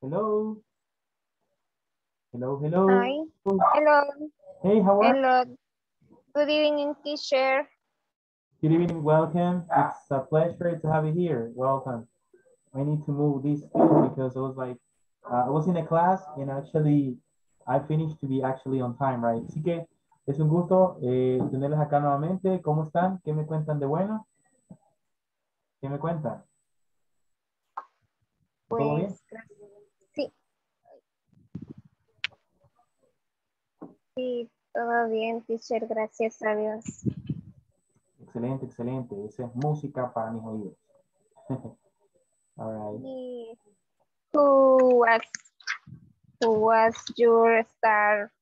Hello. Hello, hello. Hi. Hello. Hey, how are you? Hello. Good evening, teacher. Good evening, welcome. It's a pleasure to have you here. Welcome. I need to move this thing because I was like, uh, I was in a class and actually I finished to be actually on time, right? Así que es un gusto eh, tenerles acá nuevamente. ¿Cómo están? ¿Qué me cuentan de bueno? ¿Qué me cuentan? ¿Todo bien? Pues, gracias. Sí. Sí, todo bien, teacher, gracias a Dios. Excelente, excelente. Esa es música para mis oídos. All right. Who was who was your star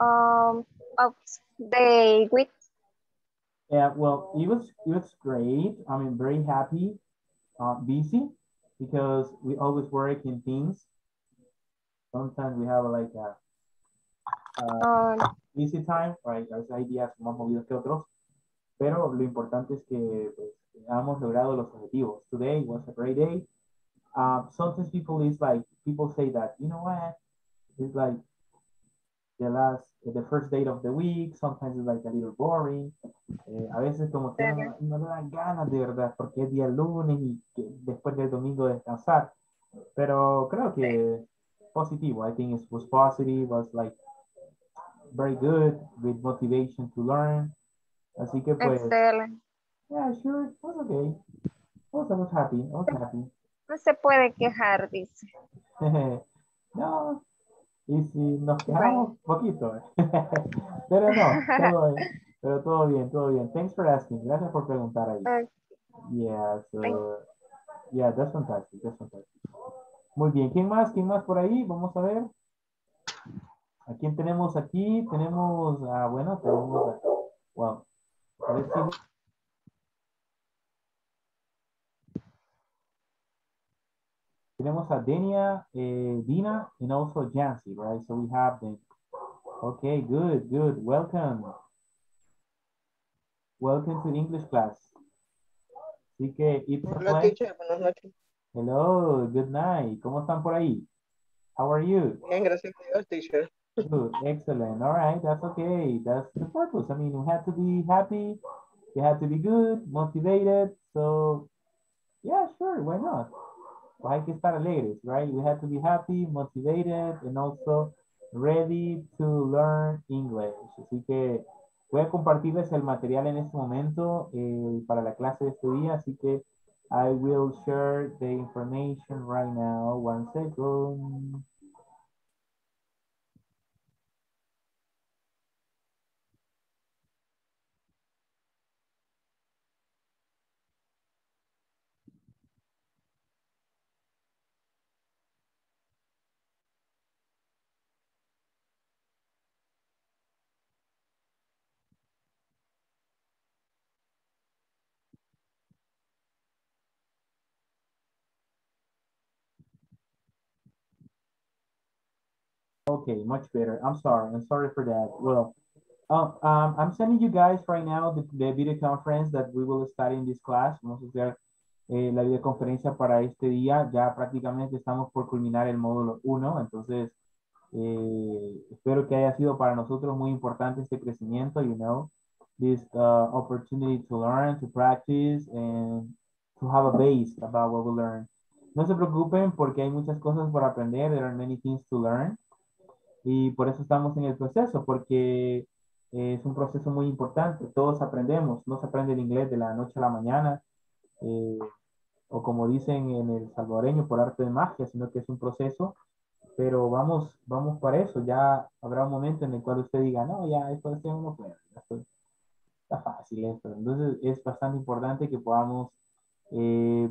um of the week? Yeah, well, it was it was great. I mean, very happy, uh, busy because we always work in teams. Sometimes we have like a, a Um, busy time, right? A veces hay días más movidos que otros, pero lo importante es que pues, hemos logrado los objetivos. Today was a great day. Uh, sometimes people is like people say that you know what, it's like the last, the first date of the week. Sometimes it's like a little boring. Eh, a veces como que no, no le dan ganas de verdad porque es día lunes y que después del domingo descansar. Pero creo que positivo. I think it was positive, was like very good with motivation to learn. Así que pues, excelente. yeah, sure, it was okay. Was, I was happy, I was happy. No se puede quejar, dice. no, y si nos quejamos, poquito. pero no, todo, pero todo bien, todo bien. Thanks for asking. Gracias por preguntar ahí. Ok, Yeah, so, yeah, that's fantastic, that's fantastic. Muy bien, ¿quién más? ¿Quién más por ahí? Vamos a ver. ¿A quién tenemos aquí? Tenemos, ah, bueno, tenemos, a, well, let's see. Tenemos a Denia, eh, Dina, and also Jancy, right? So we have them. Okay, good, good. Welcome. Welcome to English class. Así que, it's a Hola, teacher. Buenas noches. Hello, good night. ¿Cómo están por ahí? How are you? Bien, gracias a Dios, teacher. Good, excellent. All right, that's okay. That's the purpose. I mean, we have to be happy. You have to be good, motivated. So, yeah, sure, why not? Pues hay que estar alegres, right? We have to be happy, motivated, and also ready to learn English. Así que voy a compartirles el material en este momento eh, para la clase de este día. Así que I will share the information right now. One second. Okay, much better. I'm sorry. I'm sorry for that. Well, um, um, I'm sending you guys right now the, the video conference that we will study in this class. Vamos a hacer eh, la videoconferencia para este día. Ya prácticamente estamos por culminar el módulo 1. Entonces, eh, espero que haya sido para nosotros muy importante este crecimiento, you know, this uh, opportunity to learn, to practice, and to have a base about what we learn. No se preocupen porque hay muchas cosas por aprender. There are many things to learn. Y por eso estamos en el proceso, porque eh, es un proceso muy importante. Todos aprendemos, no se aprende el inglés de la noche a la mañana, eh, o como dicen en el salvadoreño, por arte de magia, sino que es un proceso. Pero vamos, vamos para eso. Ya habrá un momento en el cual usted diga, no, ya esto es uno puede, esto está fácil esto. Entonces es bastante importante que podamos, eh,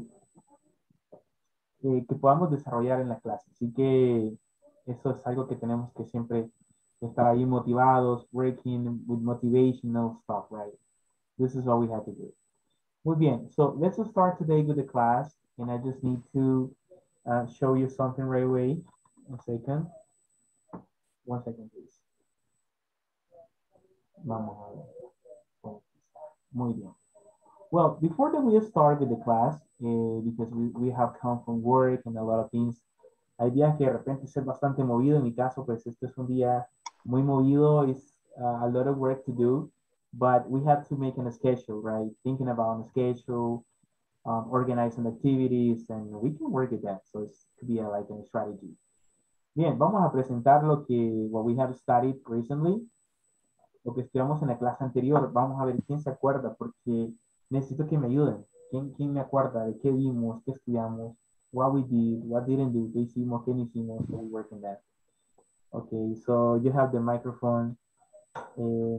eh, que podamos desarrollar en la clase. Así que eso es algo que tenemos que siempre estar ahí motivados, working with motivational stuff, right? This is what we have to do. Muy bien, so let's start today with the class, and I just need to uh, show you something right away. One second. One second, please. Vamos a ver. Muy bien. Well, before that we start with the class, uh, because we, we have come from work and a lot of things Hay días que de repente es bastante movido. En mi caso, pues este es un día muy movido. It's uh, a lot of work to do, but we have to make a schedule, right? Thinking about a schedule, um, organizing activities, and we can work at that. So it could be a, like a strategy. Bien, vamos a presentar lo que what we have studied recently, lo que estudiamos en la clase anterior. Vamos a ver quién se acuerda, porque necesito que me ayuden. ¿Quién, quién me acuerda de qué vimos, qué estudiamos, what we did, what didn't do, qué hicimos, qué no hicimos, so we work on that. Okay, so you have the microphone uh,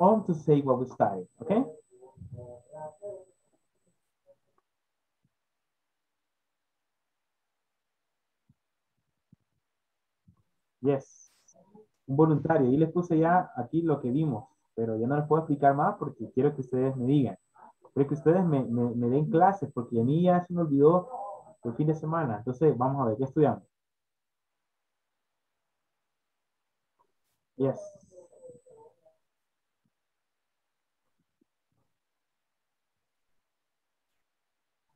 on to say what we studied, okay? Yes. Un voluntario. Y les puse ya aquí lo que vimos, pero ya no les puedo explicar más porque quiero que ustedes me digan. Quiero que ustedes me, me, me den clases porque a mí ya se me olvidó el fin de semana. Entonces, vamos a ver, ¿qué estudiamos? Yes.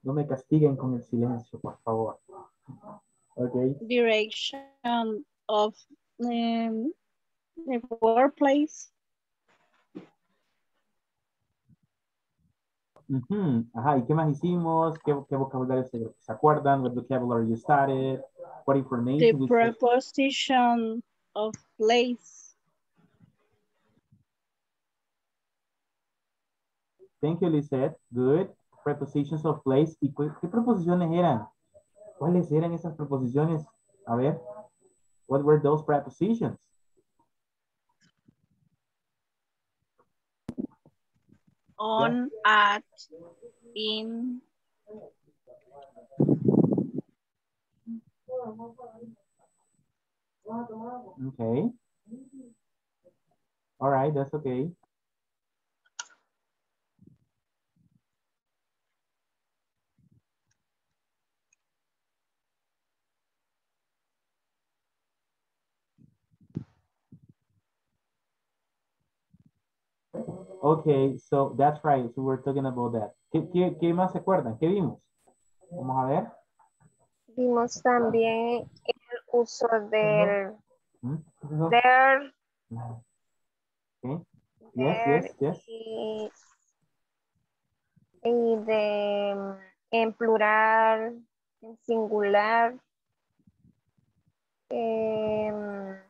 No me castiguen con el silencio, por favor. Okay. Direction of um, the workplace. Ujú, Ajá, ¿y qué más hicimos? ¿Qué, qué vocabulario se, se acuerdan? What vocabulary you started? What The information said? preposition of place. Thank you, Lisette. Good. Prepositions of place. ¿Y qué, qué preposiciones eran? ¿Cuáles eran esas preposiciones? A ver. What were those prepositions? On, at, in, Okay. All right, that's okay. Okay, so that's right. So we're talking about that. ¿Qué, qué, qué más se acuerdan? ¿Qué vimos? Vamos a ver. Vimos también el uso del ¿Mm? There, Okay. Yes, yes, yes. y, y de en plural, en singular. em,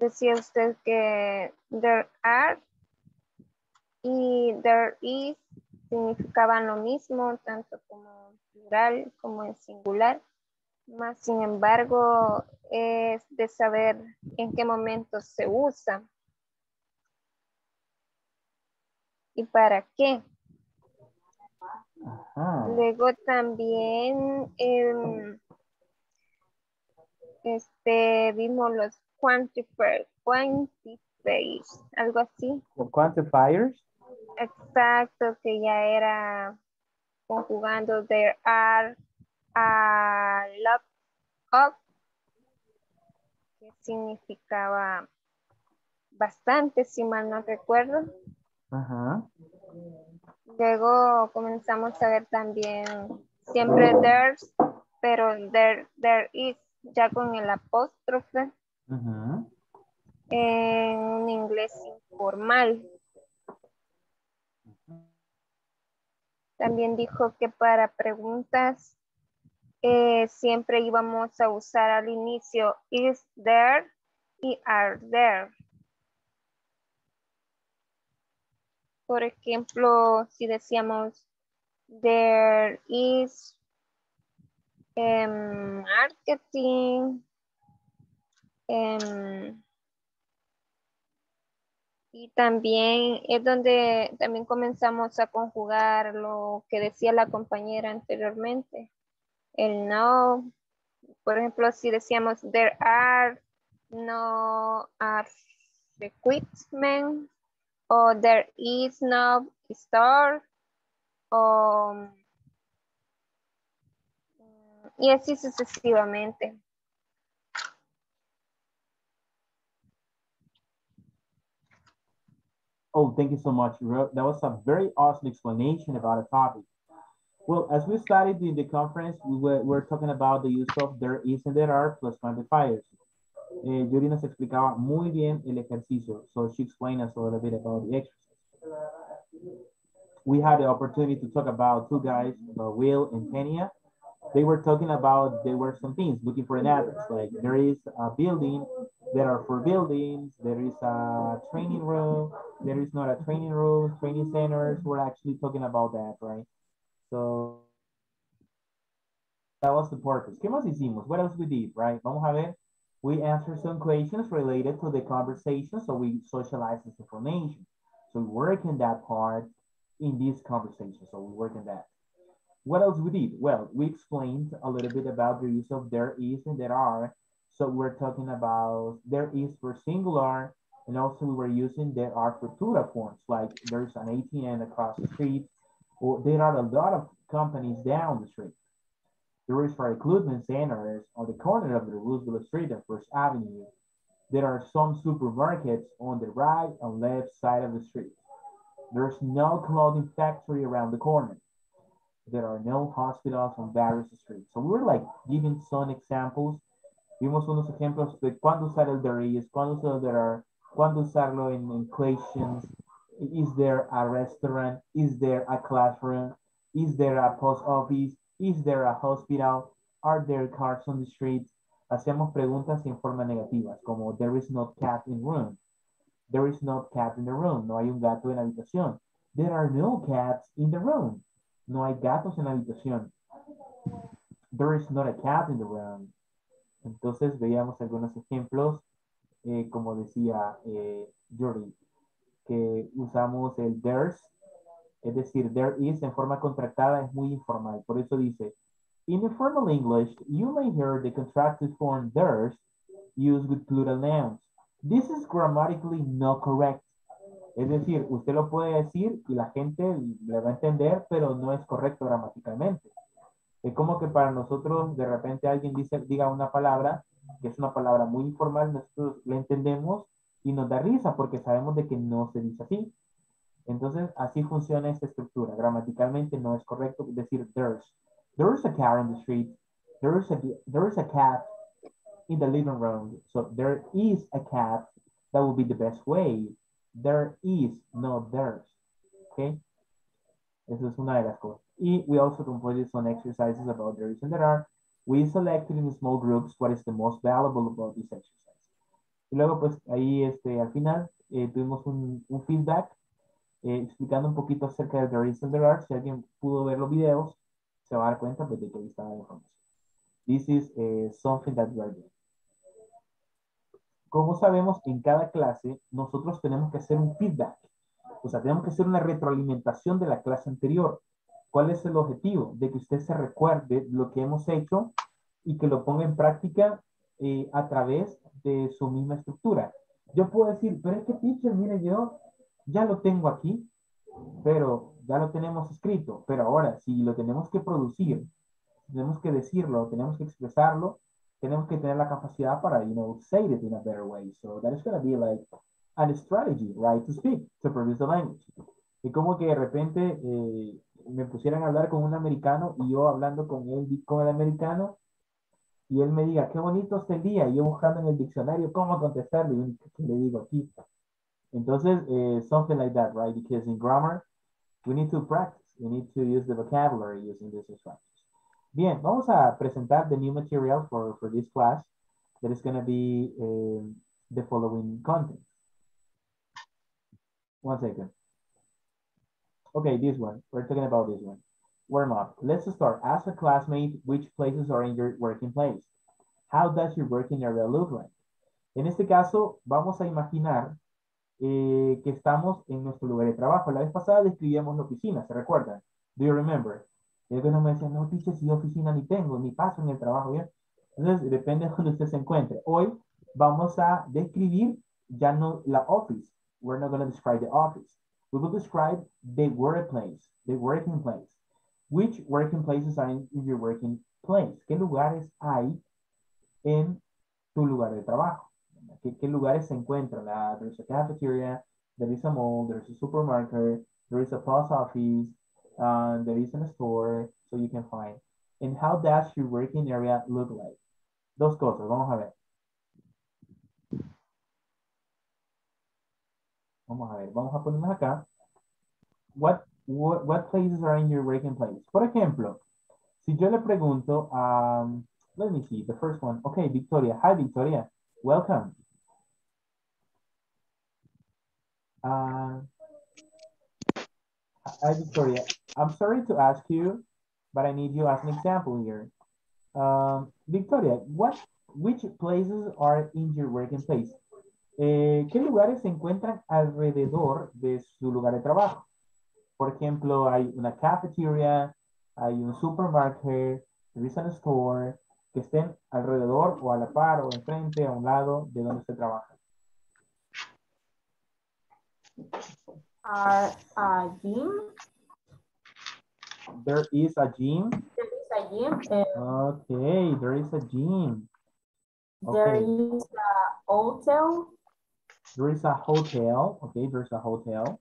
decía usted que there are y there is significaban lo mismo, tanto como en plural como en singular. Más sin embargo, es de saber en qué momento se usa y para qué. Ajá. Luego también em, este, vimos los quantifiers, quantifiers, algo así. Quantifiers. Exacto, que ya era conjugando there are a lot of, que significaba bastante, si mal no recuerdo. Ajá. Luego comenzamos a ver también siempre there's, pero there, there is, ya con el apóstrofe En inglés informal. También dijo que para preguntas eh, siempre íbamos a usar al inicio is there y are there. Por ejemplo, si decíamos there is em, marketing em, y también es donde también comenzamos a conjugar lo que decía la compañera anteriormente. El no, por ejemplo, si decíamos there are no uh, equipment o there is no store o y así sucesivamente. Oh, thank you so much. That was a very awesome explanation about a topic. Well, as we studied in the conference, we were, we're talking about the use of there is and there are plus quantifiers. Eh, nos explicaba muy bien el ejercicio. So she explained us a little bit about the exercise. We had the opportunity to talk about two guys, about Will and Kenya. They were talking about, there were some things, looking for an address. Like there is a building, there are four buildings, there is a training room, there is not a training room, training centers. We're actually talking about that, right? So that was the purpose. ¿Qué más hicimos? What else we did, right? Vamos a ver. We answered some questions related to the conversation, so we socialize this information. So we work in that part in this conversation, so we work in that. What else we did? Well, we explained a little bit about the use of there is and there are. So we're talking about there is for singular, and also we were using there are for plural forms, like there's an ATM across the street, or there are a lot of companies down the street. There is for recruitment centers on the corner of the Roosevelt Street and First Avenue. There are some supermarkets on the right and left side of the street. There's no clothing factory around the corner. There are no hospitals on various streets. So we're like giving some examples. Vimos unos ejemplos de cuándo usar el there is, cuándo usar there are, cuándo usarlo en, questions. Is there a restaurant? Is there a classroom? Is there a post office? Is there a hospital? Are there cars on the streets? Hacemos preguntas en forma negativas, como there is no cat in room. There is no cat in the room. No hay un gato en la habitación. There are no cats in the room. No hay gatos en la habitación. There is not a cat in the room. Entonces veíamos algunos ejemplos, eh, como decía eh, Jordi, que usamos el there's, es decir, there is en forma contractada es muy informal. Por eso dice, in informal English, you may hear the contracted form there's used with plural nouns. This is grammatically not correct. Es decir, usted lo puede decir y la gente le va a entender, pero no es correcto gramaticalmente. Es como que para nosotros, de repente alguien dice, diga una palabra, que es una palabra muy informal, nosotros la entendemos y nos da risa porque sabemos de que no se dice así. Entonces, así funciona esta estructura. Gramaticalmente no es correcto decir there's. There's a car in the street. There's a, there's a cat in the living room. So there is a cat. That would be the best way. There is, no there's. Okay? Esa es una de las cosas. Y we also completed some exercises about there is and there are. We selected in small groups what is the most valuable about this exercise. Y luego, pues, ahí, este, al final, eh, tuvimos un, un feedback eh, explicando un poquito acerca de there is and there are. Si alguien pudo ver los videos, se va a dar cuenta pues, de que ahí está la información. This is uh, something that we are doing. Como sabemos, en cada clase nosotros tenemos que hacer un feedback. O sea, tenemos que hacer una retroalimentación de la clase anterior. ¿Cuál es el objetivo? De que usted se recuerde lo que hemos hecho y que lo ponga en práctica eh, a través de su misma estructura. Yo puedo decir, pero es que teacher, mire, yo ya lo tengo aquí, pero ya lo tenemos escrito. Pero ahora, si lo tenemos que producir, tenemos que decirlo, tenemos que expresarlo, tenemos que tener la capacidad para, you know, say it in a better way. So that is going to be like a strategy, right, to speak, to produce the language. Y como que de repente eh, me pusieran a hablar con un americano y yo hablando con él, con el americano, y él me diga, qué bonito este día, y yo buscando en el diccionario cómo contestarle, y ¿qué le digo aquí? Entonces, eh, something like that, right? Because in grammar, we need to practice. We need to use the vocabulary using these structures. Bien, vamos a presentar the new material for, for this class that is going to be um, the following content. One second. Okay, this one. We're talking about this one. Warm up. Let's start. Ask a classmate which places are in your working place. How does your working area look like? En este caso, vamos a imaginar eh, que estamos en nuestro lugar de trabajo. La vez pasada describíamos la oficina, ¿se recuerdan? Do you remember? Me no, oficina ni tengo, ni paso en el trabajo. Entonces, depende de donde usted se encuentre. Hoy vamos a describir ya no la office. We're not going to describe the office. We will describe the workplace, the working place. Which working places are in your working place? ¿Qué lugares hay en tu lugar de trabajo? ¿Qué, qué lugares se encuentran? La, there's a cafeteria, there is a mall, there's a supermarket, there is a post office, uh, there is a store. so you can find. And how does your working area look like? Dos cosas, vamos a ver. Vamos a ver, vamos a ponernos acá. What, what, what places are in your working place? Por ejemplo, si yo le pregunto, um, let me see, the first one. Okay, Victoria. Hi, Victoria. Welcome. Uh, Victoria. I'm sorry to ask you, but I need you as an example here. Um, Victoria, what, which places are in your working place? Eh, ¿Qué lugares se encuentran alrededor de su lugar de trabajo? Por ejemplo, hay una cafeteria, hay un supermarket, there is a store, que estén alrededor o a la par o enfrente, a un lado de donde se trabaja. Are a gym. There is a gym. There is a gym. Uh, Okay, there is a gym. There Okay, is a hotel. there is a hotel. Okay, there's a hotel.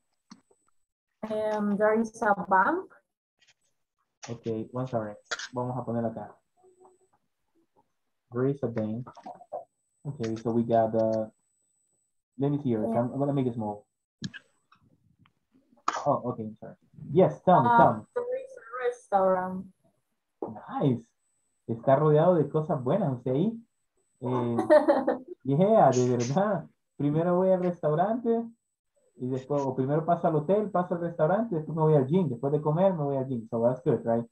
Um, there is a bank. Okay, one sorry. Vamos a poner acá. There is a bank. Okay, so we got the. Let me see here. I'm, I'm gonna make it small. Oh, okay, I'm sorry. Yes, tell me, tell Uh, there is a restaurant. me. Nice. Está rodeado de cosas buenas, ¿usted ahí? Eh, yeah, de verdad. Primero voy al restaurante y después, o primero paso al hotel, paso al restaurante, después me voy al gym. Después de comer, me voy al gym. So that's good, right?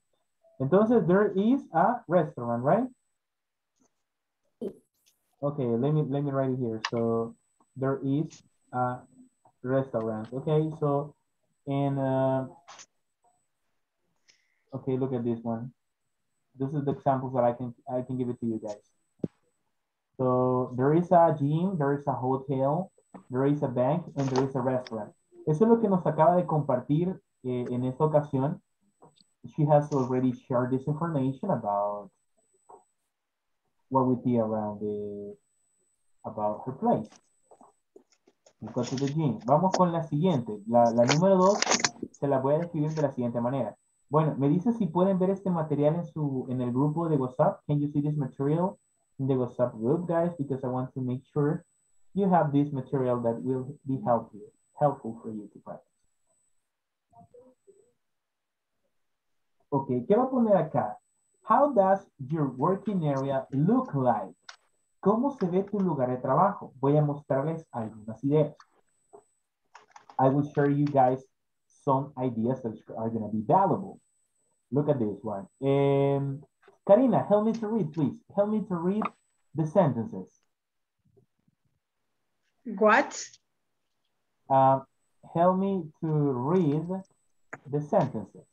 Entonces, there is a restaurant, right? Okay, let me let me write it here. So there is a restaurant. Okay, so and uh, okay, look at this one. This is the examples that I can I can give it to you guys. So there is a gym, there is a hotel, there is a bank, and there is a restaurant. Eso es lo que nos acaba de compartir eh, en esta ocasión. She has already shared this information about what we see around the about her place. Gym. Vamos con la siguiente. La, la número dos se la voy a describir de la siguiente manera. Bueno, me dice si pueden ver este material en su en el grupo de WhatsApp. Can you see this material in the WhatsApp group, guys? Because I want to make sure you have this material that will be helpful helpful for you to practice. Ok, ¿qué va a poner acá? How does your working area look like? ¿Cómo se ve tu lugar de trabajo? Voy a mostrarles algunas ideas. I will share you guys some ideas that are going to be valuable. Look at this one. Um, Karina, help me to read, please. Help me to read the sentences. What? Uh, help me to read the sentences.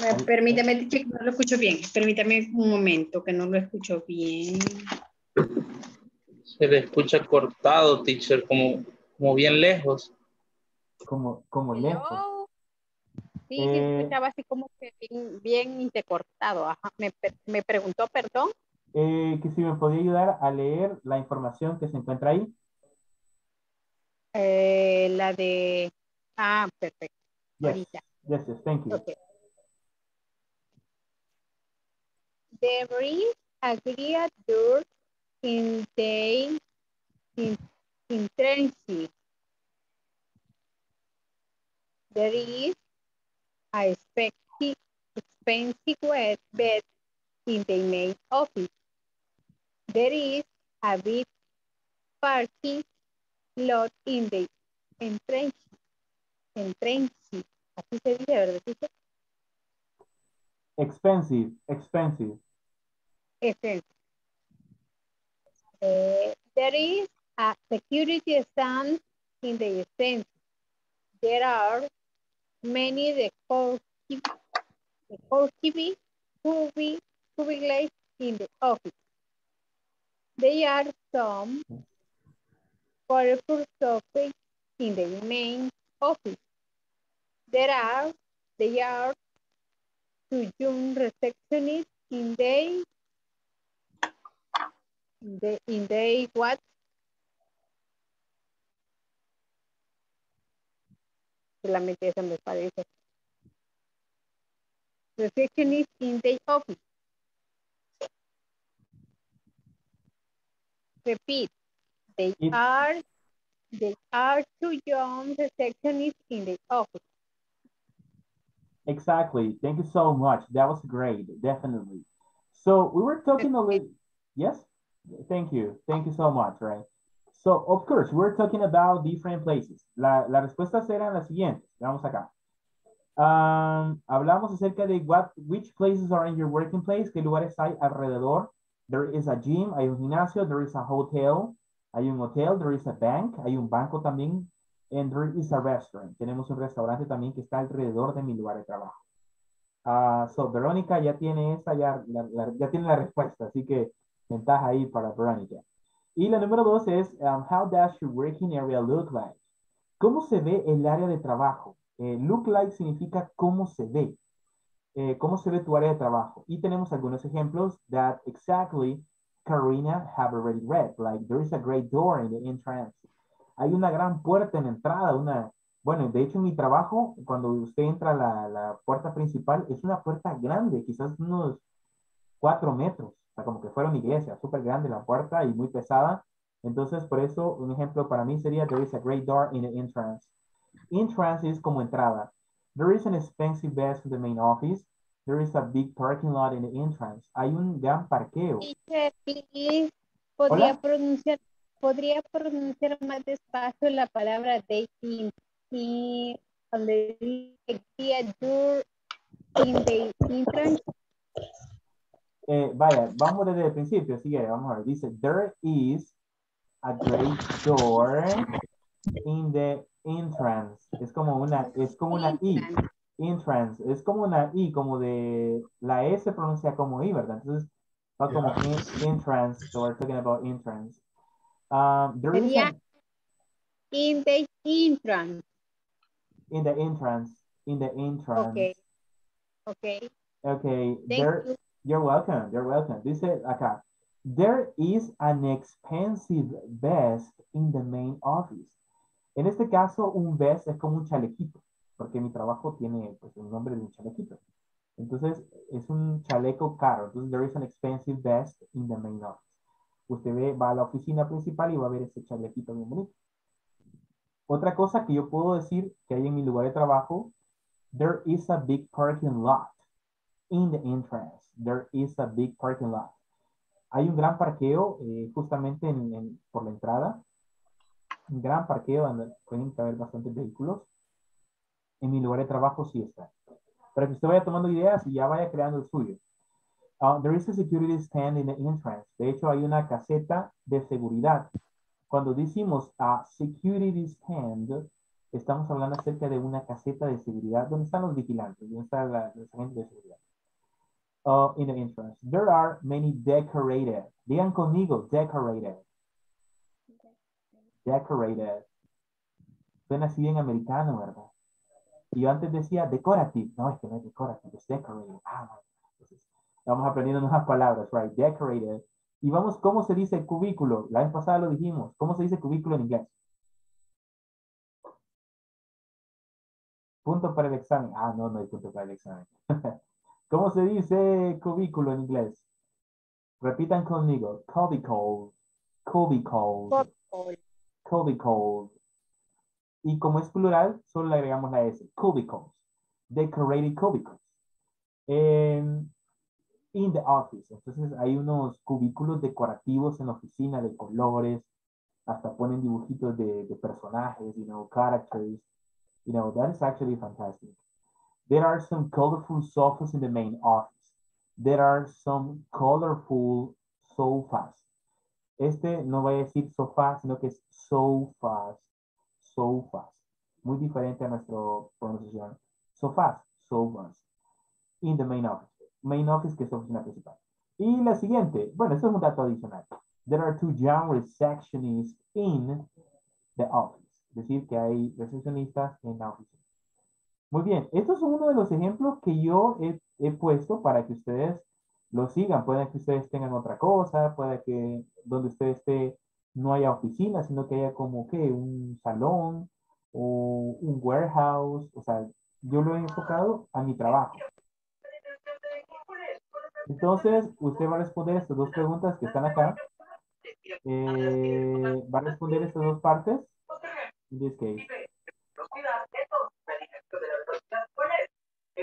Me- Permítame, no lo escucho bien. Permítame un momento, que no lo escucho bien. Se le escucha cortado, teacher, como, como bien lejos. Como, como lejos. Sí, Eh, se escuchaba así como que bien, bien intercortado. Ajá. Me, me preguntó, perdón. Eh, que si me podía ayudar a leer la información que se encuentra ahí. eh, la de. Ah, perfecto. Yes, Ahorita. yes, yes, thank you. Okay. There is a great dirt in the in, intrinsic. There is a expensive, expensive wet bed in the main office. There is a big parking lot in the entrance. Entrance. Así se dice, ¿verdad? teacher? Expensive, expensive. Este, there is a security stand in the stand. There are many the housekeeping, who be late in the office. There are some colorful sofas in the main office. There are there are two young receptionists in the in the in the what? Solamente eso me parece. receptionist in the office. Repeat. They It- are they are two young receptionists in the office. Exactly. Thank you so much. That was great. Definitely. So we were talking a little. Yes. Thank you. Thank you so much. Right. So of course we're talking about different places. La, las respuestas eran las siguientes. Vamos acá. Um, hablamos acerca de what, which places are in your working place, qué lugares hay alrededor. There is a gym, hay un gimnasio, there is a hotel, hay un hotel, there is a bank, hay un banco también, and there is a restaurant. Tenemos un restaurante también que está alrededor de mi lugar de trabajo. Ah, so, Verónica ya tiene esa, ya, la- la- ya tiene la respuesta, así que ventaja ahí para Verónica. Y la número dos es, um, how does your working area look like? ¿Cómo se ve el área de trabajo? Eh, look like significa cómo se ve. Eh, ¿Cómo se ve tu área de trabajo? Y tenemos algunos ejemplos that exactly Karina have already read. Like, there is a great door in the entrance. Hay una gran puerta en entrada, una... Bueno, de hecho, en mi trabajo, cuando usted entra a la, la puerta principal, es una puerta grande, quizás unos cuatro metros. O sea, como que fuera una iglesia, súper grande la puerta y muy pesada. Entonces, por eso, un ejemplo para mí sería, there is a great door in the entrance. Entrance es como entrada. There is an expensive desk in the main office. There is a big parking lot in the entrance. Hay un gran parqueo. ¿podría Hola. pronunciar, podría pronunciar más despacio la palabra in, in, donde dice door in the entrance? Eh, vaya, vamos desde el principio, sigue, vamos a ver. Dice, there is a great door in the entrance. Es como una, es como una I. Entrance. Es como una I, como de, la S se pronuncia como I, ¿verdad? Entonces, va como in- entrance, so we're talking about entrance. Um, there is a- in the entrance. in the entrance, in the entrance. Okay. Okay. Okay, Thank there, you. You're welcome, you're welcome. Dice acá, there is an expensive vest in the main office. En este caso, un vest es como un chalequito, porque mi trabajo tiene pues, el nombre de un chalequito. Entonces, es un chaleco caro. Entonces, there is an expensive vest in the main office. Usted ve, va a la oficina principal y va a ver ese chalequito bien bonito. Otra cosa que yo puedo decir que hay en mi lugar de trabajo, there is a big parking lot in the entrance. There is a big parking lot. Hay un gran parqueo eh, justamente en- en- por la entrada. Un gran parqueo donde pueden caber bastantes vehículos. En mi lugar de trabajo sí está. Para que usted vaya tomando ideas y ya vaya creando el suyo. Uh, there is a security stand in the entrance. De hecho, hay una caseta de seguridad. Cuando decimos a security stand, estamos hablando acerca de una caseta de seguridad. ¿Dónde están los vigilantes? ¿Dónde están la- agentes de seguridad? In the entrance. There are many decorated. Digan conmigo, decorated. Decorated. Suena así bien americano, ¿verdad? Yo antes decía decorative. No, es que no es decorative, es decorated. Ah, vamos aprendiendo nuevas palabras, right? Decorated. Y vamos, ¿cómo se dice cubículo? La vez pasada lo dijimos. ¿Cómo se dice cubículo en inglés? Punto para el examen. Ah, no, no hay punto para el examen. ¿Cómo se dice cubículo en inglés? Repitan conmigo. Cubicle. Cubicle. Cubicle. Y como es plural, solo le agregamos la S. Cubicles. Decorated cubicles. En- in the office. Entonces hay unos cubículos decorativos en la oficina de colores. Hasta ponen dibujitos de, de personajes, you know, characters. You know, that is actually fantastic. There are some colorful sofas in the main office. There are some colorful sofas. Este no voy a decir sofá, sino que es sofas. Sofas. Muy diferente a nuestra pronunciación. Sofás, sofas. In the main office. Main office que es la oficina principal. Y la siguiente, bueno, esto es un dato adicional. There are two young receptionists in the office. Es decir, que hay recepcionistas en la oficina. Muy bien, estos son uno de los ejemplos que yo he, he puesto para que ustedes lo sigan. Puede que ustedes tengan otra cosa, puede que donde usted esté no haya oficina, sino que haya como que un salón o un warehouse. O sea, yo lo he enfocado a mi trabajo. Entonces, usted va a responder estas dos preguntas que están acá. Eh, va a responder estas dos partes. In this.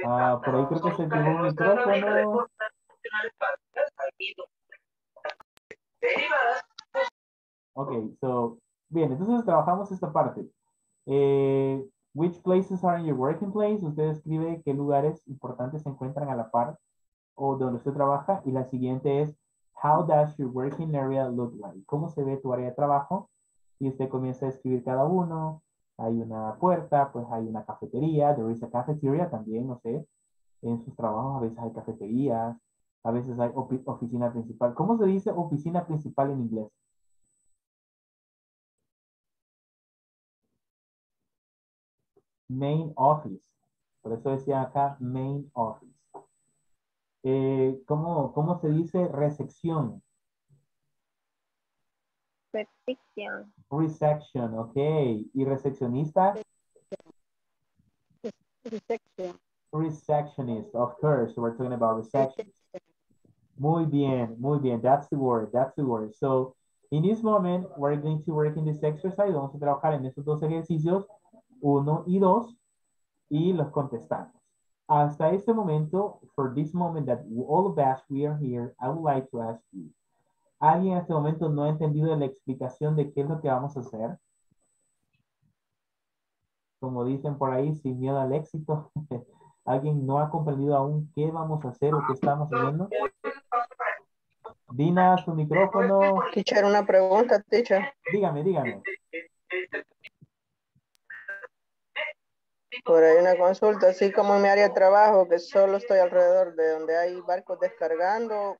Ah, por ahí creo que se activó un micrófono. Ok, so, bien, entonces trabajamos esta parte. Eh, which places are in your working place? Usted escribe qué lugares importantes se encuentran a la par o donde usted trabaja. Y la siguiente es, how does your working area look like? ¿Cómo se ve tu área de trabajo? Y usted comienza a escribir cada uno. Hay una puerta, pues hay una cafetería. There is a cafeteria también, no sé. En sus trabajos a veces hay cafeterías. A veces hay ofi- oficina principal. ¿Cómo se dice oficina principal en inglés? Main office. Por eso decía acá main office. Eh, ¿cómo, ¿Cómo se dice recepción? Reception. Reception, ok. ¿Y recepcionista? Reception. Receptionist, of course. We're talking about reception. Muy bien, muy bien. That's the word, that's the word. So, in this moment, we're going to work in this exercise. Vamos a trabajar en estos dos ejercicios, uno y dos, y los contestamos. Hasta este momento, for this moment that all of us, we are here, I would like to ask you, ¿alguien en este momento no ha entendido la explicación de qué es lo que vamos a hacer? Como dicen por ahí, sin miedo al éxito. ¿Alguien no ha comprendido aún qué vamos a hacer o qué estamos haciendo? Dina, su micrófono. Teacher, una pregunta, teacher. Dígame, dígame. Por ahí una consulta, así como en mi área de trabajo, que solo estoy alrededor de donde hay barcos descargando,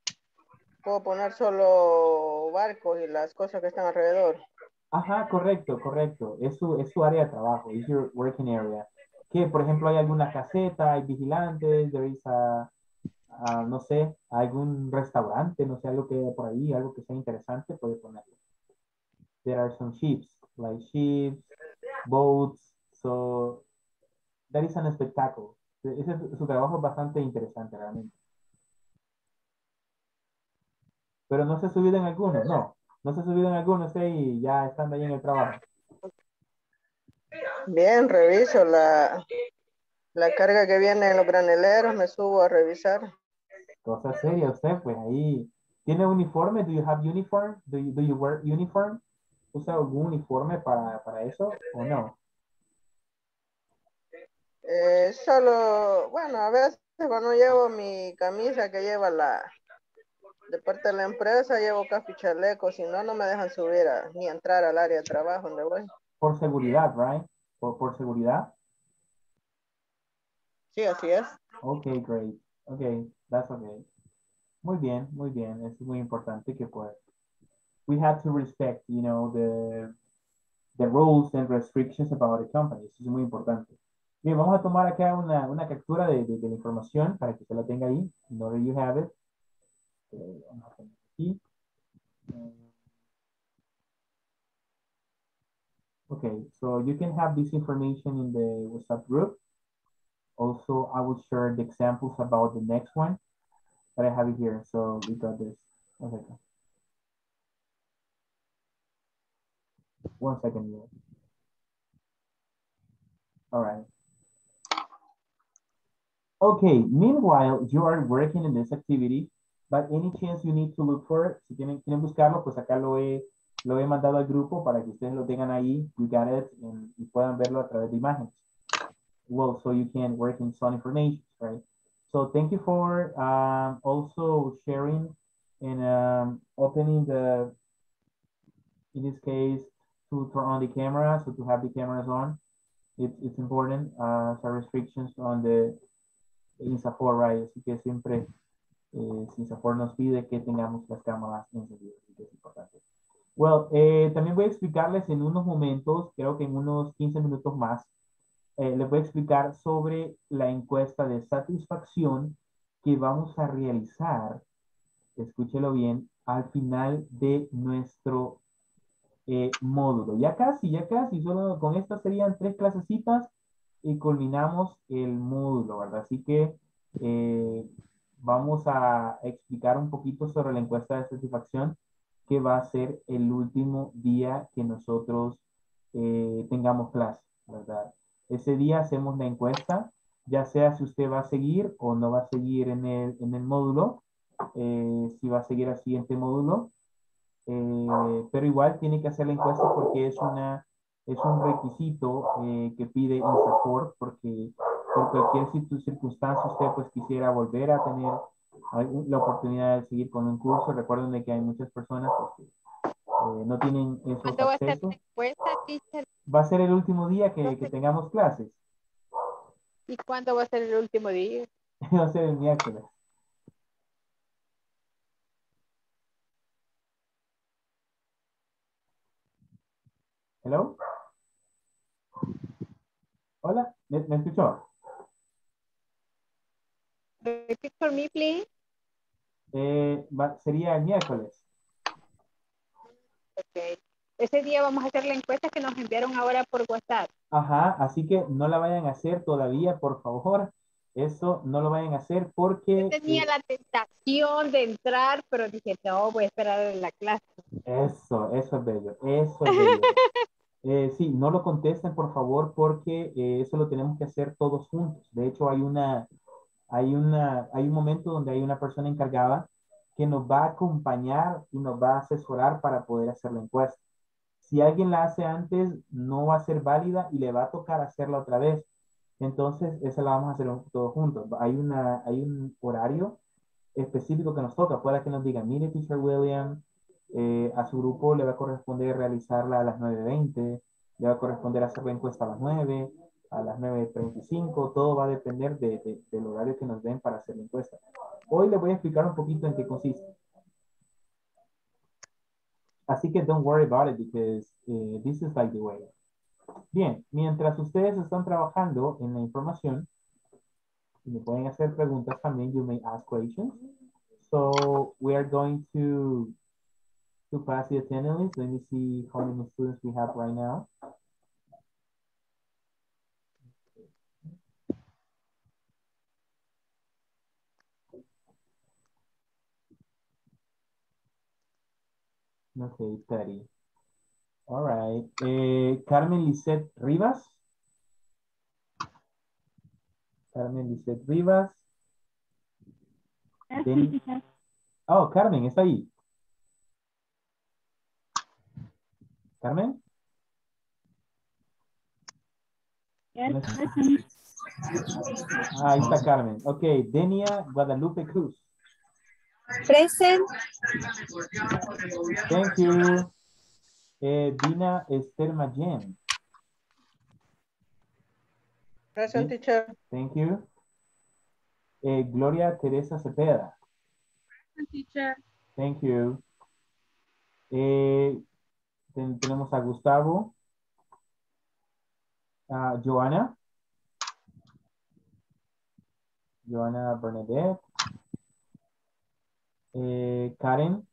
puedo poner solo barcos y las cosas que están alrededor. Ajá, correcto, correcto. Es su, es su área de trabajo, es your working area. Que, por ejemplo, hay alguna caseta, hay vigilantes, there is a, a, no sé, algún restaurante, no sé, algo que haya por ahí, algo que sea interesante, puede ponerlo. There are some ships, like ships, boats, so that is an spectacle. Ese, su trabajo es bastante interesante realmente. Pero no se ha subido en alguno, no. No se ha subido en alguno, usted y ya estando ahí en el trabajo. Bien, reviso la, la carga que viene en los graneleros, me subo a revisar. Cosa seria usted, pues ahí. ¿Tiene uniforme? Do you have uniform? Do you, do you wear uniform? ¿Usa algún uniforme para, para eso o no? Eh, solo, bueno, a veces cuando llevo mi camisa que lleva la, de parte de la empresa, llevo café chaleco, si no, no me dejan subir a- ni entrar al área de trabajo donde voy. Por seguridad, right? Por, por seguridad. Sí, así es. Okay, great. Okay, that's okay. Muy bien, muy bien. Es muy importante que pues we have to respect, you know, the the rules and restrictions about the company. Eso es muy importante. Bien, vamos a tomar acá una, una captura de, de, de la información para que se la tenga ahí. that you have it. Eh, Okay, so you can have this information in the WhatsApp group. Also, I will share the examples about the next one that I have it here. So we got this. One second. One second here. All right. Okay, meanwhile, you are working in this activity, but any chance you need to look for it, si tienen, quieren buscarlo, pues acá lo he, lo he mandado al grupo para que ustedes lo tengan ahí, you got it, and, y puedan verlo a través de imágenes. Well, so you can work in some information, right? So thank you for um, also sharing and um, opening the, in this case, to turn on the camera, so to have the cameras on. It's, it's important, uh, some restrictions on the in INSAFOR, right? Así que siempre eh, INSAFOR nos pide que tengamos las cámaras encendidas, que es importante. Well, eh, también voy a explicarles en unos momentos, creo que en unos 15 minutos más, eh, les voy a explicar sobre la encuesta de satisfacción que vamos a realizar, escúchelo bien, al final de nuestro eh, módulo. Ya casi, ya casi, solo con estas serían tres clasecitas y culminamos el módulo, ¿verdad? Así que eh, vamos a explicar un poquito sobre la encuesta de satisfacción que va a ser el último día que nosotros eh, tengamos clase, ¿verdad? Ese día hacemos la encuesta, ya sea si usted va a seguir o no va a seguir en el, en el módulo, eh, si va a seguir al siguiente módulo, eh, pero igual tiene que hacer la encuesta porque es, una, es un requisito eh, que pide INSAFOR porque por cualquier circun- circunstancia usted pues quisiera volver a tener la oportunidad de seguir con un curso. Recuerden de que hay muchas personas pues, que eh, no tienen esos ¿Cuándo va a ser accesos. teacher? Va a ser el último día que, que tengamos clases. ¿Y cuándo va a ser el último día? Va a ser el miércoles. Hello. Hola, ¿me, me escuchó? Repeat for me, please. Eh, sería el miércoles. Ok. Ese día vamos a hacer la encuesta que nos enviaron ahora por WhatsApp. Ajá, así que no la vayan a hacer todavía, por favor. Eso no lo vayan a hacer porque... Tenía eh, la tentación de entrar, pero dije, no, voy a esperar a la clase. Eso, eso es bello, eso es bello. Eh, sí, no lo contesten, por favor, porque eh, eso lo tenemos que hacer todos juntos. De hecho, hay una, hay una, hay un momento donde hay una persona encargada que nos va a acompañar y nos va a asesorar para poder hacer la encuesta. Si alguien la hace antes, no va a ser válida y le va a tocar hacerla otra vez. Entonces, esa la vamos a hacer todos juntos. Hay una, hay un horario específico que nos toca. Puede que nos diga, mire, teacher William, eh, a su grupo le va a corresponder realizarla a las 9.20, le va a corresponder hacer la encuesta a las 9, a las 9.35, todo va a depender de- de- del horario que nos den para hacer la encuesta. Hoy le voy a explicar un poquito en qué consiste. Así que don't worry about it because eh, this is like the way. Bien, mientras ustedes están trabajando en la información, me pueden hacer preguntas también, you may ask questions. So we are going to to pass the attendance. Let me see how many students we have right now. Okay, 30. All right. Eh, Carmen Lisette Rivas. Carmen Lisette Rivas. Oh, Carmen, está ahí. Carmen. Ah, ahí está Carmen. Ok, Denia Guadalupe Cruz. Present. Thank you. Eh, Dina Esther Mayen. Present teacher. Thank you. Eh, Gloria Teresa Cepeda. Teacher. Thank you. Eh, ten- tenemos a Gustavo. Ah, Joana. Joana Bernadette. Eh, Karen.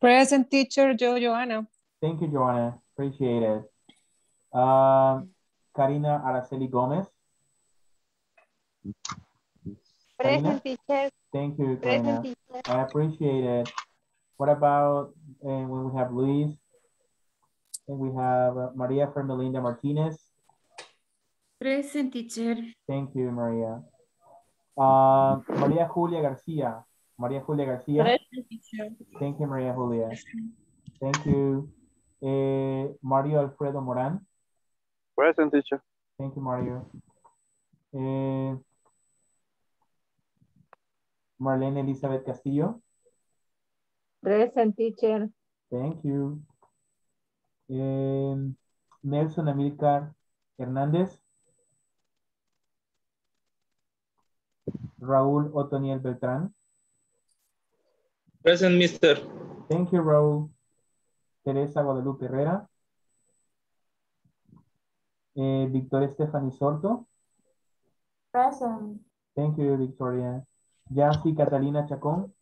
Present teacher, yo, Joana. Thank you, Joanna. Appreciate it. Um, Karina Araceli Gomez. Karina? Present teacher, Thank you, Karina. present teacher. I appreciate it. What about uh, when we have Luis? And we have uh, Maria Fermelinda Martinez. Present teacher. Thank you, Maria. Uh, Maria Julia Garcia. Maria Julia teacher. Thank you, Maria Julia. Thank you. Eh, Mario Alfredo Moran. Present teacher. Thank you, Mario. Eh, Marlene Elizabeth Castillo. Present teacher. Thank you. Eh, Nelson Amilcar Hernández. Raúl Otoniel Beltrán. Present, mister. Thank you, Raúl. Teresa Guadalupe Herrera. Eh, Victoria Stephanie Sorto. Present. Thank you, Victoria. Yancy Catalina Chacón.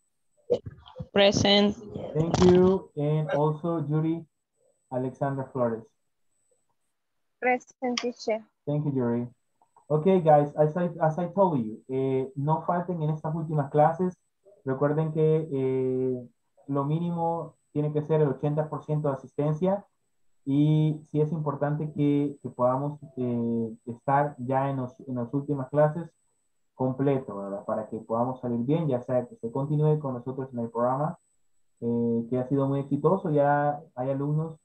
Present. Thank you. And also Yuri Alexandra Flores. Present teacher. Thank you, Yuri. Okay, guys, as I, as I told you, eh, no falten en estas últimas clases. Recuerden que eh, lo mínimo tiene que ser el 80% de asistencia y sí es importante que, que podamos eh, estar ya en, los, en las últimas clases completo, ¿verdad? Para que podamos salir bien, ya sea que se continúe con nosotros en el programa, eh, que ha sido muy exitoso. Ya hay alumnos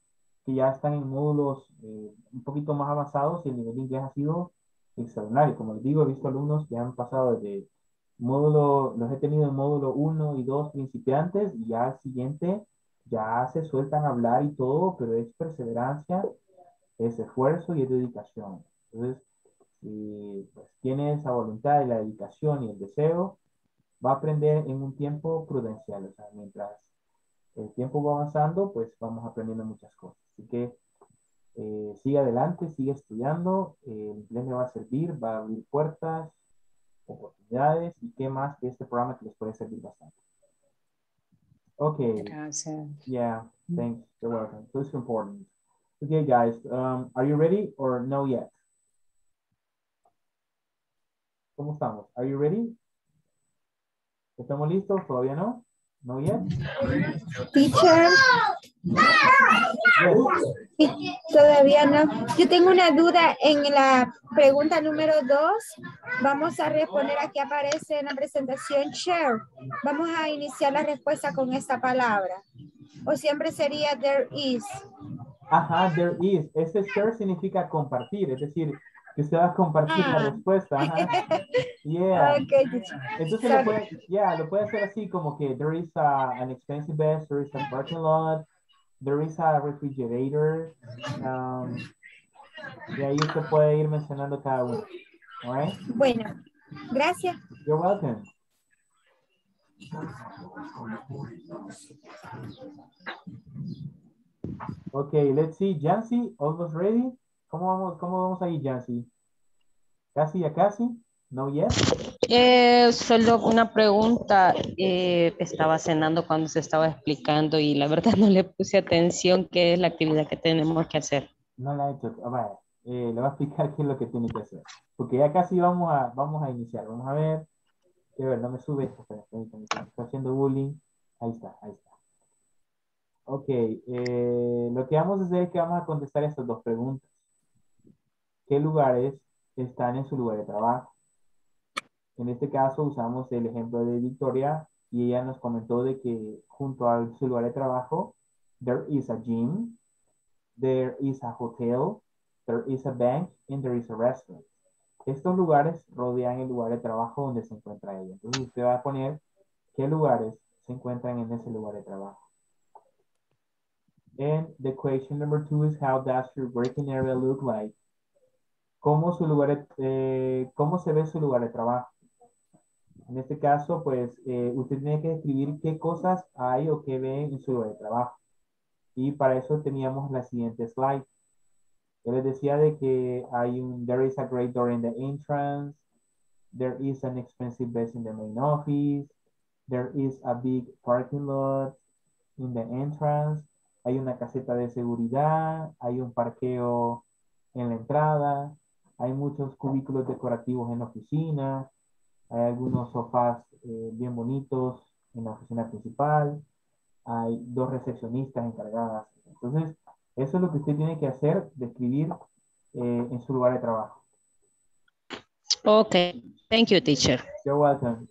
que ya están en módulos eh, un poquito más avanzados y el nivel de inglés ha sido extraordinario. Como les digo, he visto alumnos que han pasado desde módulo, los he tenido en módulo 1 y 2 principiantes y ya al siguiente ya se sueltan a hablar y todo, pero es perseverancia, es esfuerzo y es dedicación. Entonces, si pues, tiene esa voluntad y la dedicación y el deseo, va a aprender en un tiempo prudencial. O sea, mientras el tiempo va avanzando, pues vamos aprendiendo muchas cosas. Así que eh, sigue adelante, sigue estudiando, eh, el inglés le va a servir, va a abrir puertas, oportunidades y qué más que este programa que les puede servir bastante. Okay. Gracias. Yeah, thanks. You're welcome. So it's important. Okay, guys, um, are you ready or no yet? ¿Cómo estamos? Are you ready? ¿Estamos listos? ¿Todavía no? ¿No yet? Teacher. Todavía no. Yo tengo una duda en la pregunta número dos. Vamos a responder aquí aparece en la presentación share. Vamos a iniciar la respuesta con esta palabra. O siempre sería there is. Ajá, there is. Ese share significa compartir, es decir, que usted va a compartir la Ah. respuesta. Ajá. Yeah. Ok, teacher. Entonces lo puede, yeah, lo puede hacer así como que there is a, an expensive bus, there is a parking lot, there is a refrigerator. Um, y ahí usted puede ir mencionando cada uno. All right? Bueno, gracias. You're welcome. Okay, let's see. Jancy, almost ready? ¿Cómo vamos, cómo vamos ahí, Jancy? ¿Casi ya casi? ¿No yet? Eh, solo una pregunta. eh, estaba cenando cuando se estaba explicando y la verdad no le puse atención qué es la actividad que tenemos que hacer. No la he hecho. Ah. Eh, le voy a explicar qué es lo que tiene que hacer. Porque ya casi vamos a, vamos a iniciar. Vamos a ver. A ver, no me sube esto. Está haciendo bullying. Ahí está, ahí está. Ok. lo que vamos a hacer es que vamos a contestar estas dos preguntas. ¿Qué lugares están en su lugar de trabajo? En este caso usamos el ejemplo de Victoria y ella nos comentó de que junto a su lugar de trabajo, there is a gym, there is a hotel, there is a bank, and there is a restaurant. Estos lugares rodean el lugar de trabajo donde se encuentra ella. Entonces usted va a poner qué lugares se encuentran en ese lugar de trabajo. And the question number two is how does your working area look like? ¿Cómo, su lugar eh, ¿Cómo se ve su lugar de trabajo? En este caso, pues, eh, usted tiene que describir qué cosas hay o qué ve en su lugar de trabajo. Y para eso teníamos la siguiente slide. Yo les decía de que hay un, there is a great door in the entrance, there is an expensive bus in the main office, there is a big parking lot in the entrance, hay una caseta de seguridad, hay un parqueo en la entrada, hay muchos cubículos decorativos en la oficina, hay algunos sofás eh, bien bonitos en la oficina principal, hay dos recepcionistas encargadas. Entonces, eso es lo que usted tiene que hacer, describir eh, en su lugar de trabajo. Okay, thank you, teacher. You're welcome.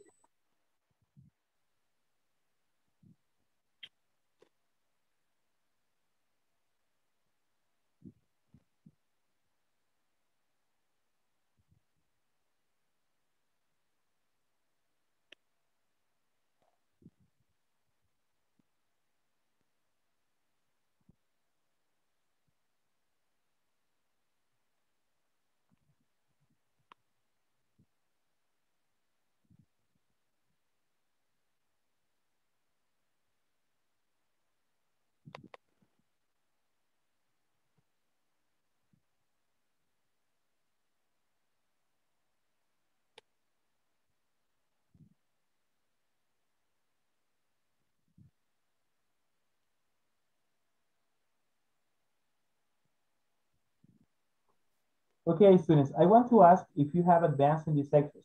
Okay, students, I want to ask if you have advanced in this exercise.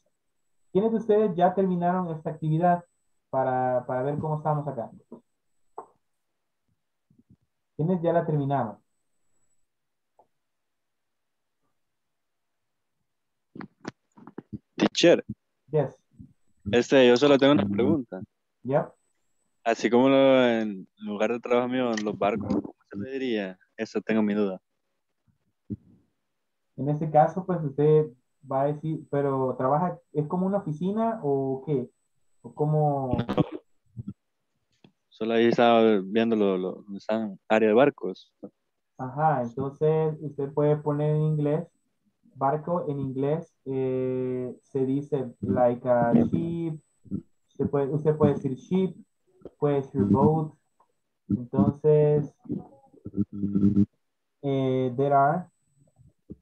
¿Quiénes de ustedes ya terminaron esta actividad para, para ver cómo estamos acá? ¿Quiénes ya la terminaron? Teacher, Yes. este, yo solo tengo una pregunta. Yep. Así como lo- en lugar de trabajo mío, en los barcos, ¿cómo se le diría? Eso tengo mi duda. En ese caso, pues usted va a decir, pero trabaja, ¿es como una oficina o qué? ¿O como, Solo ahí estaba viendo lo, lo- están área de barcos. ajá, entonces usted puede poner en inglés, barco en inglés eh, se dice like a ship, usted puede, usted puede decir ship, puede decir boat, entonces eh, there are,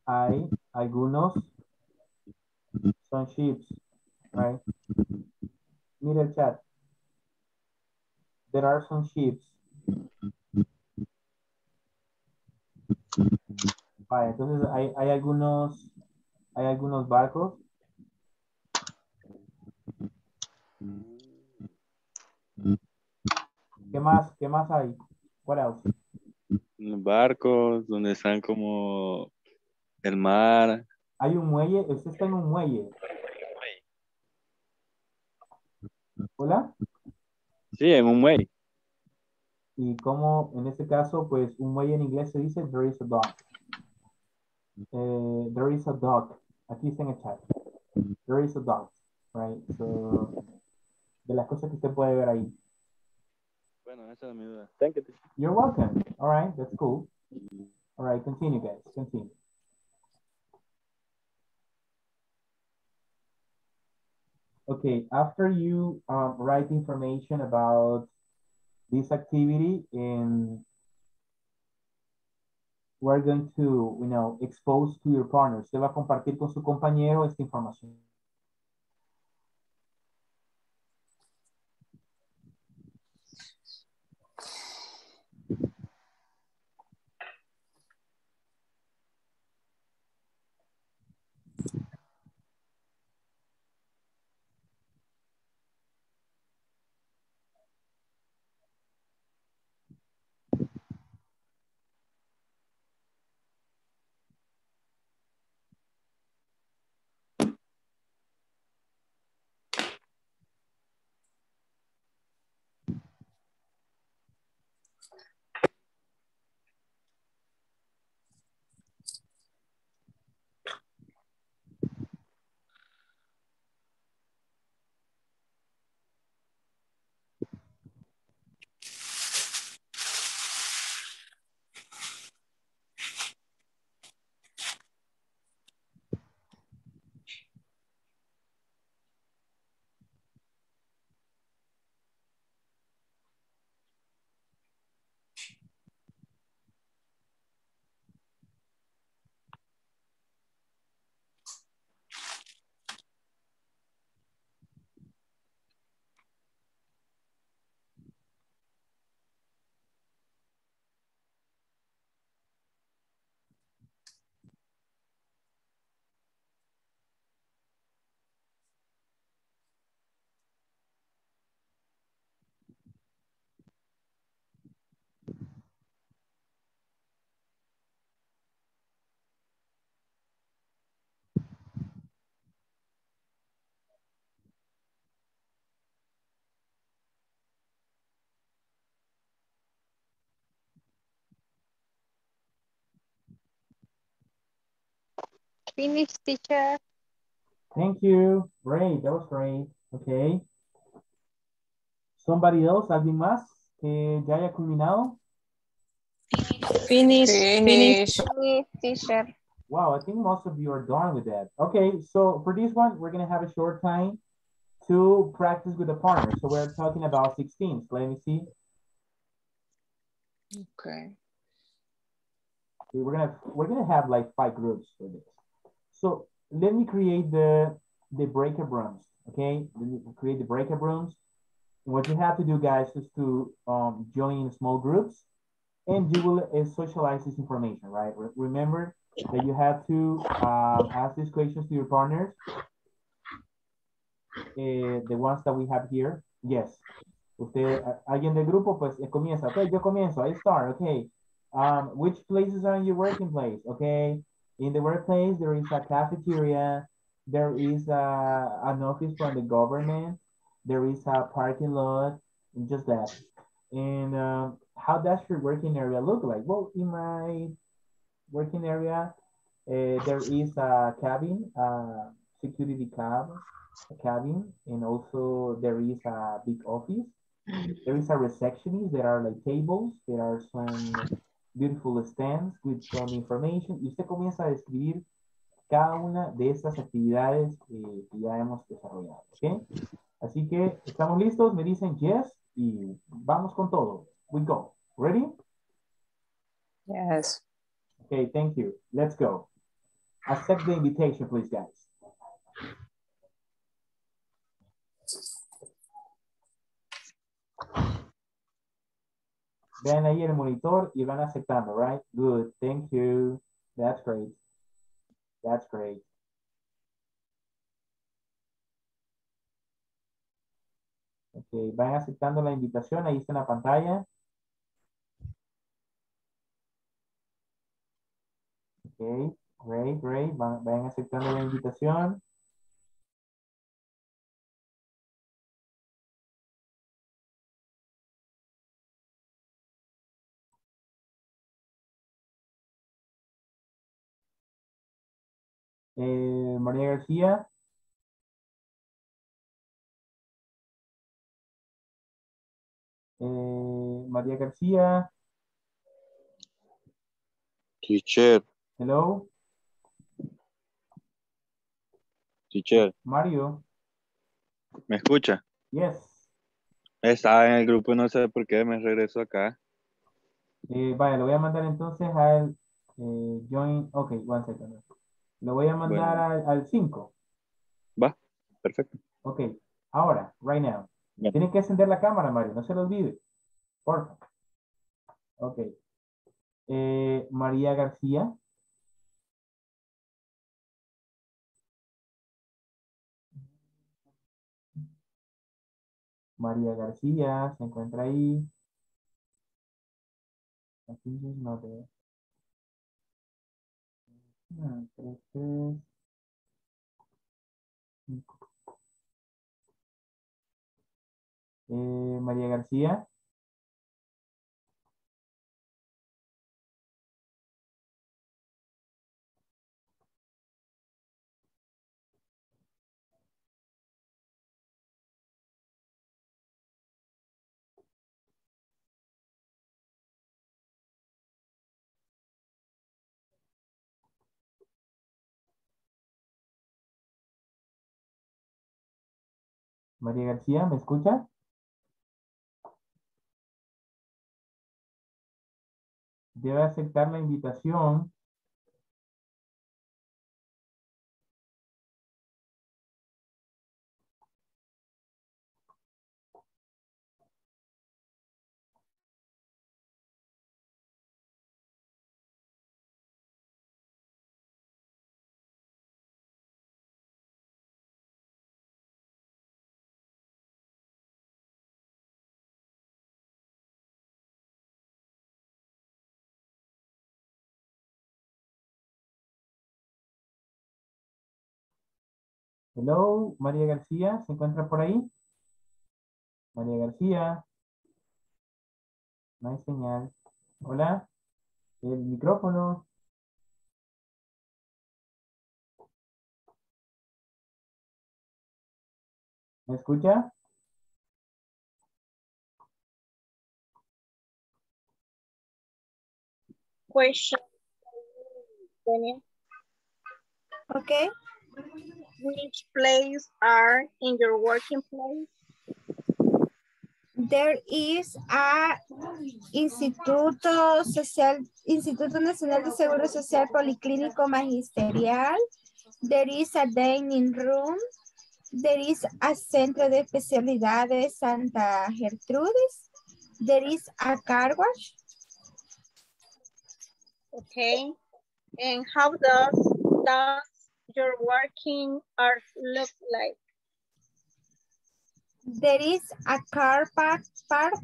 hay algunos, son ships, right? Mira el chat. There are some ships. Entonces hay, hay algunos, hay algunos barcos. ¿Qué más? ¿Qué más hay? What else? Barcos, donde están como el mar. Hay un muelle, usted está en un muelle. Hola. Sí, en un muelle. Y como en este caso, pues un muelle en inglés se dice there is a dock. Eh, there is a dock. Aquí está en el chat. There is a dock. Right? So, de las cosas que usted puede ver ahí. Bueno, esa es mi duda. Thank you. You're welcome. All right, that's cool. All right, continue, guys. Continue. Okay, after you um, write information about this activity and we're going to, you know, expose to your partner. Usted va a compartir con su compañero esta información. Finish, teacher. Thank you. Great, that was great. Okay. Somebody else, alguien más que ya haya culminado? Finish. Finish, teacher. Wow, I think most of you are done with that. Okay, so for this one, we're gonna have a short time to practice with the partner. So we're talking about 16s. Let me see. Okay. Okay, we're gonna we're gonna have like five groups for this. So let me create the the breaker rooms. Okay, let me create the breakup rooms. What you have to do, guys, is to um, join in small groups, and you will uh, socialize this information. Right? Re- remember, that you have to uh, ask these questions to your partners. Eh, the ones that we have here. Yes. Usted, alguien del grupo, pues eh, comienza. Ok, yo comienzo. I start. Okay. Um, which places are in your working place? Okay. In the workplace, there is a cafeteria. There is a, an office from the government. There is a parking lot. and Just that. And uh, how does your working area look like? Well, in my working area, uh, there is a cabin, a security cab, a cabin, and also there is a big office. There is a receptionist. There are like tables. There are some beautiful stands with some information. Y usted comienza a describir cada una de estas actividades eh, que ya hemos desarrollado. ¿ok? Así que estamos listos. Me dicen yes y vamos con todo. We go. Ready? Yes. Okay, thank you. Let's go. Accept the invitation, please, guys. Vean ahí el monitor y van aceptando, right? Good, thank you. That's great. That's great. Okay, van aceptando la invitación, ahí está en la pantalla. Okay, great, great. Van, vayan aceptando la invitación. Eh, María García. Eh, María García. Teacher, Hello. teacher, Mario. ¿me escucha? Yes. Estaba en el grupo, no sé por qué me regreso acá. Eh, vaya, lo voy a mandar entonces al eh, join. Ok, one second. Lo voy a mandar al 5. Va, perfecto. Ok, ahora, right now. Ya. Tiene que encender la cámara, Mario, no se lo olvide. Porfa. Ok. Eh, María García. María García, se encuentra ahí. Aquí no veo. Cinco. Eh, María García. María García, ¿me escucha? Debe aceptar la invitación. Hello, María García, ¿se encuentra por ahí? María García. No hay señal. Hola. El micrófono. ¿Me escucha? Question. Okay. Which place are in your working place? There is a Instituto Social, Instituto Nacional de Seguro Social Policlínico Magisterial. There is a dining room. There is a Centro de Especialidades Santa Gertrudis. There is a car wash. Okay. And how does does your working hours look like? There is a car park. park.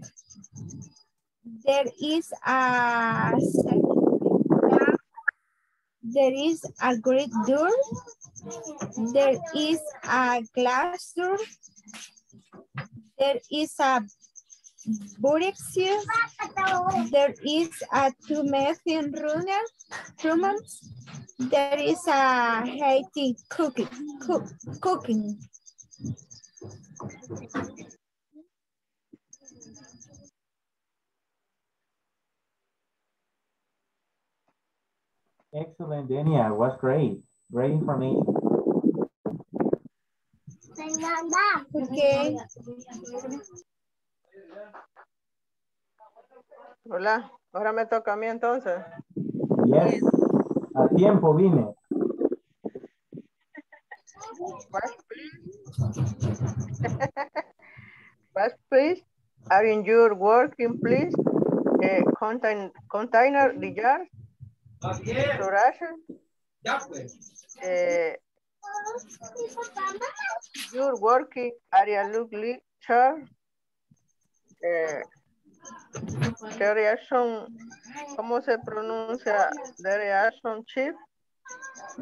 There is a there is a great door. There is a glass door. There is a Burexia. There is a two methane runner. Romans. There is a Haiti cooking. Cook, cooking. Excellent, Dania. Was great. Great information. Okay. Hola, ahora me toca a mí entonces. Yes. A tiempo vine. First, please. First, please. Are in your working place? Uh, contain, container the jar? Storage? Uh, your working area look like char? Eh, the reaction, ¿cómo se pronuncia? The reaction chip?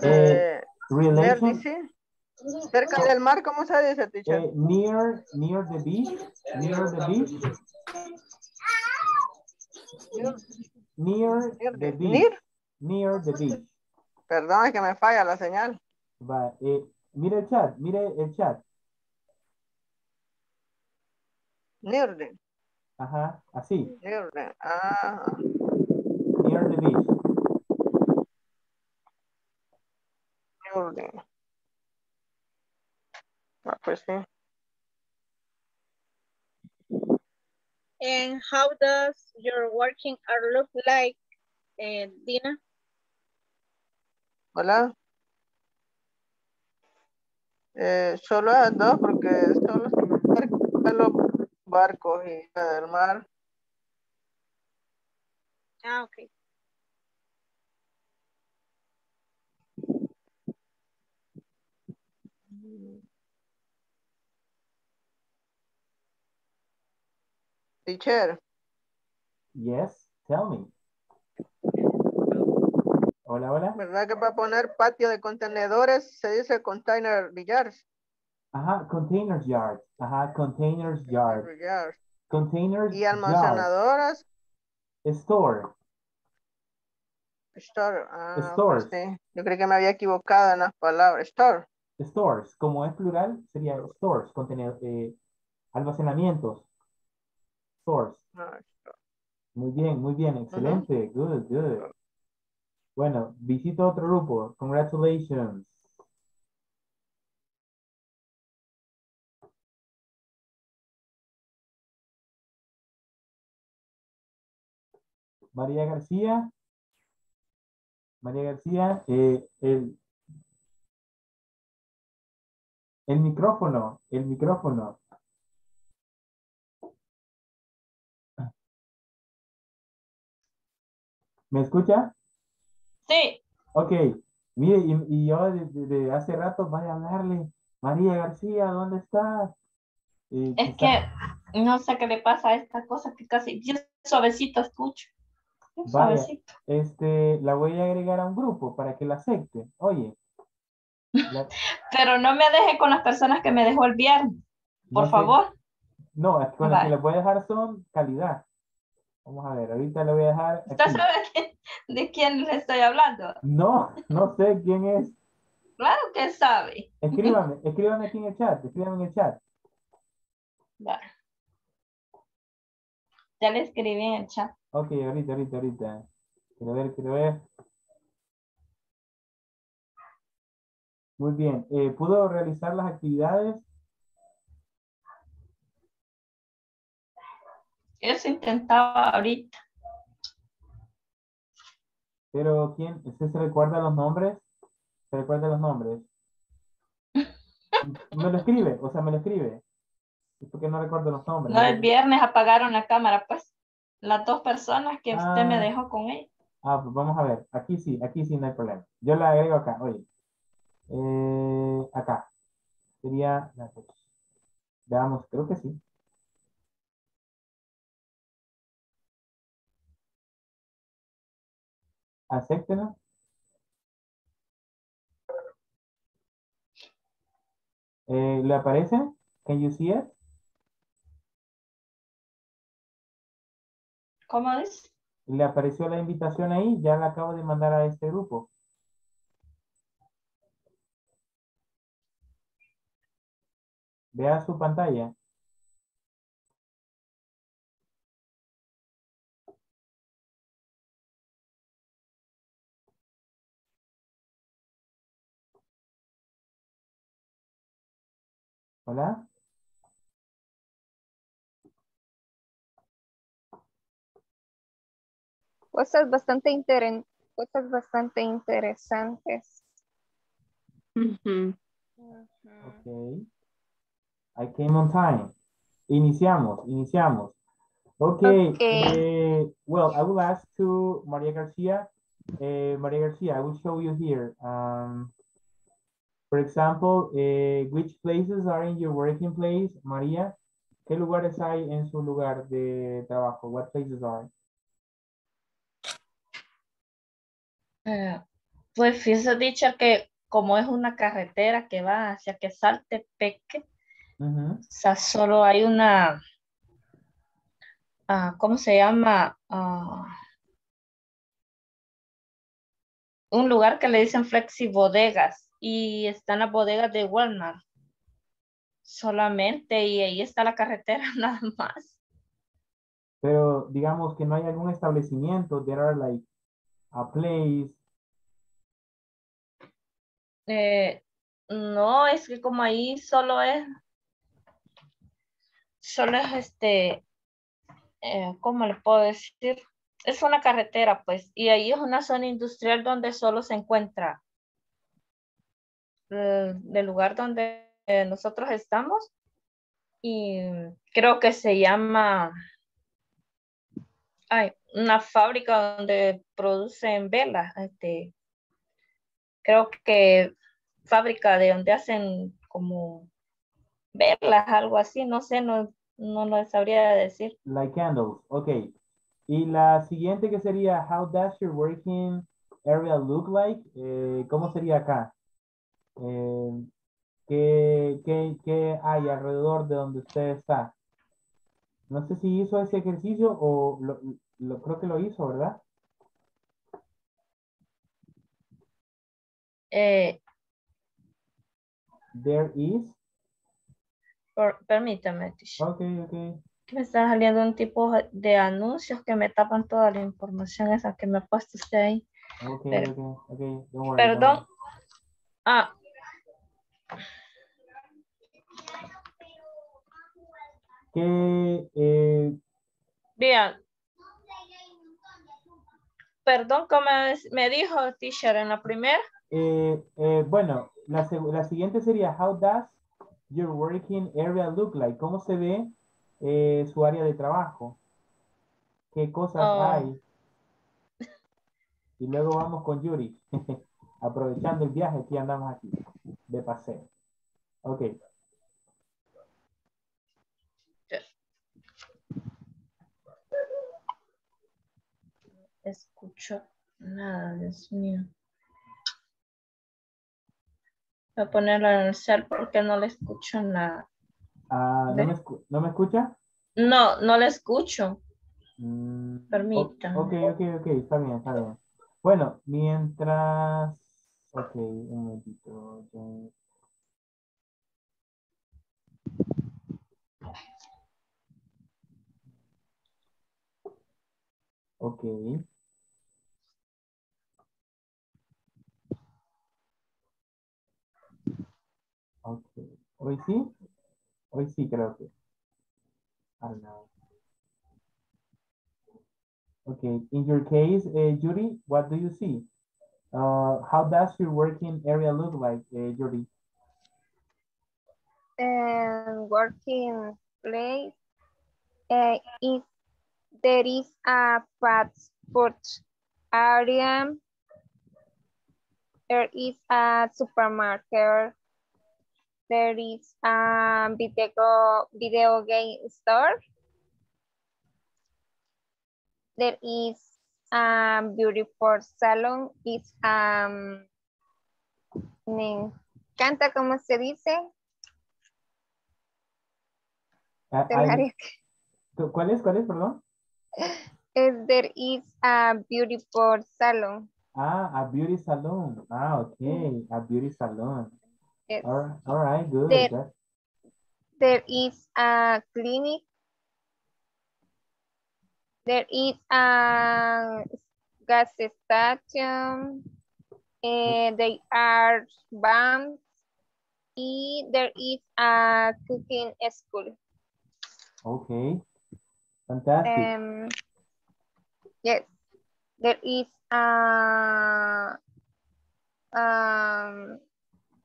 Eh, Verdice. Cerca del mar, ¿cómo se dice, teacher? eh, near, near the beach, near the beach, near the beach, Near. near the beach. Perdón, es que me falla la señal. Va, eh, mire el chat, mire el chat. Near the, Ajá, así, near the. Ah, near the beach. near the. Ah, pues sí. And how does your working hour look like, eh, Dina? Hola. Eh, solo dos porque solo se barcos y del mar. Ah, okay. Teacher, Yes, tell me. Hola, hola. ¿verdad que para poner patio de contenedores se dice container yards? Ajá, containers yard. Ajá, containers yard. Yards. Containers Y yard. almacenadoras, Store. store. Ah, pues Stores. sí. Yo creí que me había equivocado en las palabras. Store. Stores. Como es plural, sería stores, contenedor, eh, almacenamientos. Stores. Ah, store. Muy bien, muy bien. Excelente. Good, good. Bueno, visito otro grupo. Congratulations. María García. María García, eh, el, el micrófono, el micrófono. ¿Me escucha? Sí, Ok, mire, y, y yo desde hace rato voy a hablarle, María García, ¿dónde estás? Eh, es quizá- que no sé qué le pasa a esta cosa que casi bien suavecito escucho. Bien Vaya, suavecito. este, la voy a agregar a un grupo para que la acepte. Oye, la- Pero no me deje con las personas que me dejó el viernes, por no sé- favor. No, con las que les voy a dejar son calidad. Vamos a ver, ahorita le voy a dejar ¿Usted aquí. sabe de quién, de quién le estoy hablando? No, no sé quién es. Claro que sabe. Escríbame, escríbame aquí en el chat, escríbame en el chat. Va. Ya le escribí en el chat. Ok, ahorita, ahorita, ahorita. Quiero ver, quiero ver. Muy bien. eh, ¿Pudo realizar las actividades? Eso intentaba ahorita. Pero ¿quién? ¿Usted se recuerda los nombres? ¿Se recuerda los nombres? Me lo escribe, o sea, me lo escribe. Es porque no recuerdo los nombres. No, el viernes apagaron la cámara, pues. Las dos personas que usted me Ah. dejó con él. Ah, pues vamos a ver. Aquí sí, aquí sí no hay problema. Yo la agrego acá, oye. Eh, acá. Sería la. Veamos, creo que sí. Acéptela. Eh, ¿Le aparece? Can you see it? ¿Cómo es? Le apareció la invitación ahí, ya la acabo de mandar a este grupo. Vea su pantalla. Hola. Cosas bastante, cosas bastante interesantes. Okay. I came on time. Iniciamos, iniciamos. Okay. Okay. eh, well, I will ask to Maria Garcia. Eh, Maria Garcia, I will show you here. Um, for example, eh, which places are in your working place, Maria? ¿Qué lugares hay en su lugar de trabajo? What places are? Eh, pues fíjese, teacher, que como es una carretera que va hacia que salte Peque, o sea, solo hay una, ah, ¿cómo se llama? Ah, un lugar que le dicen Flexi Bodegas y están las bodegas de Walmart solamente y ahí está la carretera nada más. Pero digamos que no hay algún establecimiento, there are like a place. Eh, no, es que como ahí solo es, solo es este, eh, ¿cómo le puedo decir? Es una carretera, pues, y ahí es una zona industrial donde solo se encuentra eh, el lugar donde nosotros estamos y creo que se llama, ay, una fábrica donde producen velas, este, creo que fábrica de donde hacen como velas, algo así, no sé, no, no lo sabría decir. Like candles, ok. Y la siguiente que sería, how does your working area look like? Eh, ¿Cómo sería acá? Eh, ¿qué, qué, qué hay alrededor de donde usted está? No sé si hizo ese ejercicio o lo, lo- creo que lo hizo, ¿verdad? Eh, There is. por- permítame, Ok, ok. que me está saliendo un tipo de anuncios que me tapan toda la información esa que me ha puesto usted ahí. Ok, Pero- ok, ok. Don't worry, don't Perdón. worry. Ah, Que, eh, vean. Perdón, como me dijo teacher en la primera. Eh, eh, bueno, la, la siguiente sería, how does your working area look like? ¿Cómo se ve eh, su área de trabajo? ¿Qué cosas Oh. hay? Y luego vamos con Yuri, aprovechando el viaje que andamos aquí, de paseo. Ok, escucho nada, Dios mío. Voy a ponerlo en el cel porque no le escucho nada. Ah, ¿no, me escu- ¿no me escucha? No, no le escucho. Mm, Permítame. ok, ok, ok, está bien, está bien. Bueno, mientras... Ok, un momentito. ya- Ok. Ok. Hoy sí. Hoy sí creo que. I don't know. Okay. In your case, uh, Judy, what do you see? Uh, how does your working area look like, uh, Judy? and working place uh, is there is a passport area. There is a supermarket. There is a video, video game store. There is a beautiful salon. It's um, me encanta cómo se dice. Área ¿Cuál es? ¿Cuál es? Perdón. There is a beautiful salon. Ah, a beauty salon. Ah, okay. A beauty salon. All right, all right good. There- There is a clinic. There is a gas station. And they are banks. Y there is a cooking school. Okay. Fantastic. Um, yes, there is a um,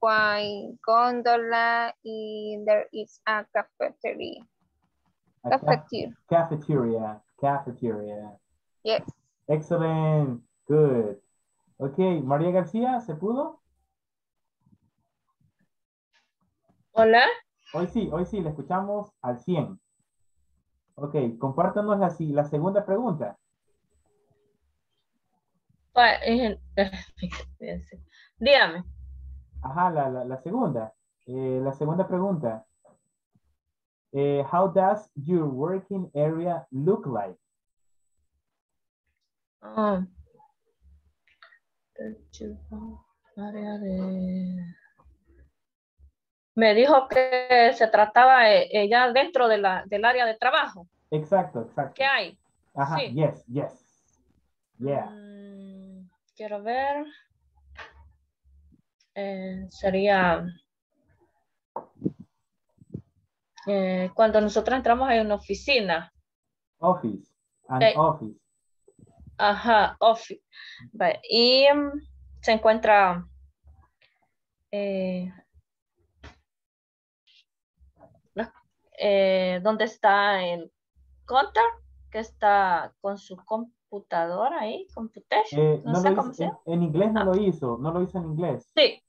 wine gondola and there is a cafeteria. A ca- Cafeteria, cafeteria. Cafeteria. yes. Excellent. Good. Okay, María García, ¿se pudo? Hola. Hoy sí, hoy sí, le escuchamos al 100. Ok, compártanos la, la segunda pregunta. Dígame. Ajá, la, la, la segunda. Eh, la segunda pregunta. Eh, how does your working area look like? Ah. Área de- Me dijo que se trataba eh, ya dentro de la, del área de trabajo. Exacto, exacto. ¿Qué hay? Ajá, Sí. yes, yes. Yeah. Mm, quiero ver. Eh, sería eh, cuando nosotros entramos en una oficina. Office. An Eh. office. Ajá, office. Vale, Y mm, se encuentra donde está el counter, que está con su computadora ahí, computation, no, no sé cómo hizo, se en, llama. en inglés no Ah. lo hizo, no lo hizo en inglés. Sí,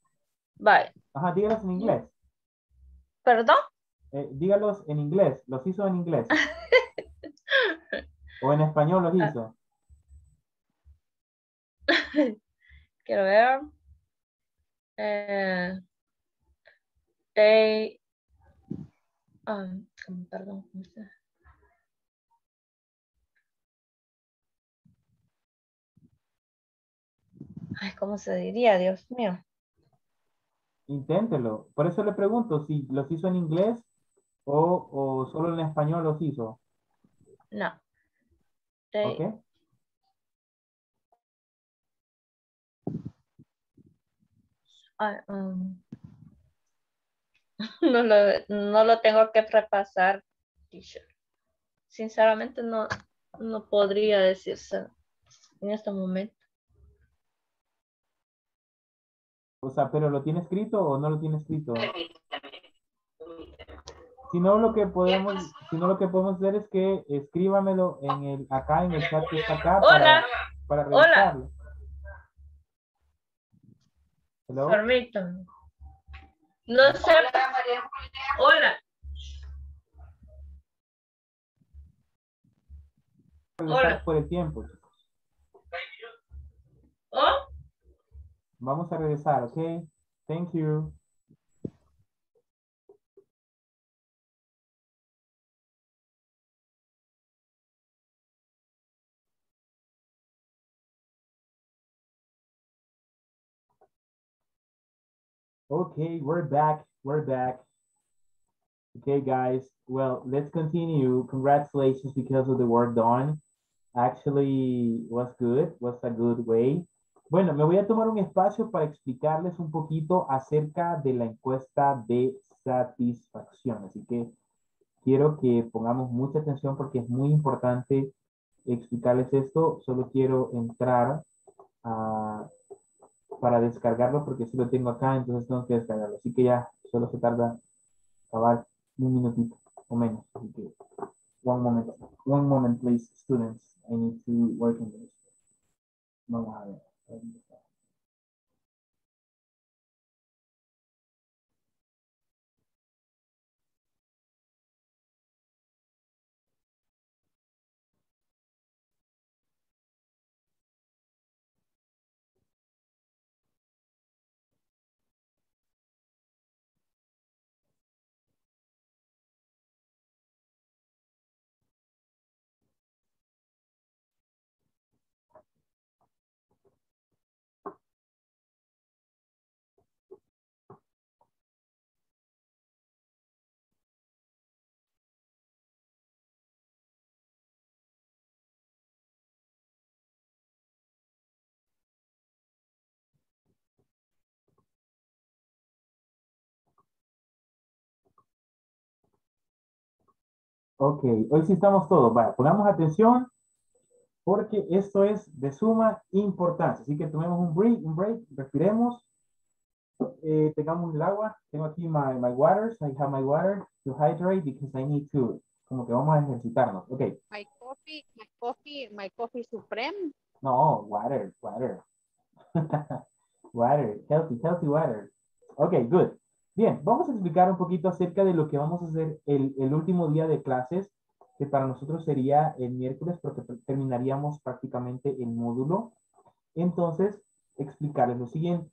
vale. Ajá, dígalos en inglés. ¿Perdón? Eh, dígalos en inglés, los hizo en inglés. o en español los hizo. Quiero ver. Eh, they, ah, ¿cómo- perdón, ¿cómo se- Ay, ¿cómo se diría? Dios mío. Inténtelo. Por eso le pregunto si los hizo en inglés o, o solo en español los hizo. No. They, ¿Ok? ah, um, no, lo, no lo tengo que repasar, teacher. Sinceramente no, no podría decirse en este momento. O sea, pero ¿lo tiene escrito o no lo tiene escrito? Si no, lo que podemos, si no, lo que podemos hacer es que escríbamelo en el, acá en el chat que está acá Hola. para, para Hola. revisarlo. Hello. Permítame. No sé. Hola. Hola. por el tiempo, Vamos a regresar, ¿ok? Thank you. Okay, we're back. We're back. Okay, guys. Well, let's continue. Congratulations because of the work done. Actually, was good. Was a good way. Bueno, me voy a tomar un espacio para explicarles un poquito acerca de la encuesta de satisfacción. Así que quiero que pongamos mucha atención porque es muy importante explicarles esto. Solo quiero entrar para descargarlo porque si lo tengo acá, entonces tengo que descargarlo. Así que ya solo se tarda acabar un minutito o menos. Así que one moment, one moment please, students. I need to work on this. Vamos a ver. Um, Ok, hoy sí estamos todos. Vaya, pongamos atención porque esto es de suma importancia. Así que tomemos un break, un break, respiremos, eh, tengamos el agua. Tengo aquí my, my waters. I have my water to hydrate because I need to. Como que vamos a ejercitarnos. Ok. My coffee, my coffee, my coffee supreme. No, water, water. water, healthy, healthy water. Ok, good. Bien, vamos a explicar un poquito acerca de lo que vamos a hacer el, el último día de clases, que para nosotros sería el miércoles, porque terminaríamos prácticamente el módulo. Entonces, explicarles lo siguiente.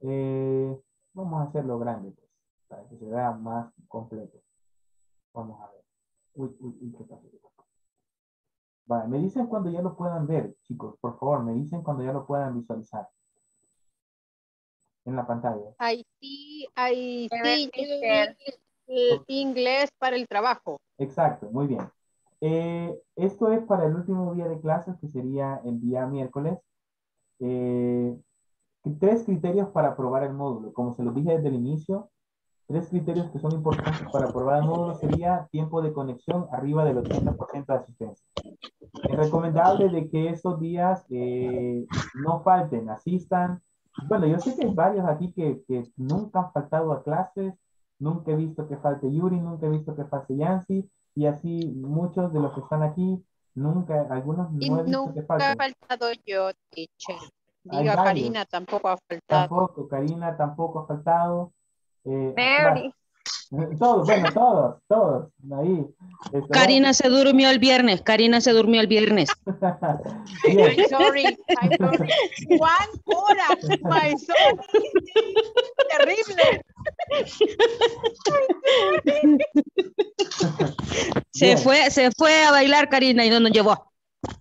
Eh, vamos a hacerlo grande, pues, para que se vea más completo. Vamos a ver. Uy, uy, uy, qué pasa. Vale, me dicen cuando ya lo puedan ver, chicos, por favor, me dicen cuando ya lo puedan visualizar en la pantalla. I see, I see el inglés para el trabajo. Exacto, muy bien. Eh, esto es para el último día de clases, que sería el día miércoles. Eh, tres criterios para aprobar el módulo. Como se los dije desde el inicio, tres criterios que son importantes para aprobar el módulo sería tiempo de conexión arriba del 80% de asistencia. Es recomendable de que estos días eh, no falten, asistan, bueno, yo sé que hay varios aquí que, que, nunca han faltado a clases, nunca he visto que falte Yuri, nunca he visto que falte Yancy, y así muchos de los que están aquí, nunca, algunos y no he visto nunca que falten. ha faltado yo, teacher. Diga. Karina tampoco ha faltado. Tampoco, Karina tampoco ha faltado. Eh, Mary. todos, bueno, todos, todos, ahí. Este, Karina se durmió el viernes. Karina se durmió el viernes. I'm sorry, I'm sorry. One hora, my son. Terrible. Se fue, se fue a bailar Karina y no nos llevó.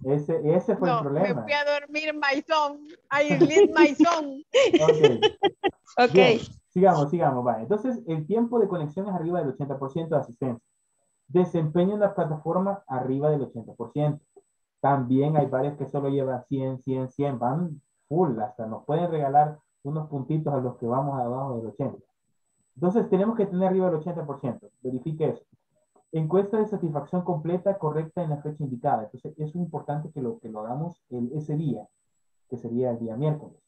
Ese, ese fue No, el me problema. fui a dormir, my son. I leave my son. Ok. Ok. Bien, sigamos, sigamos. Vale. Entonces, el tiempo de conexión es arriba del 80% de asistencia. Desempeño en la plataforma arriba del 80%. También hay varios que solo llevan 100, 100, 100. Van full, hasta nos pueden regalar unos puntitos a los que vamos abajo del 80%. Entonces, tenemos que tener arriba del 80%. Verifique eso. Encuesta de satisfacción completa, correcta en la fecha indicada. Entonces, es importante que lo, que lo hagamos el- ese día, que sería el día miércoles.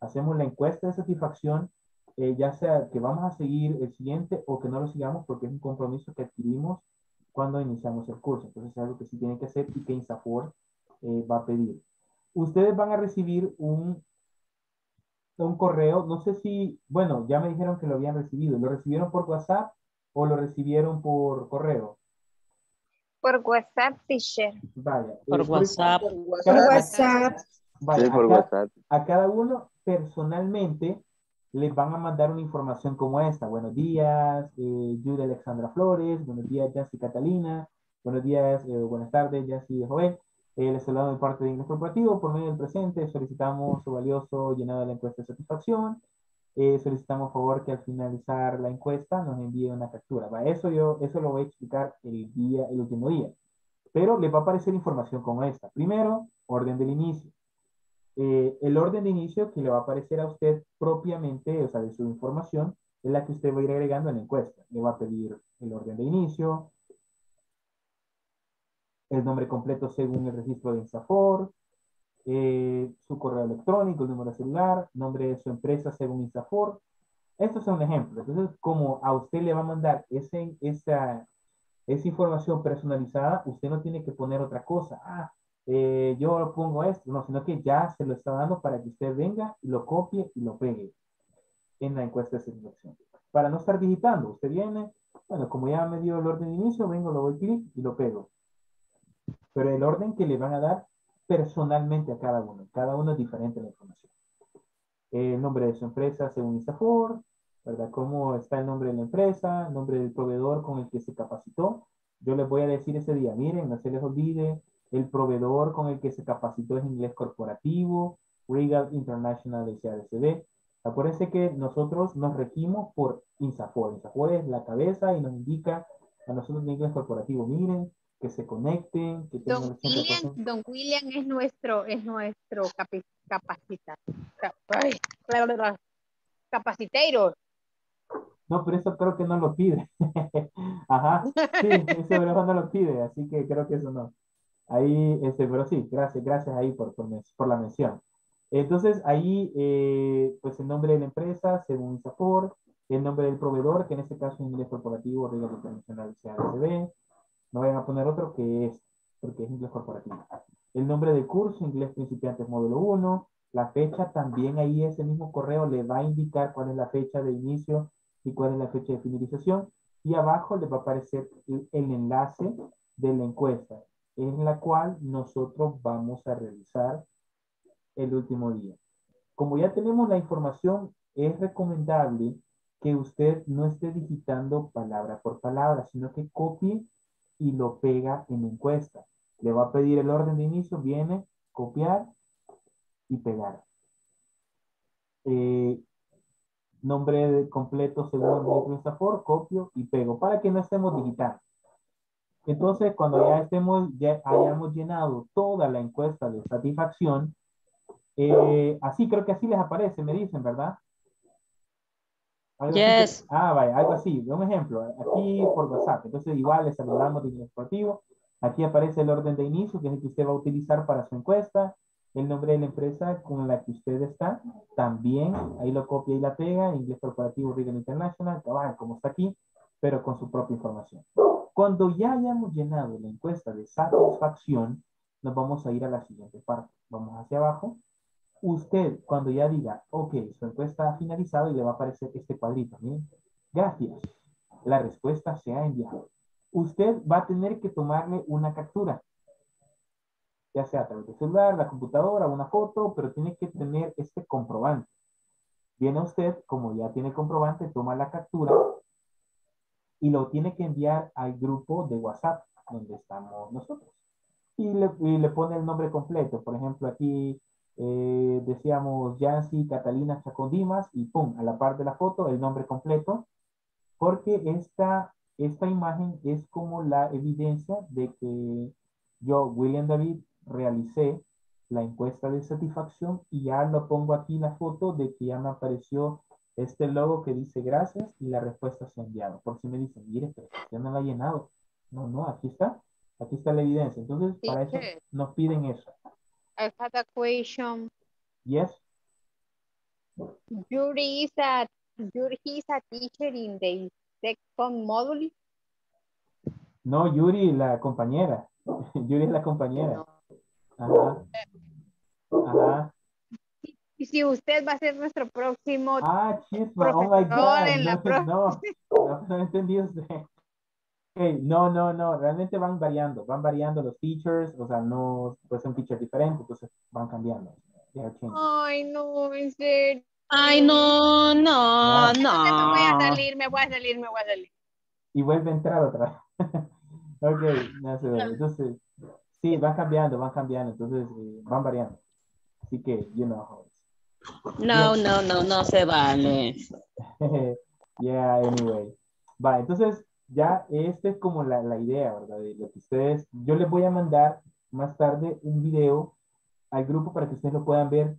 Hacemos la encuesta de satisfacción, eh, ya sea que vamos a seguir el siguiente o que no lo sigamos porque es un compromiso que adquirimos cuando iniciamos el curso. Entonces, es algo que sí tienen que hacer y que INSAFOR eh, va a pedir. Ustedes van a recibir un, un correo, no sé si, bueno, ya me dijeron que lo habían recibido. ¿Lo recibieron por WhatsApp o lo recibieron por correo? Por WhatsApp, teacher. Vaya. Por eh, WhatsApp. Por cada- WhatsApp. vaya, Sí, por a WhatsApp. a cada uno personalmente les van a mandar una información como esta. Buenos días, eh, Julia Alexandra Flores. Buenos días, Yancy Catalina. Buenos días, eh, buenas tardes, Yancy Joven. Eh, les saludo de parte de Inglés Corporativo. Por medio del presente solicitamos su valioso llenado de la encuesta de satisfacción. Eh, solicitamos favor que al finalizar la encuesta nos envíe una captura. Va, Eso yo, eso lo voy a explicar el día, el último día. Pero le va a aparecer información como esta. Primero, orden del inicio. Eh, el orden de inicio que le va a aparecer a usted propiamente, o sea, de su información, es la que usted va a ir agregando en la encuesta. Le va a pedir el orden de inicio, el nombre completo según el registro de INSAFOR, eh, su correo electrónico, el número celular, nombre de su empresa según INSAFOR. Estos son ejemplos. Entonces, como a usted le va a mandar ese, esa, esa información personalizada, usted no tiene que poner otra cosa. Ah, eh, yo pongo esto, no, sino que ya se lo está dando para que usted venga, lo copie y lo pegue en la encuesta de selección. Para no estar digitando, usted viene, bueno, como ya me dio el orden de inicio, vengo, lo doy clic y lo pego. Pero el orden que le van a dar personalmente a cada uno. Cada uno es diferente la información. El nombre de su empresa según ISAFOR, ¿verdad? Cómo está el nombre de la empresa, nombre del proveedor con el que se capacitó. Yo les voy a decir ese día, miren, no se les olvide, el proveedor con el que se capacitó es inglés corporativo, Regal International SADCB. Acuérdense que nosotros nos regimos por INSAFOR. INSAFOR es la cabeza y nos indica a nosotros en inglés corporativo, miren, que se conecten, que tengan Don el 100%. William, Don William es nuestro, es nuestro capi- capacita, ca- ay, bla, bla, bla, capacitator. No, pero eso creo que no lo pide. Ajá, sí, ese no lo pide, así que creo que eso no. Ahí, este, pero sí, gracias, gracias ahí por, por, por la mención. Entonces, ahí, eh, pues el nombre de la empresa, según ISAFOR, el nombre del proveedor, que en este caso es inglés corporativo, Regal Internacional CADCB. No vayan a poner otro que es, porque es inglés corporativo. El nombre del curso, inglés principiantes módulo 1. La fecha también ahí ese mismo correo le va a indicar cuál es la fecha de inicio y cuál es la fecha de finalización. Y abajo le va a aparecer el, el enlace de la encuesta, en la cual nosotros vamos a realizar el último día. Como ya tenemos la información, es recomendable que usted no esté digitando palabra por palabra, sino que copie y lo pega en la encuesta. Le va a pedir el orden de inicio, viene, copiar y pegar. Eh, nombre completo según Word, copio y pego, para que no estemos digitando. Entonces, cuando ya estemos, ya hayamos llenado toda la encuesta de satisfacción, eh, así creo que así les aparece, me dicen, ¿verdad? Algo así que- Yes. ah, vaya, algo así. Un ejemplo, aquí por WhatsApp. Entonces, igual le saludamos de deportivo. Aquí aparece el orden de inicio, que es el que usted va a utilizar para su encuesta. El nombre de la empresa con la que usted está. También, ahí lo copia y la pega. Inglés corporativo Regal International, cabal, como está aquí, pero con su propia información. Cuando ya hayamos llenado la encuesta de satisfacción, nos vamos a ir a la siguiente parte. Vamos hacia abajo. Usted, cuando ya diga, ok, su encuesta ha finalizado y le va a aparecer este cuadrito, miren. Gracias. La respuesta se ha enviado. Usted va a tener que tomarle una captura. Ya sea a través del celular, la computadora, una foto, pero tiene que tener este comprobante. Viene usted, como ya tiene comprobante, toma la captura y lo tiene que enviar al grupo de WhatsApp donde estamos nosotros. Y le, y le pone el nombre completo. Por ejemplo, aquí eh, decíamos Yancy Catalina Chacón Dimas y pum, a la par de la foto, el nombre completo, porque esta, esta imagen es como la evidencia de que yo, William David, realicé la encuesta de satisfacción y ya lo pongo aquí la foto de que ya me apareció este logo que dice gracias y la respuesta se ha enviado. Por si me dicen, mire, pero usted no la ha llenado. No, no, aquí está. Aquí está la evidencia. Entonces, para eso nos piden eso. I had a question. Yes. Yuri is a Yuri is a teacher in the second module. No, Yuri, la compañera. Yuri es la compañera. Ajá. Ajá. Y si usted va a ser nuestro próximo Ah, chispa. Oh my profesor God. en la No, pro- no, no, no entendí usted. Ok, no, no, no. Realmente van variando. Van variando los teachers. O sea, no puede ser un teacher diferente. Entonces van cambiando. Ay, no, en serio. Ay, no, no, Entonces me voy a no. salir, me voy a salir, me voy a salir. Y vuelve a entrar otra vez. ok, no se ve. Entonces, sí, van cambiando, van cambiando. Entonces, eh, van variando. Así que, you know. No, no, no, no se vale. yeah, anyway. Va, entonces ya esta es como la, la idea, ¿verdad? De lo que ustedes, yo les voy a mandar más tarde un video al grupo para que ustedes lo puedan ver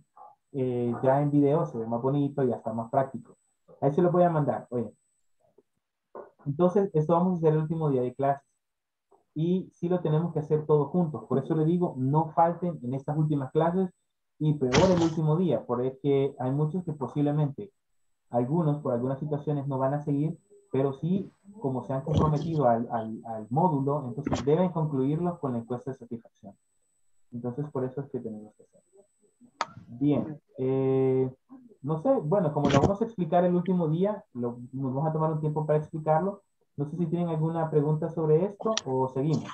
eh, ya en video, se ve más bonito y hasta más práctico. Ahí se lo voy a mandar, oye. Entonces, esto vamos a hacer el último día de clases. Y sí lo tenemos que hacer todos juntos. Por eso le digo, no falten en estas últimas clases y peor el último día, porque hay muchos que posiblemente, algunos por algunas situaciones no van a seguir, pero sí, como se han comprometido al, al, al módulo, entonces deben concluirlos con la encuesta de satisfacción. Entonces, por eso es que tenemos que hacer. Bien. eh, no sé, bueno, como lo vamos a explicar el último día, lo, nos vamos a tomar un tiempo para explicarlo. No sé si tienen alguna pregunta sobre esto o seguimos.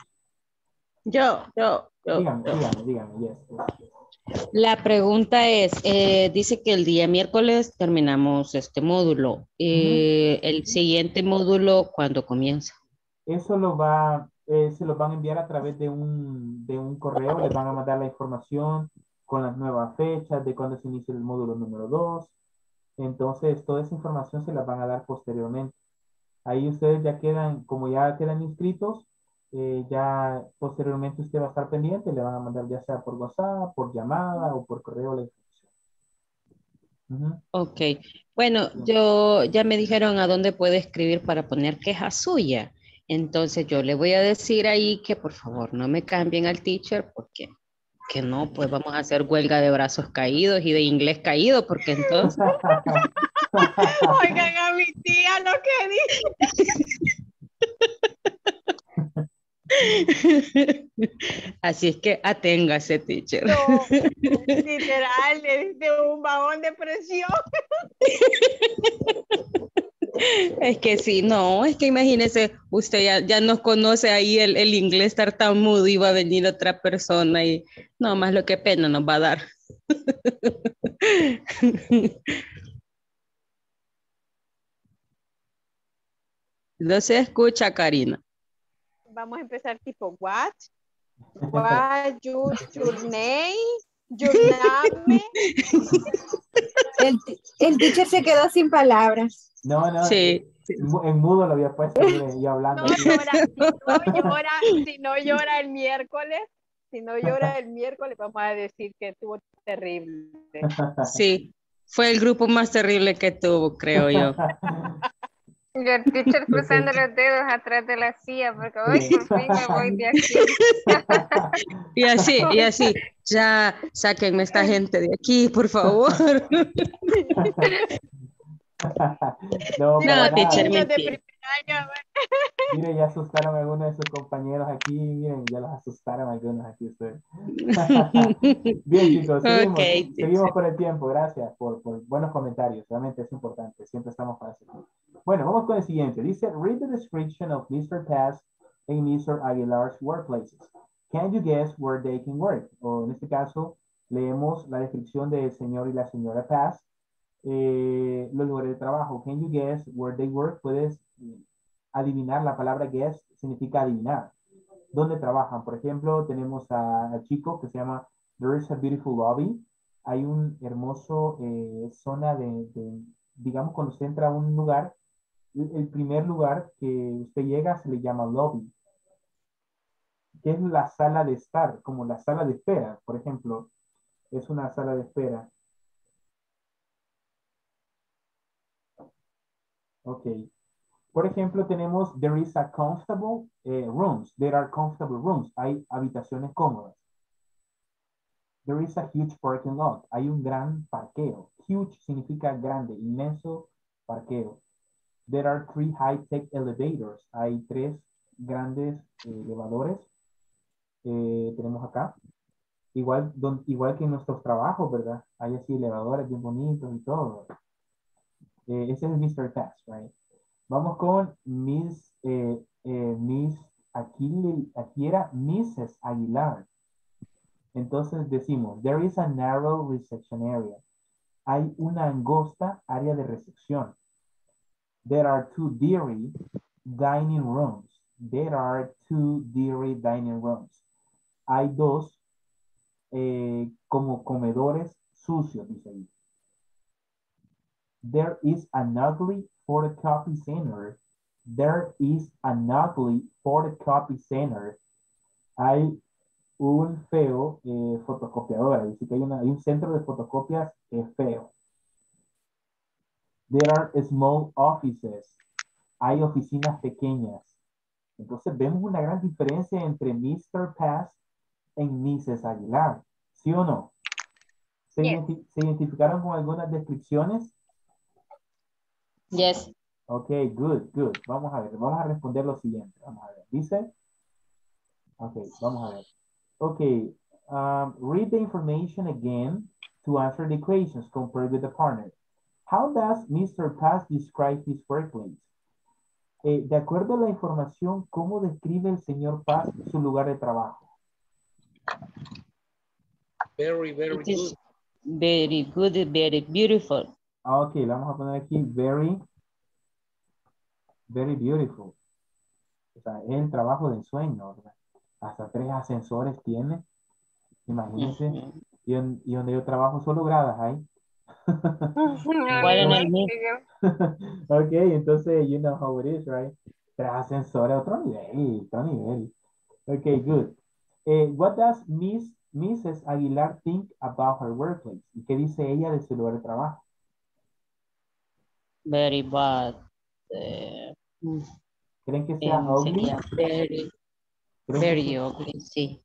Yo, yo, yo. Díganme, yo. díganme, díganme. Yes, yes, yes. La pregunta es, eh, dice que el día miércoles terminamos este módulo. Eh, El siguiente módulo, ¿cuándo comienza? Eso lo va, eh, se lo van a enviar a través de un, de un correo, les van a mandar la información con las nuevas fechas de cuándo se inicia el módulo número 2. Entonces, toda esa información se la van a dar posteriormente. Ahí ustedes ya quedan, como ya quedan inscritos, eh, ya posteriormente usted va a estar pendiente, le van a mandar ya sea por WhatsApp, por llamada o por correo la información. Ujú. Ok. Bueno, yo ya me dijeron a dónde puede escribir para poner queja suya. Entonces yo le voy a decir ahí que por favor no me cambien al teacher porque que no, pues vamos a hacer huelga de brazos caídos y de inglés caído porque entonces Oigan a mi tía lo que dice. Así es que aténgase, teacher. No, literal, le diste un vagón de presión. Es que sí, no, es que imagínese, usted ya, ya nos conoce ahí el, el inglés tartamudo y va a venir otra persona y no más lo que pena nos va a dar. No se escucha, Karina. Vamos a empezar tipo, what? What, your, your name? Your name? El, el teacher se quedó sin palabras. No, no. Sí. En mu- En mudo lo había puesto, mire, yo hablando. No llora, si no llora, si no llora el miércoles, si no llora el miércoles, vamos a decir que estuvo terrible. Sí, fue el grupo más terrible que tuvo, creo yo. Y el teacher cruzando los dedos atrás de la silla porque hoy por fin me voy de aquí. Y así, y así, ya, sáquenme esta gente de aquí, por favor. No, No, teacher, mentira. primer año, Mire, ya asustaron a algunos de sus compañeros aquí. Miren, ya los asustaron a algunos aquí ustedes. Bien, chicos, seguimos, Ok, seguimos por el tiempo. Gracias por, por buenos comentarios. Realmente es importante. Siempre estamos para eso. Bueno, vamos con el siguiente. Dice, read the description of Mr. Pass and Mr. Aguilar's workplaces. Can you guess where they can work? O en este caso, leemos la descripción del señor y la señora Pass. Eh, los lugares de trabajo. Can you guess where they work? Puedes eh, adivinar. La palabra guess significa adivinar. ¿Dónde trabajan? Por ejemplo, tenemos a, a Chico que se llama There is a beautiful lobby. Hay un hermoso eh, zona de, de- digamos, cuando usted entra a un lugar, el primer lugar que usted llega se le llama lobby, que es la sala de estar, como la sala de espera, por ejemplo, es una sala de espera. Ok. Por ejemplo, tenemos there is a comfortable eh, rooms. There are comfortable rooms. Hay habitaciones cómodas. There is a huge parking lot. Hay un gran parqueo. Huge significa grande, inmenso parqueo. There are three high-tech elevators. Hay tres grandes eh, elevadores. Eh, tenemos acá. Igual, igual que en nuestros trabajos, ¿verdad? Hay así elevadores bien bonitos y todo. Ese es Mr. Task, right? Vamos con Miss, eh, eh, Miss, aquí, aquí era Mrs. Aguilar. Entonces decimos, there is a narrow reception area. Hay una angosta área de recepción. There are two dairy dining rooms. There are two dairy dining rooms. Hay dos eh, como comedores sucios, dice ahí. There is an ugly photocopy center. There is an ugly photocopy center. Hay un feo eh, fotocopiadora. Dice que hay, una- hay un centro de fotocopias eh, feo. There are small offices. Hay oficinas pequeñas. Entonces vemos una gran diferencia entre Mr. Pass y Mrs. Aguilar. ¿Sí o no? ¿Se, identi- se identificaron con algunas descripciones? Yes. Ok, good, good. Vamos a ver, vamos a responder lo siguiente. Vamos a ver. Dice, ok, vamos a ver. Ok, um, read the information again to answer the equations compared with the partner. How does Mr. Paz describe his workplace? Eh, de acuerdo a la información, ¿cómo describe el señor Paz su lugar de trabajo? Very, very It good. very good, very beautiful. Ah, ok, le vamos a poner aquí very, very beautiful. O sea, es el trabajo de ensueño, ¿verdad? Hasta tres ascensores tiene. Imagínense. y, en- y donde yo trabajo solo gradas hay. Ok, entonces, you know how it is, right? Tres ascensores, otro nivel, otro nivel. Ok, good. Eh, what does Miss, Mrs. Aguilar think about her workplace? ¿Y qué dice ella de su lugar de trabajo? Very bad. eh, mm, ¿Creen que sea ugly? sería very, ¿Creen que very ugly, sí.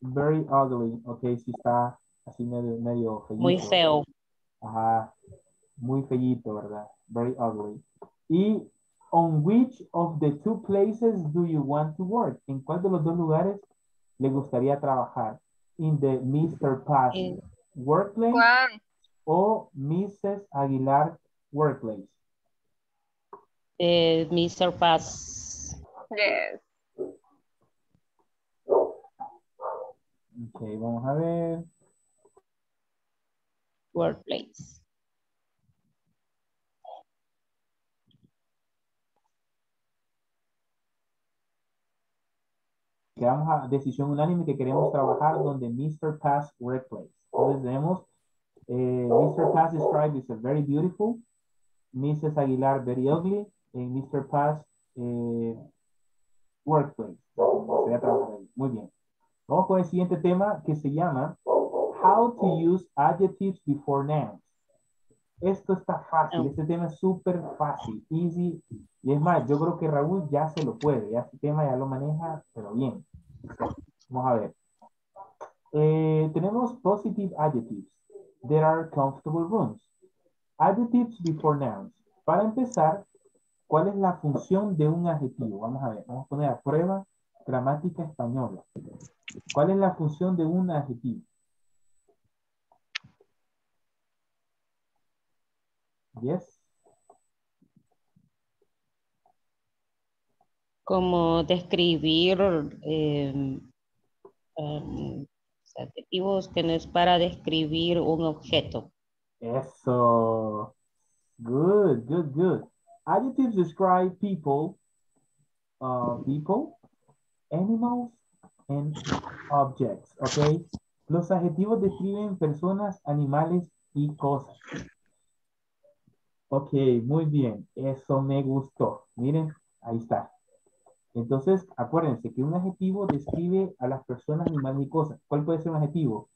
Very ugly. Ok, sí está así medio, medio feíto. Muy feo. Ajá. Muy feíto, ¿verdad? Very ugly. Y on which of the two places do you want to work? ¿En cuál de los dos lugares le gustaría trabajar? In the Mr. Paz En- workplace o Mrs. Aguilar workplace? Eh, Mr. Paz. yes. Ok, vamos a ver. Workplace. Quedamos a decisión unánime que queremos trabajar donde Mr. Paz workplace. Entonces tenemos eh, Mr. Paz described is a very beautiful, Mrs. Aguilar very ugly, and Mr. Paz eh, workplace. Muy bien. Vamos con el siguiente tema que se llama How to use adjectives before nouns. Esto está fácil, este tema es súper fácil, easy. Y es más, yo creo que Raúl ya se lo puede, ya este tema ya lo maneja, pero bien. Vamos a ver. Eh, tenemos positive adjectives. There are comfortable rooms. Adjectives before nouns. Para empezar, ¿cuál es la función de un adjetivo? Vamos a ver, vamos a poner a prueba gramática española. ¿Cuál es la función de un adjetivo? Yes. Como describir eh, em, adjetivos que no es para describir un objeto. Eso. Good, good, good. Adjectives describe people, uh, people, animals, and objects, okay? Los adjetivos describen personas, animales y cosas. Ok, muy bien. Eso me gustó. Miren, ahí está. Entonces, acuérdense que un adjetivo describe a las personas, animales y cosas. ¿Cuál puede ser un adjetivo?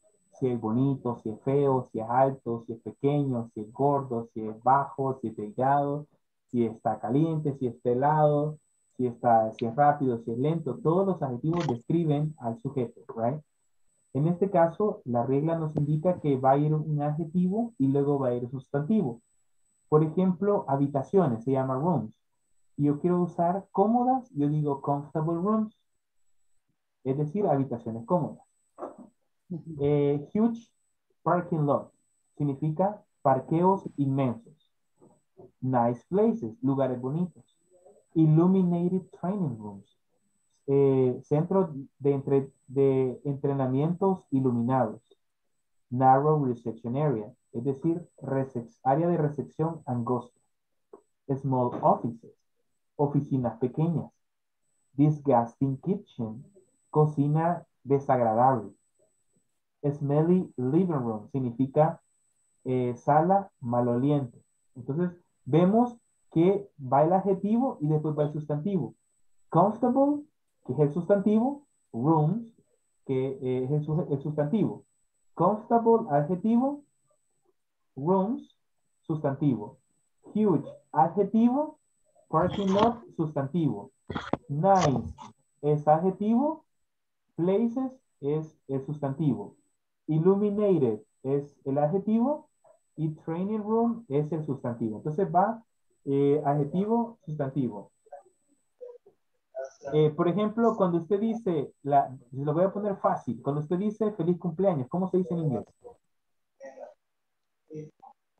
Si es bonito, si es feo, si es alto, si es pequeño, si es gordo, si es bajo, si es delgado, si está caliente, si está helado, si, está, si es rápido, si es lento. Todos los adjetivos describen al sujeto, right? En este caso, la regla nos indica que va a ir un adjetivo y luego va a ir un sustantivo. Por ejemplo, habitaciones, se llama rooms. Y yo quiero usar cómodas, yo digo comfortable rooms. Es decir, habitaciones cómodas. Eh, huge parking lot significa parqueos inmensos. Nice places, lugares bonitos. Illuminated training rooms, eh, centros de, de entrenamientos iluminados. Narrow reception area, es decir, área de recepción angosta. Small offices, oficinas pequeñas. Disgusting kitchen, cocina desagradable. Smelly living room significa eh, sala maloliente. Entonces, vemos que va el adjetivo y después va el sustantivo. Comfortable, que es el sustantivo. Rooms, que eh, es el, el sustantivo. Comfortable, adjetivo. Rooms, sustantivo. Huge, adjetivo. Parking lot, sustantivo. Nice es adjetivo. Places es el sustantivo. Illuminated es el adjetivo. Y training room es el sustantivo. Entonces va eh, adjetivo, sustantivo. Eh, por ejemplo, cuando usted dice, la, lo voy a poner fácil, cuando usted dice feliz cumpleaños, ¿cómo se dice en inglés?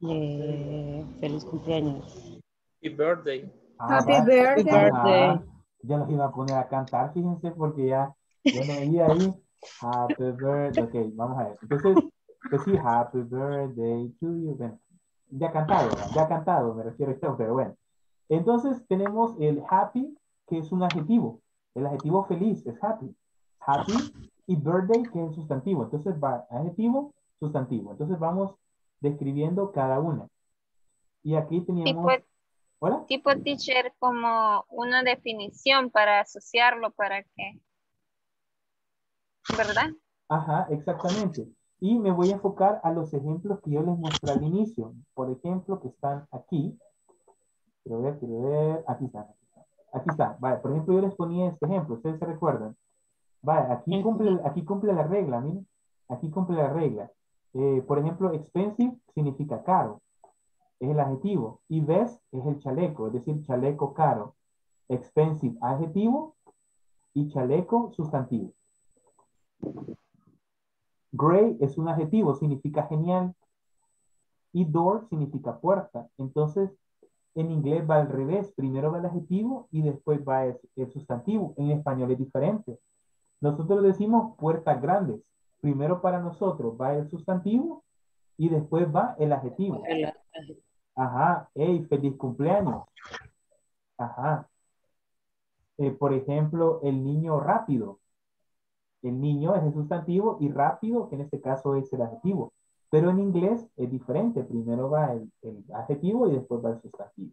Eh, feliz cumpleaños. Happy birthday. Ah, Happy va. birthday. Ajá. Ya los iba a poner a cantar, fíjense, porque ya, ya no oía ahí. Happy birthday. Ok, vamos a ver. Entonces, pues sí, happy birthday to you. Bueno, ya cantado, ya cantado, me refiero a esto, pero bueno. Entonces tenemos el happy, que es un adjetivo. El adjetivo feliz es happy. Happy y birthday, que es sustantivo. Entonces va adjetivo, sustantivo. Entonces vamos describiendo cada una. Y aquí teníamos... Tipo, ¿Hola? tipo teacher como una definición para asociarlo para que, ¿verdad? Ajá, exactamente. Y me voy a enfocar a los ejemplos que yo les mostré al inicio. Por ejemplo, que están aquí. Quiero ver, quiero ver. Aquí están. Aquí están. Vale, por ejemplo, yo les ponía este ejemplo. Ustedes se recuerdan. Vale, aquí cumple, aquí cumple la regla, miren. Aquí cumple la regla. Eh, por ejemplo, expensive significa caro. Es el adjetivo. Y vest es el chaleco, es decir, chaleco caro. Expensive, adjetivo. Y chaleco, sustantivo. Gray es un adjetivo, significa genial. Y door significa puerta. Entonces, en inglés va al revés. Primero va el adjetivo y después va el, el sustantivo. En español es diferente. Nosotros decimos puertas grandes. Primero para nosotros va el sustantivo y después va el adjetivo. Ajá. Hey, feliz cumpleaños. Ajá. Eh, por ejemplo, el niño rápido. El niño es el sustantivo y rápido, que en este caso es el adjetivo. Pero en inglés es diferente. Primero va el, el adjetivo y después va el sustantivo.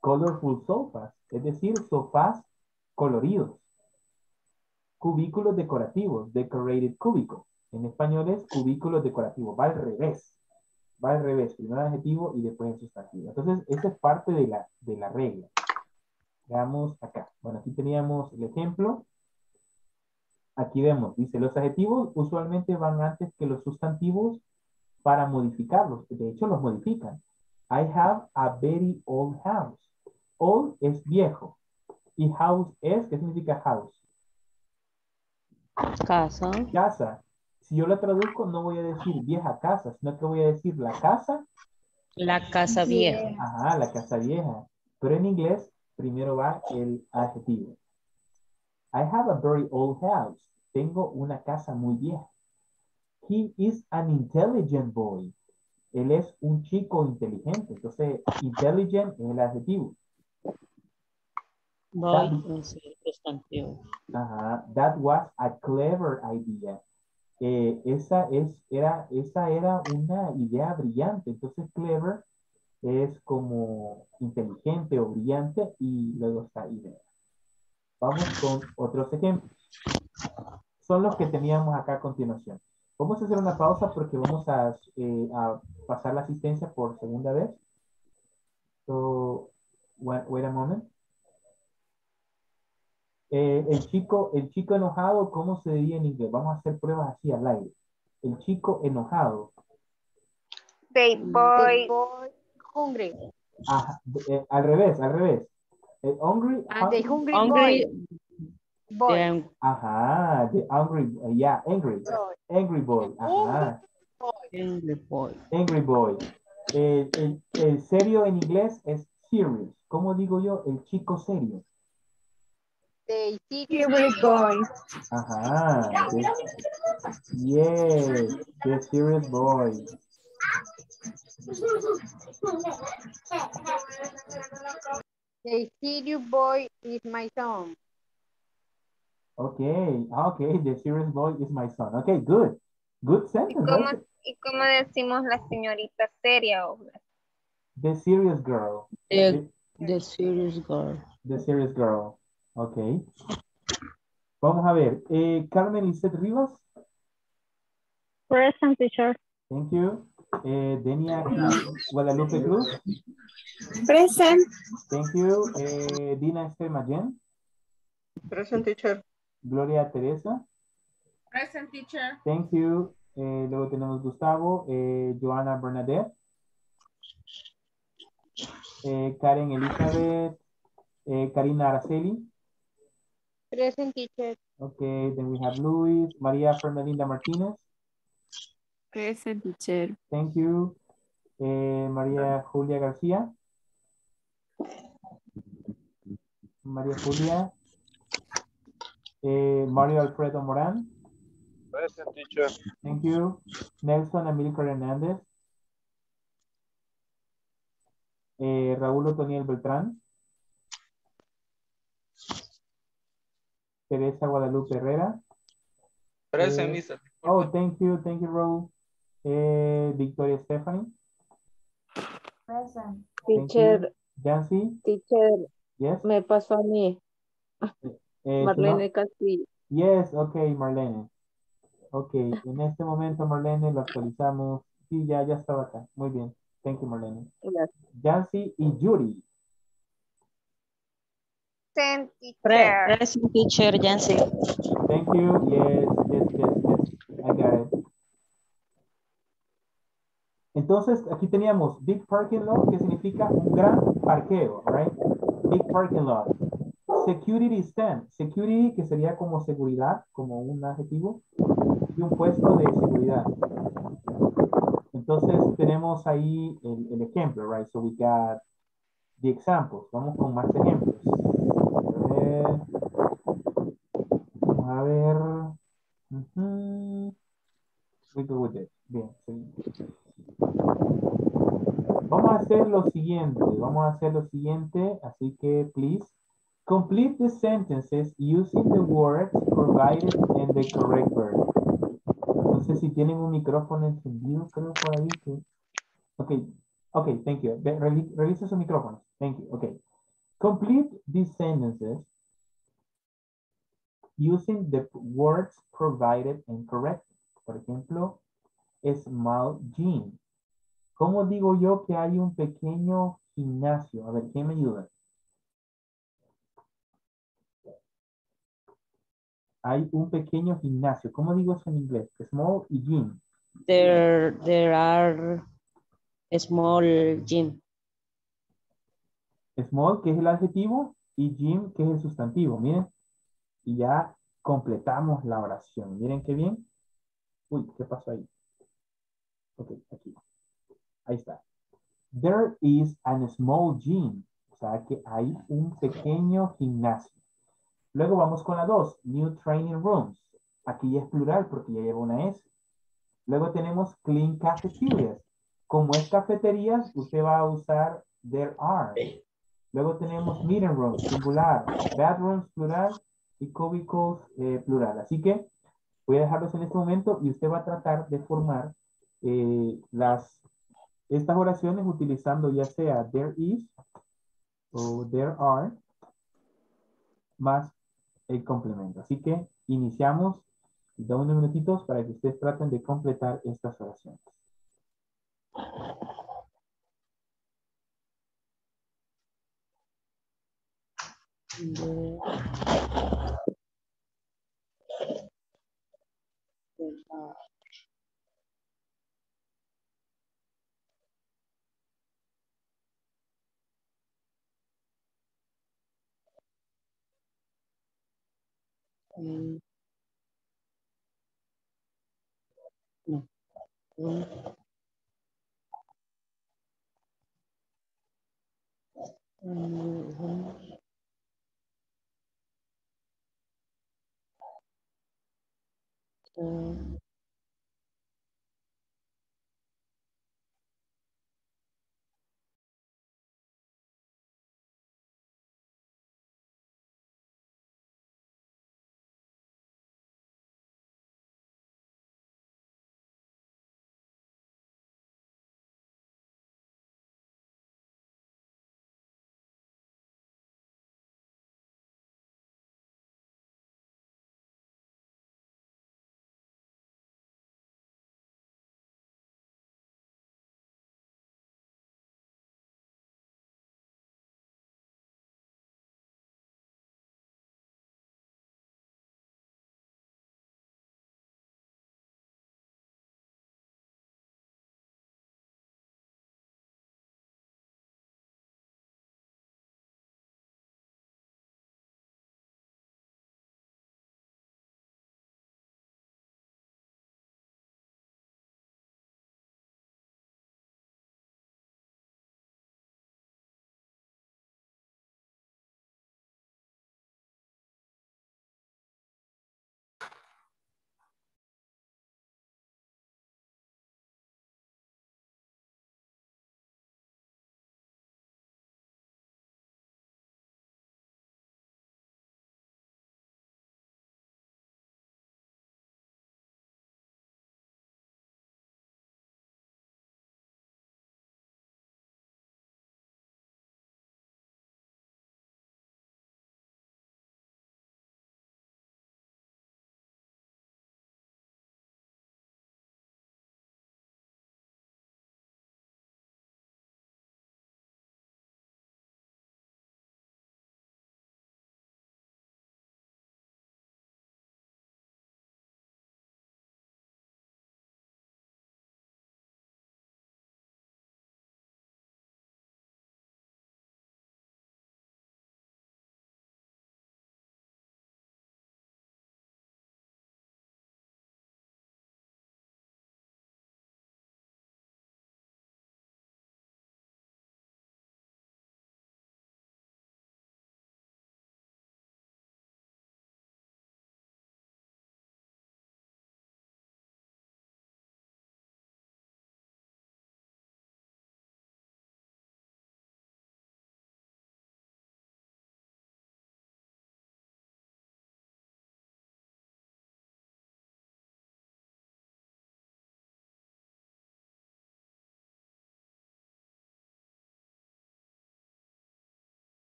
Colorful sofas, es decir, sofás coloridos. Cubículos decorativos, decorated cubicle. En español es cubículos decorativos. Va al revés. Va al revés. Primero el adjetivo y después el sustantivo. Entonces, esa es parte de la, de la regla. Veamos acá. Bueno, aquí teníamos el ejemplo. Aquí vemos, dice, los adjetivos usualmente van antes que los sustantivos para modificarlos. De hecho, los modifican. I have a very old house. Old es viejo. Y house es, ¿qué significa house? Casa. Casa. Si yo la traduzco, no voy a decir vieja casa, sino que voy a decir la casa. La casa vieja. Ajá, la casa vieja. Pero en inglés, primero va el adjetivo. I have a very old house. Tengo una casa muy vieja. He is an intelligent boy. Él es un chico inteligente. Entonces, intelligent es el adjetivo. Boy es el sustantivo. Ajá. That was a clever idea. Eh, esa, es, era, esa era una idea brillante. Entonces, clever es como inteligente o brillante y luego está idea. Vamos con otros ejemplos. Son los que teníamos acá a continuación. Vamos a hacer una pausa porque vamos a, eh, a pasar la asistencia por segunda vez. So, wait, wait a moment. Eh, el chico, el chico enojado, ¿cómo se diría en inglés? Vamos a hacer pruebas así al aire. El chico enojado. The boy. hungry. Ajá, eh, al revés, al revés. El hungry, And the hungry, Hungry. boy. boy. Ajá, the hungry, uh, yeah, angry. Angry boy. Ajá, Angry boy. angry boy. El, el- el serio en inglés es serious. ¿Cómo digo yo? El chico serio. The Serious boy. Ajá. the- yes, the serious boy. The serious boy is my son. Okay, ah, okay, the serious boy is my son. Okay, good. Good ¿Y sentence. cómo, right? ¿Y cómo decimos la señorita seria? o The serious girl. The, the serious girl. The serious girl. Ok. Vamos a ver. Eh, Carmen Lisette Rivas. Present teacher. Thank you. Eh, Denia Guadalupe Cruz. Present. Thank you. Eh, Dina Esther Mayen. Present teacher. Gloria Teresa. Present teacher. Thank you. Eh, luego tenemos Gustavo. Eh, Joana Bernadette. Eh, Karen Elizabeth. Eh, Karina Araceli. Present teacher. Okay, then we have Luis, Maria Fernandina Martinez. Present teacher. Thank you. Eh, María Julia García. María Julia. Eh, Mario Alfredo Morán. Present teacher. Thank you. Nelson Amilcar Hernández. Eh, Raúl Otoniel Beltrán. Teresa Guadalupe Herrera. Present, Eh, mister. Oh, thank you, thank you, Raúl. Eh, Victoria Stephanie. Present. Teacher. Yancy. teacher, Yes. me pasó a mí. Eh, su Marlene no- Castillo. Yes, okay, Marlene. Ok, en este momento, Marlene, lo actualizamos. Sí, ya, ya estaba acá. Muy bien. Thank you, Marlene. Gracias. Yancy y Yuri. Present Pre- teacher. present teacher, Yancy. Thank you. Yes. I got it. Entonces, aquí teníamos big parking lot, que significa un gran parqueo, right? Big parking lot. Security stand. Security, que sería como seguridad, como un adjetivo, y un puesto de seguridad. Entonces, tenemos ahí el, ejemplo, right? So we got the examples. Vamos con más ejemplos. A ver. Vamos a ver. We go with it. Bien, seguimos. Vamos a hacer lo siguiente. Vamos a hacer lo siguiente. Así que, please, complete the sentences using the words provided in the correct verb. No sé si tienen un micrófono encendido, creo por ahí que... Ok, ok, thank you. Revisa su micrófono. Thank you. Ok. Complete these sentences using the words provided and correct. Por ejemplo, small gym. ¿Cómo digo yo que hay un pequeño gimnasio? A ver, ¿quién me ayuda? Hay un pequeño gimnasio. ¿Cómo digo eso en inglés? Small y gym. There, there are small gym. Small, que es el adjetivo, y gym, que es el sustantivo. Miren. Y ya completamos la oración. Miren qué bien. Uy, ¿qué pasó ahí? Ok, aquí. Ahí está. There is a small gym. O sea que hay un pequeño gimnasio. Luego vamos con la 2. New training rooms. Aquí ya es plural porque ya lleva una S. Luego tenemos clean cafeterias. Como es cafeterías, usted va a usar there are. Luego tenemos meeting rooms, singular. Bathrooms, plural. Y cubicles, eh, plural. Así que voy a dejarlos en este momento y usted va a tratar de formar eh, las, estas oraciones utilizando ya sea there is o there are más el complemento. Así que iniciamos y da unos minutitos para que ustedes traten de completar estas oraciones. Mm. No. Mm. Mhm. Mm.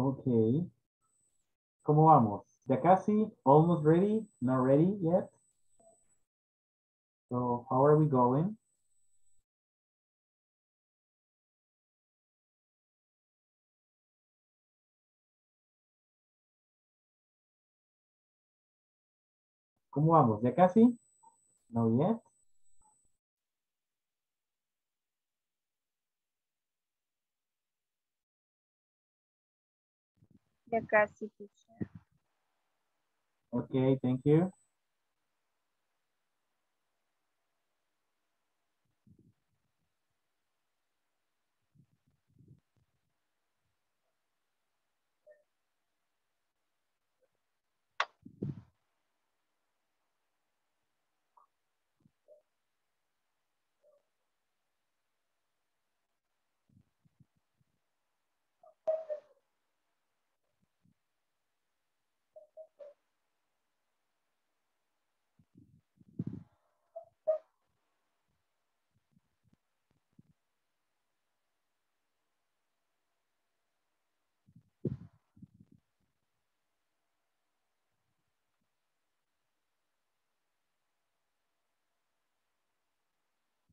Okay. ¿Cómo vamos? Ya casi, almost ready, not ready yet. So how are we going? ¿Cómo vamos? ¿Ya casi? No yet. Teacher. Okay, thank you.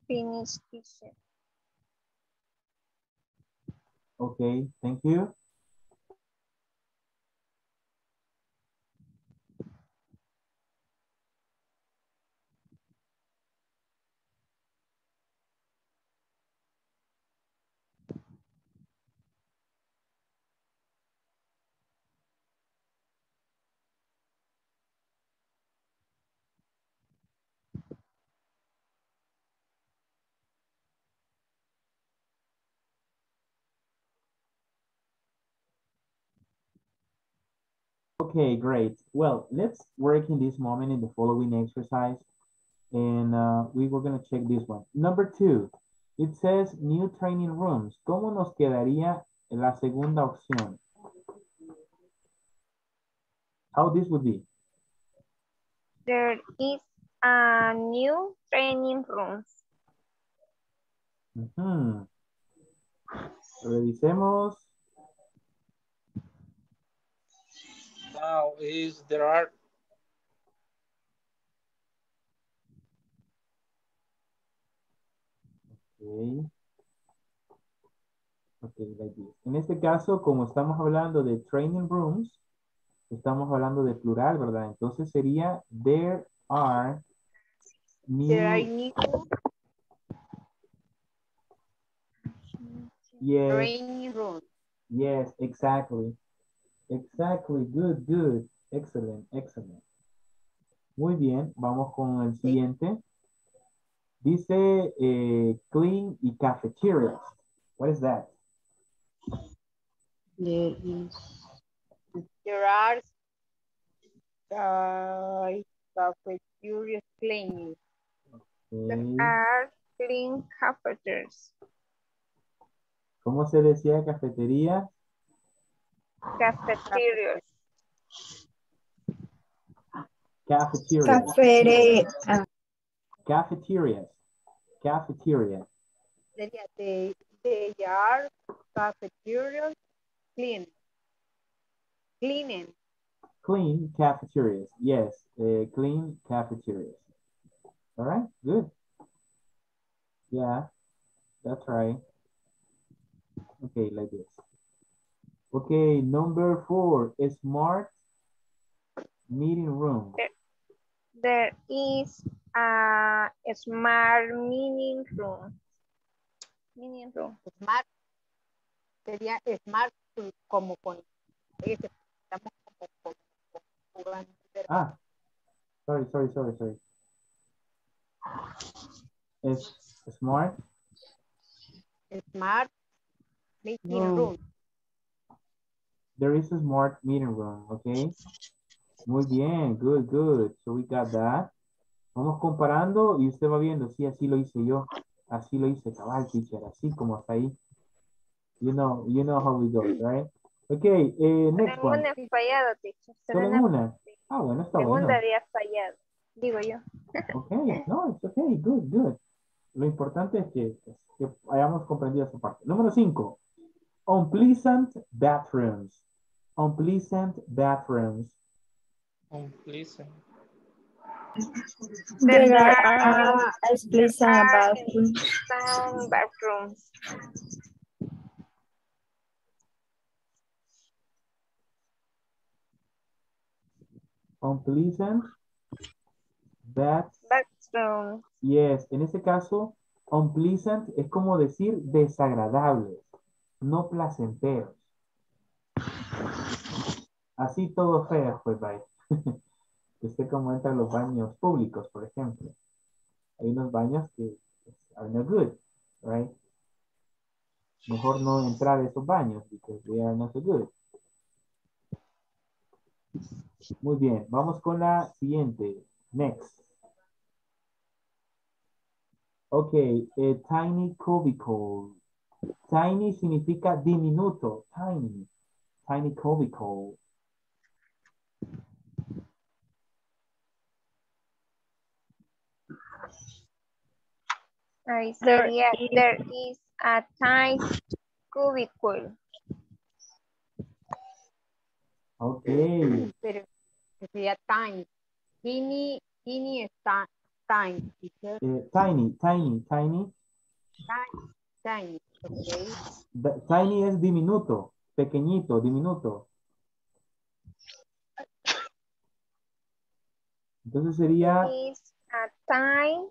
Finish, teacher. Okay, thank you. Okay, great. Well, let's work in this moment in the following exercise. And uh, we were going to check this one. Number two, it says new training rooms. ¿Cómo nos quedaría la segunda opción? How this would be? There is a new training rooms. Ujú. Revisemos. Now is there are Ok. Ok, like this. En este caso, como estamos hablando de training rooms, estamos hablando de plural, ¿verdad? Entonces sería there are new, There are new yes, training rooms. yes, exactly. Exactly, good, good. Excellent, excellent. Muy bien, vamos con el siguiente. Dice eh, clean y cafeterias. What is that? There is There are uh, cafeterias cleaning. Ok. Are clean cafeterias. ¿Cómo se decía cafetería? Cafeterias. Cafeterias. Cafere, ah, Cafeterias. Cafeterias. Sería they, they are cafeterias clean. Cleaning. Clean cafeterias. Yes, uh, clean cafeterias. All right, good. Yeah, that's right. Okay, like this. Okay, number four, smart meeting room. There is a smart meeting room. Meeting room. Smart. Sería smart como con estamos como con-. Ah, sorry, sorry, sorry, sorry. Es smart. Smart meeting No. room. There is a smart meeting room, okay? Muy bien, good, good. So we got that. Vamos comparando y usted va viendo, sí, así lo hice yo. Así lo hice, cabal, teacher, así como hasta ahí. You know, you know how we go, right? Okay, eh, next Solo one. una fallado, teacher. Solo una. Ah, bueno, está bueno. segunda había fallado. Digo yo. Okay, no, it's okay, good, good. Lo importante es que, que hayamos comprendido esa parte. Número cinco. Unpleasant bathrooms. unpleasant bathrooms. Unpleasant. There are unpleasant bathrooms. Bathrooms. Unpleasant bat Bathrooms. Yes, en ese caso, unpleasant es como decir desagradables, no placenteros. Así todo feo, pues, que usted como entra a los baños públicos, por ejemplo. Hay unos baños que pues, are not good, right? Mejor no entrar a esos baños, because they are not so good. Muy bien, vamos con la siguiente. Next. Ok, eh, tiny cubicle. Tiny significa diminuto, tiny. Tiny cubicle. Ahí sería, there is a tiny cubicle. Ok, Pero sería tiny. Tiny, tiny está tiny. eh, tiny, tiny, tiny. Tiny, tiny. Okay. Tiny es diminuto, pequeñito, diminuto. Entonces sería, Is a tiny,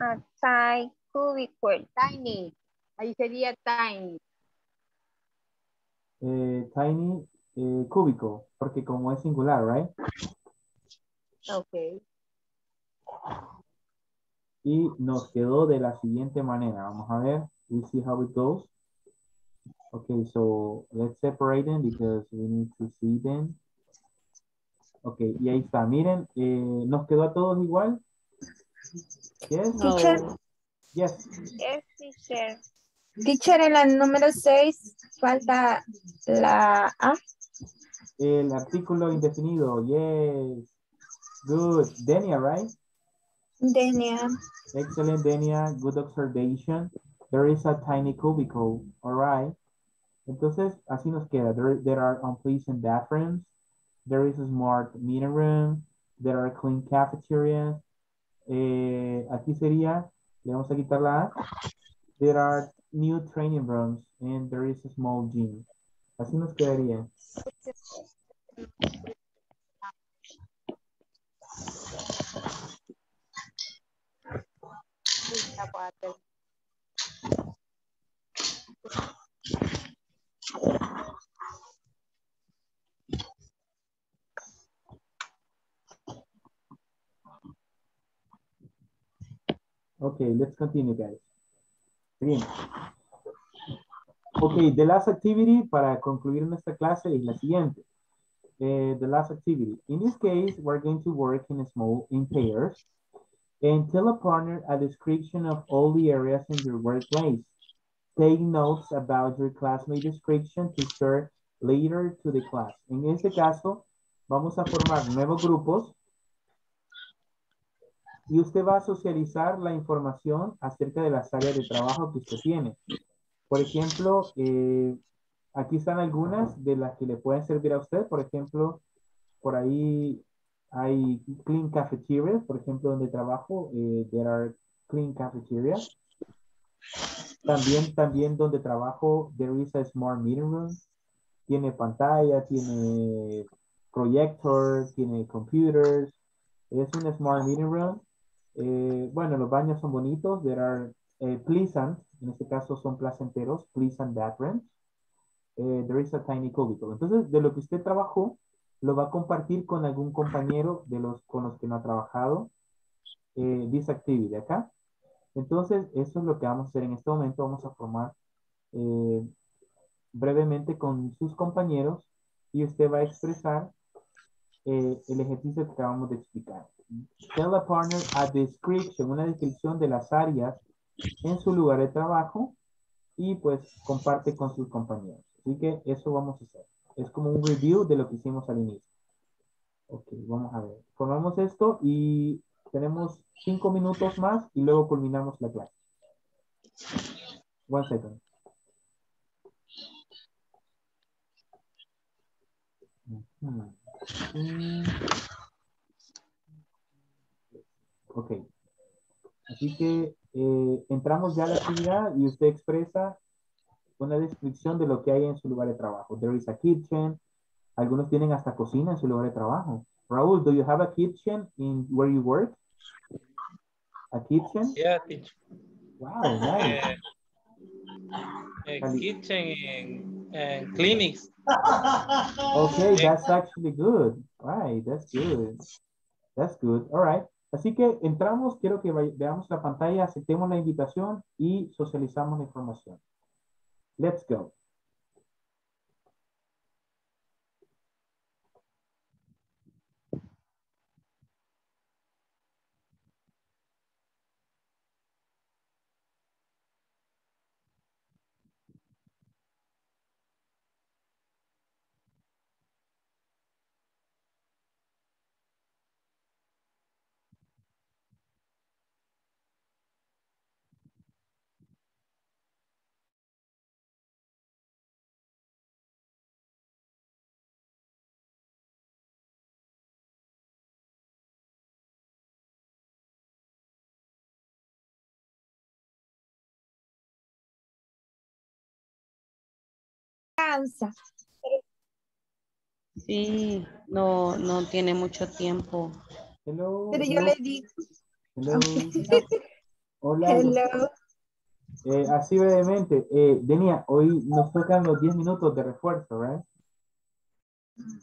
a tiny cubicle. Tiny. Ahí sería tiny. eh, tiny eh, cúbico, porque como es singular, right? Ok. Y nos quedó de la siguiente manera. Vamos a ver. We see how it goes. Okay, so let's separate them because we need to see them. Ok, y ahí está. Miren, eh, ¿nos quedó a todos igual? Yes. Teacher, Yes. Yes, teacher. teacher, en la número 6 falta la A. El artículo indefinido. Yes. Good. Denia, right? Denia. Excellent, Denia. Good observation. There is a tiny cubicle. All right. Entonces, así nos queda. There, there are unpleasant bathrooms. There is a smart meeting room. There are clean cafeterias. Eh, aquí sería, le vamos a quitar la. There are new training rooms and there is a small gym. Así nos quedaría. Okay, let's continue, guys. Bien. Okay, the last activity para concluir nuestra clase es la siguiente. Eh, the last activity. In this case, we're going to work in a small in pairs and tell a partner a description of all the areas in your workplace. Take notes about your classmate description to share later to the class. En este caso, vamos a formar nuevos grupos y usted va a socializar la información acerca de las áreas de trabajo que usted tiene. Por ejemplo, eh, aquí están algunas de las que le pueden servir a usted. Por ejemplo, por ahí hay clean cafeterias, por ejemplo, donde trabajo, eh, there are clean cafeterias. También, también donde trabajo, there is a smart meeting room. Tiene pantalla, tiene proyector, tiene computers. Es un smart meeting room. Eh, bueno, los baños son bonitos. There are eh, pleasant, en este caso son placenteros, pleasant bathrooms. There is a tiny cubicle. Entonces, de lo que usted trabajó, lo va a compartir con algún compañero de los con los que no ha trabajado eh, this activity acá. Entonces, eso es lo que vamos a hacer en este momento. Vamos a formar eh, brevemente con sus compañeros y usted va a expresar eh, el ejercicio que acabamos de explicar. Tell a partner a description, una descripción de las áreas en su lugar de trabajo y pues comparte con sus compañeros. Así que eso vamos a hacer. Es como un review de lo que hicimos al inicio. Ok, vamos a ver. Formamos esto y tenemos cinco minutos más y luego culminamos la clase. One second. Ok. Así que eh, entramos ya a la actividad y usted expresa una descripción de lo que hay en su lugar de trabajo. There is a kitchen. Algunos tienen hasta cocina en su lugar de trabajo. Raúl, do you have a kitchen in where you work? A kitchen? Yeah, teacher. Wow, nice. Eh, eh, kitchen and, and clinics. Okay, that's actually good. Right, that's good. That's good. All right. Así que entramos, quiero que veamos la pantalla, aceptemos la invitación y socializamos la información. Let's go. Cansa. Sí, no, no tiene mucho tiempo. Hello. Pero yo hello, le digo. Hello. Hola. Hello. Eh, así brevemente, eh, Denia, hoy nos tocan los 10 minutos de refuerzo, ¿right?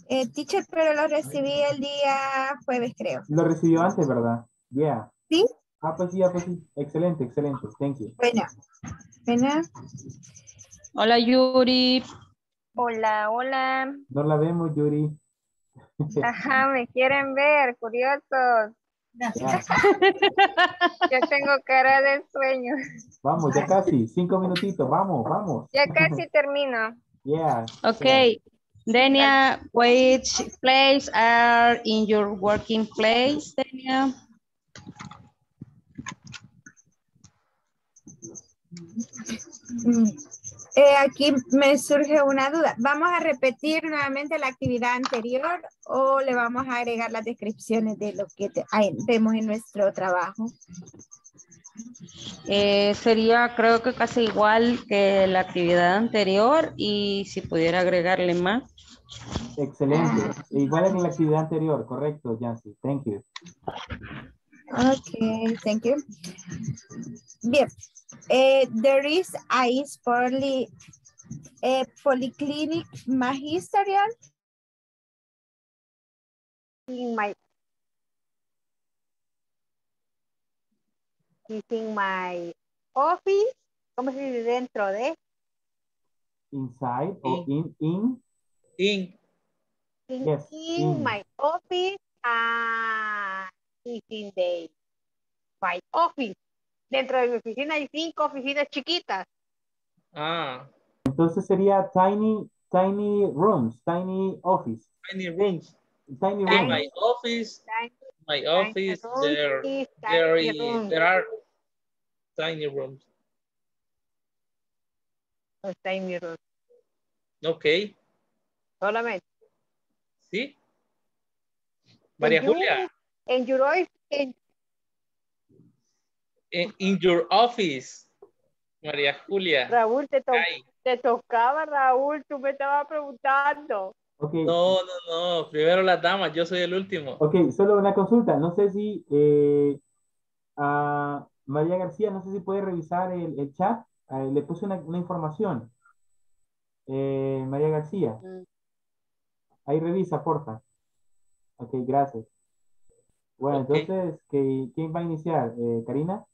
Eh, teacher, pero lo recibí el día jueves, creo. Lo recibió antes, ¿verdad? Yeah. ¿Sí? Ah, pues sí, ah, pues sí. Excelente, excelente. Thank you. Bueno. Bueno. Hola Yuri. Hola, hola. No la vemos, Yuri. Ajá, me quieren ver, curiosos. Ya. Yo tengo cara de sueño. Vamos, ya casi. Cinco minutitos. Vamos, vamos. Ya casi termino. Yeah. Okay. Denia, which place are in your working place, Denia? Mm. Eh, aquí me surge una duda. ¿Vamos a repetir nuevamente la actividad anterior o le vamos a agregar las descripciones de lo que te- vemos en nuestro trabajo? Eh, sería creo que casi igual que la actividad anterior y si pudiera agregarle más. Excelente. Igual en la actividad anterior, correcto, Yancy. Thank you. Okay, thank you. Bien. Eh, there is a East poly, eh, polyclinic magisterial. In my is in my office. ¿Cómo se dice dentro de? Inside or in, in. In. In, Yes, in in. my office and is in the my office. Dentro de mi oficina hay cinco oficinas chiquitas. Ah, Entonces sería tiny, tiny rooms, tiny office. tiny rooms. Tiny In rooms. my office, my office, rooms there, is there, tiny is, rooms. there are tiny rooms. Tiny rooms. Okay, Solamente. sí. María Julia, En your office, en- in, your office. María Julia. Raúl, te, to- Ay. te tocaba, Raúl, tú me estabas preguntando. No, no, no. Primero las damas, yo soy el último. Ok, solo una consulta. No sé si eh, a María García, no sé si puede revisar el, el chat. Eh, le puse una, una información. Eh, María García. Ahí revisa, porfa. Ok, gracias. Bueno, Ok. entonces, ¿qué- ¿quién va a iniciar? Eh, ¿Karina?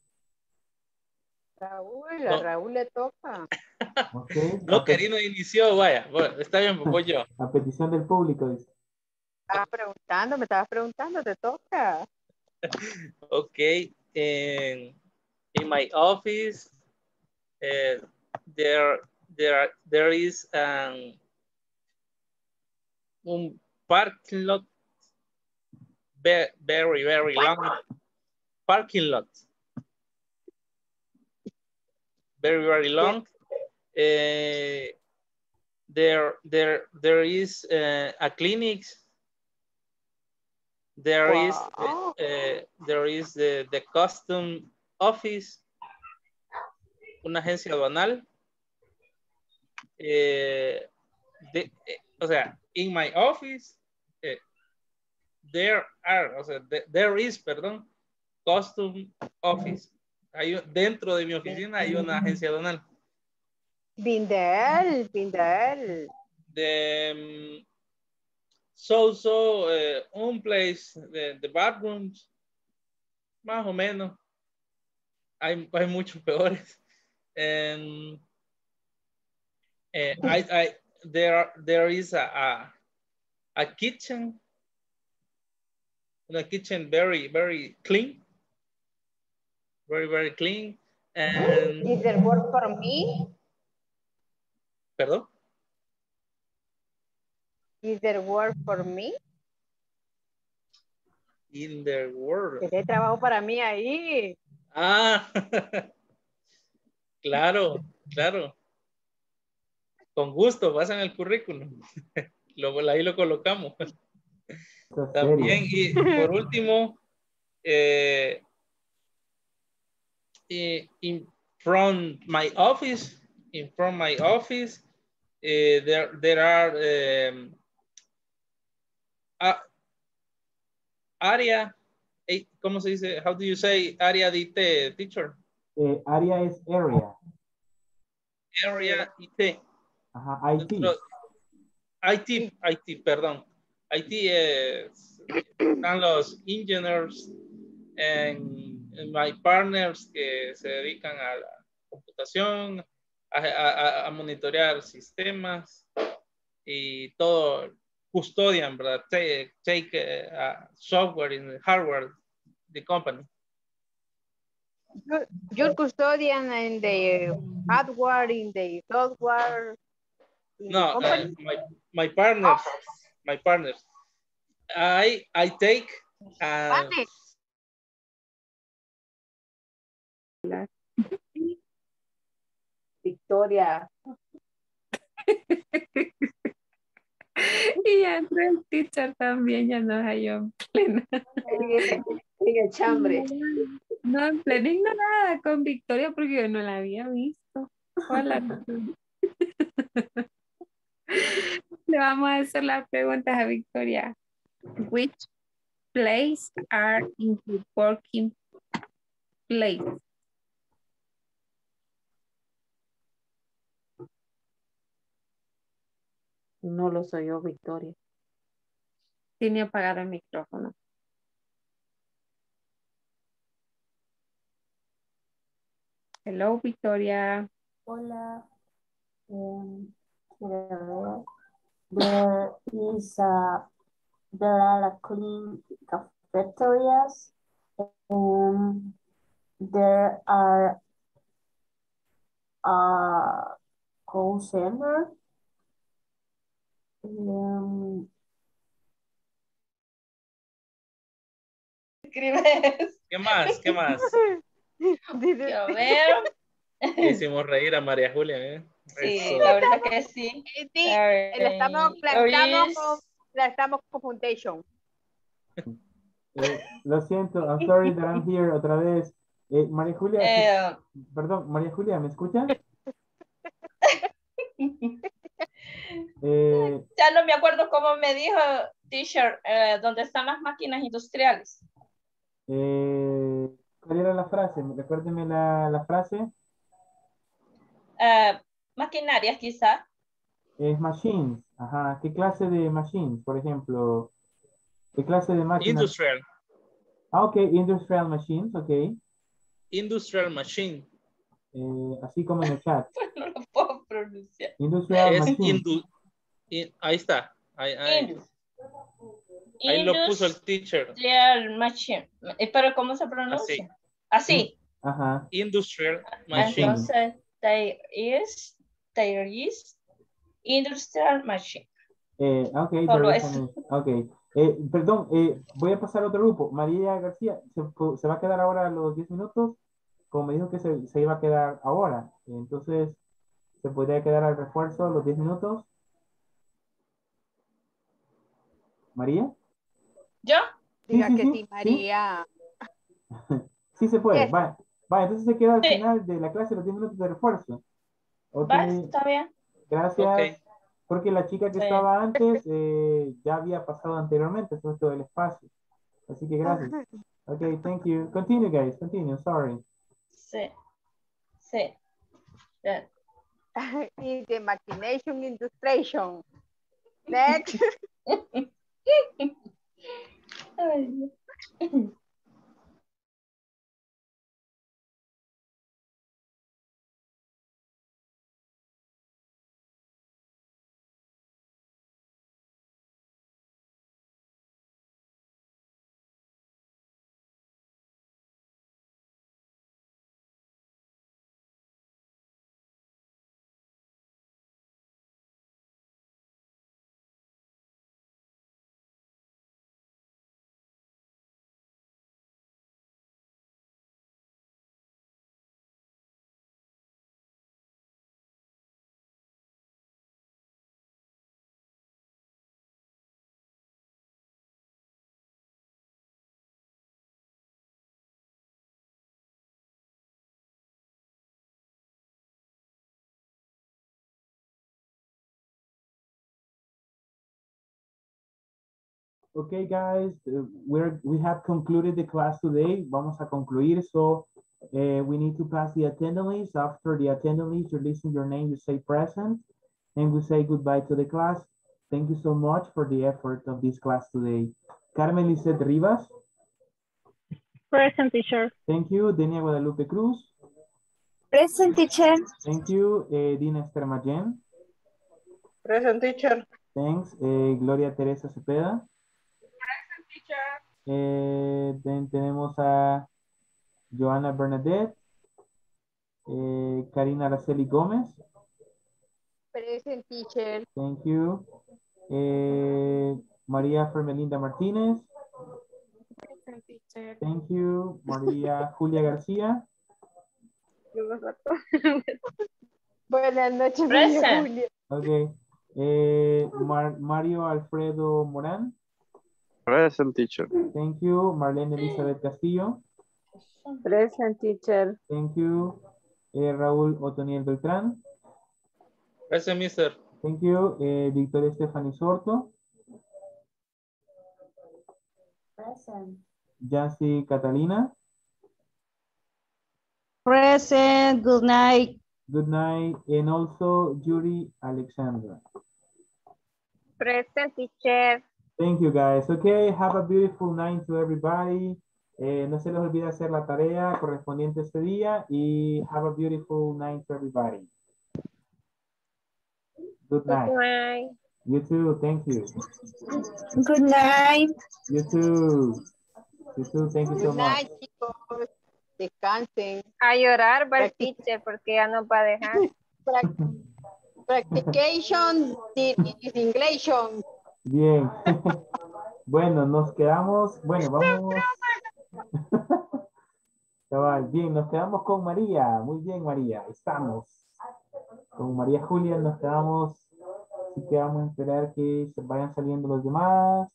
Raúl, a Raúl le toca. Ok. No, Karina inició, vaya. Bueno, está bien, pues voy yo. a petición del público, dice. Estabas preguntando, me estabas preguntando, te toca. Okay. In, in my office, uh, there, there, there is um, un parking lot, ve- very, very long parking lot. Very, very long. Eh, there there there is uh, a clinic. There is Wow. uh, there is the, the custom office. Una agencia aduanal. Eh, de- eh, o sea in my office eh, there are o sea the- there is perdón custom office hay, dentro de mi oficina hay una agencia been there. the um, so so eh, un place the, the bathrooms más o menos. Hay, hay muchos peores. Eh, I, I there there is a, a a kitchen. A kitchen very very clean very very clean and Is there work for me? perdón Is there work for me? in the world ¿Tiene trabajo para mí ahí? Ah, claro, claro. Con gusto, pasan el currículum. Lo, ahí lo colocamos. También, y por último, eh, in from my office, in from my office, eh, there, there are um, a- área, eh, ¿cómo se dice? How do you say área de IT, teacher? Eh, área es area. Area IT. Ajá, IT. IT, IT, perdón. IT es, están los engineers en, en my partners que se dedican a la computación, a, a- a- monitorear sistemas y todo custodian, ¿verdad? Take, take eh, uh, software in the hardware, the company. You- You're custodian in the hardware, in the software. in the No, uh, company? my, my partners, my partners. I, I take uh, Victoria. y ya entró el teacher también, ya nos halló en plena. En el chambre. No, en plena ignorada con Victoria porque yo no la había visto. Hola. Le vamos a hacer las preguntas a Victoria. Which place are in working place? No lo soy yo, Victoria. Tiene apagado el micrófono. Hello, Victoria. Hola. Um, quiero ver. There is a there are a clean cafeterias. Um, there are a call center. Um, escribes. ¿Qué más? ¿Qué más? Quiero ver. Hicimos reír a María Julia, ¿eh? Sí, Eso. la verdad que sí. Sí, le estamos, le There estamos, le estamos con foundation. Eh, lo siento, I'm sorry that I'm here otra vez. Eh, María Julia, Eh, perdón, María Julia, ¿me escucha? Eh, ya no me acuerdo cómo me dijo, teacher, eh, dónde están las máquinas industriales. eh, ¿Cuál era la frase? Recuérdeme la, la frase. Eh, maquinarias quizá. Es machines. Ajá. ¿Qué clase de machines, por ejemplo? ¿Qué clase de máquinas? Industrial. Ah, ok. Industrial machines, ok. Industrial machine. Eh, así como en el chat. No lo puedo pronunciar. Industrial Es indu in- ahí está. Ahí, ahí- Indus- ahí lo puso el teacher. Industrial machine. Eh, Pero ¿cómo se pronuncia? Así. Ajá. Industrial machine. Entonces, there is, there is industrial machine. Eh, ok, Solo there is eso. an- ok. Eh, perdón, eh, voy a pasar a otro grupo. María García, ¿se, se va a quedar ahora los 10 minutos? Como me dijo que se, se iba a quedar ahora. Entonces, se podría quedar al refuerzo los 10 minutos. María. ¿Yo? Diga que sí, María. Sí. se puede. Va, va, entonces se queda al final de la clase los 10 minutos de refuerzo. Va, está bien. Gracias. Porque la chica que estaba antes eh, ya había pasado anteriormente, entonces todo el espacio. Así que gracias. Ok, thank you. Continue, guys. Continue, sorry. Sí. Sí. Bien. y the machination illustration. Next. Okay, guys, uh, we're, we have concluded the class today. Vamos a concluir. So uh, we need to pass the attendance list. After the attendance list, you listen your name, you say present, and we say goodbye to the class. Thank you so much for the effort of this class today. Carmen Lisette Rivas. Present teacher. Thank you. Denia Guadalupe Cruz. Present teacher. Thank you. Uh, Dina Esther Mayen. Present teacher. Thanks. Uh, Gloria Teresa Cepeda. Eh, tenemos a Joana Bernadette, eh, Karina Araceli Gómez, Present teacher. thank you. Eh, María Fermelinda Martínez, Present teacher. thank you. María Julia García, Buenas noches, María. Julia. ok. Eh, Mar- Mario Alfredo Morán, Present teacher. thank you. Marlene Elizabeth Castillo, Present teacher. thank you. Eh, Raúl Otoniel Beltrán, Present, mister. thank you. Eh, Victoria Stephanie Sorto, Present. Yancy Catalina, Present, good night. Good night. And also Yuri Alexandra. Present teacher. Thank you guys. Okay, have a beautiful night to everybody. Eh, no se les olvide hacer la tarea correspondiente este día y have a beautiful night to everybody. Good Good night. night. You too. Thank you. Good night. You too. You too. Thank you so Good much. night, chicos. Descansen. A llorar teacher porque ya nos va a dejar. Prac- Practication is English. Bien. bueno, nos quedamos. Bueno, vamos. Cabal, Bien, nos quedamos con María. Muy bien, María. Estamos. Con María Julia nos quedamos. Así que vamos a esperar que se vayan saliendo los demás.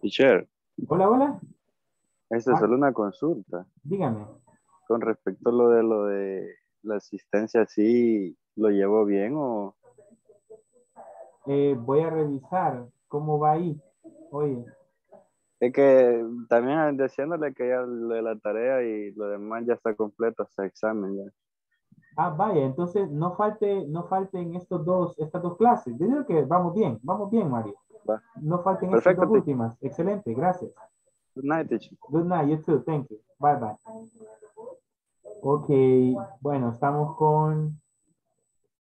Teacher, Hola, hola. esta es Ah. solo una consulta. Dígame. Con respecto a lo de lo de la asistencia, ¿sí lo llevo bien o Eh, voy a revisar cómo va ahí. Oye, es que también diciéndole que ya lo de la tarea y lo demás ya está completo hasta examen ya? ah, vaya, entonces no falte, no falten estos dos, estas dos clases. Yo digo que vamos bien, vamos bien, Mario. Va. No falten Perfecto, estas dos últimas. Excelente, gracias. Good night, teacher. Good night, you too. Thank you. Bye bye. Ok, bueno, estamos con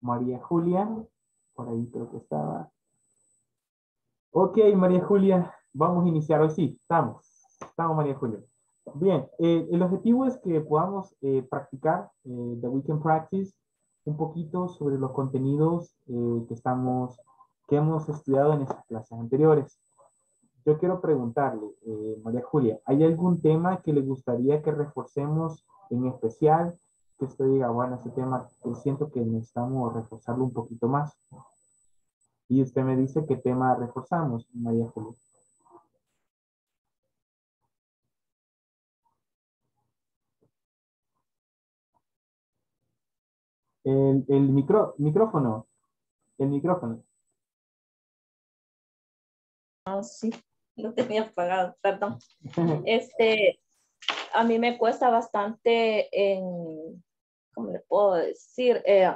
María Julia. Por ahí creo que estaba. Ok, María Julia, vamos a iniciar hoy. Sí, estamos. Estamos, María Julia. Bien, eh, el objetivo es que podamos eh, practicar, eh, the weekend practice, un poquito sobre los contenidos eh, que estamos, que hemos estudiado en estas clases anteriores. Yo quiero preguntarle, eh, María Julia, ¿hay algún tema que le gustaría que reforcemos en especial? Que usted diga, bueno, ese tema, yo siento que necesitamos reforzarlo un poquito más. Y usted me dice qué tema reforzamos, María Julio. El, el micro, micrófono. El micrófono. Ah, sí, lo tenía apagado, perdón. Este, a mí me cuesta bastante en, ¿cómo le puedo decir? Eh,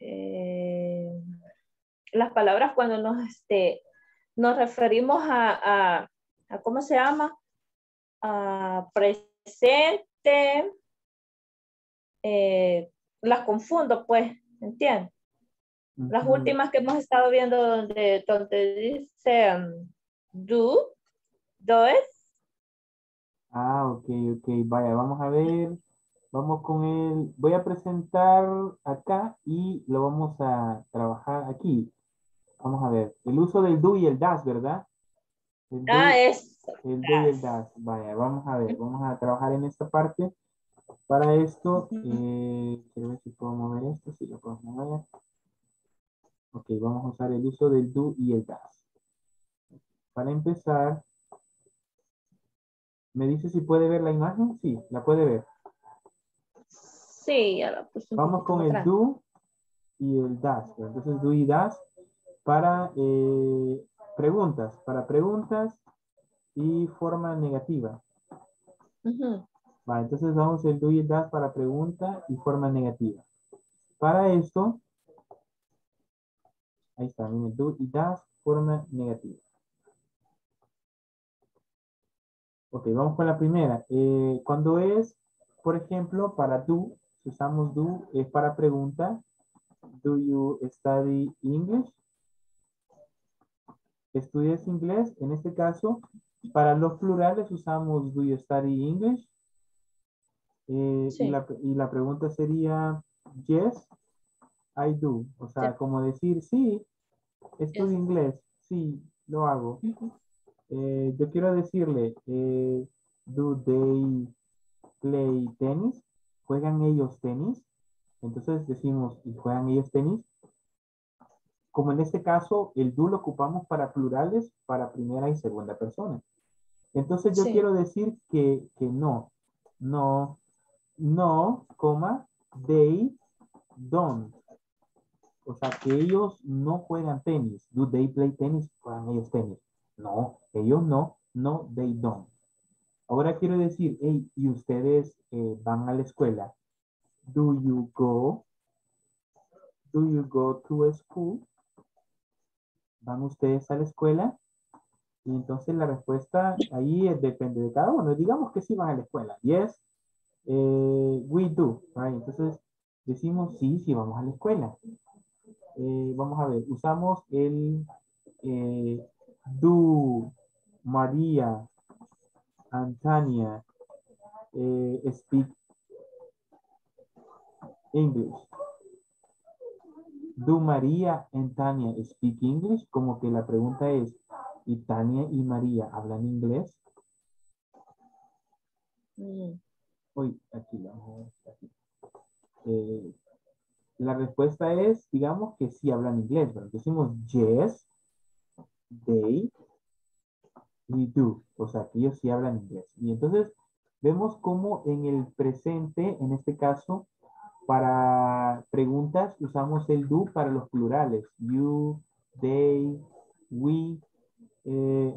eh, las palabras cuando nos, este, nos referimos a, a, a, ¿cómo se llama? A presente, eh, las confundo, pues, ¿entiendes? Las últimas que hemos estado viendo donde, donde dice um, do, does, Ah, ok, ok. Vaya, vamos a ver. Vamos con el. Voy a presentar acá y lo vamos a trabajar aquí. Vamos a ver. El uso del do y el das, ¿verdad? El do, ah, es el do y el das. Vaya, vamos a ver. Vamos a trabajar en esta parte. Para esto, eh, quiero ver si puedo mover esto. Si lo puedo mover. Ok, vamos a usar el uso del do y el das. Para empezar, ¿me dice si puede ver la imagen? Sí, la puede ver. sí, ya la puse Vamos con el do y el das. Entonces, do y das para eh, preguntas, para preguntas y forma negativa. Ujú. Va, entonces vamos el do y el das para pregunta y forma negativa. Para esto, ahí está, miren, do y das, forma negativa. Ok, vamos con la primera. Eh, cuando es, por ejemplo, para do, si usamos do, es para pregunta. Do you study English? ¿Estudias inglés? En este caso, para los plurales usamos do you study English? Eh, y, Sí. la, y la pregunta sería, yes, I do. O sea, Sí. como decir, sí, estudio Yes. inglés, sí, lo hago. Eh, yo quiero decirle, eh, do they play tenis? ¿Juegan ellos tenis? Entonces decimos, ¿y juegan ellos tenis? Como en este caso, el do lo ocupamos para plurales, para primera y segunda persona. Entonces yo Sí. quiero decir que, que no, no, no, coma, they don't. O sea, que ellos no juegan tenis. Do they play tennis? ¿Juegan ellos tenis? No, ellos no, no, they don't. Ahora quiero decir, hey, ¿y ustedes eh, van a la escuela? Do you go? Do you go to school? ¿Van ustedes a la escuela? Y entonces la respuesta ahí depende de cada uno. Digamos que sí van a la escuela. Yes, eh, we do. right? Entonces decimos sí, sí vamos a la escuela. Eh, vamos a ver, usamos el do, María, Antania, eh, speak English. Do María and Tania speak English? Como que la pregunta es, ¿y Tania y María hablan inglés? Mm. Uy, aquí la vamos a ver, aquí. Eh, la respuesta es, digamos que sí hablan inglés, pero decimos yes, they, y do. O sea, que ellos sí hablan inglés. Y entonces vemos cómo en el presente, en este caso, para preguntas usamos el do para los plurales. You, they, we, eh,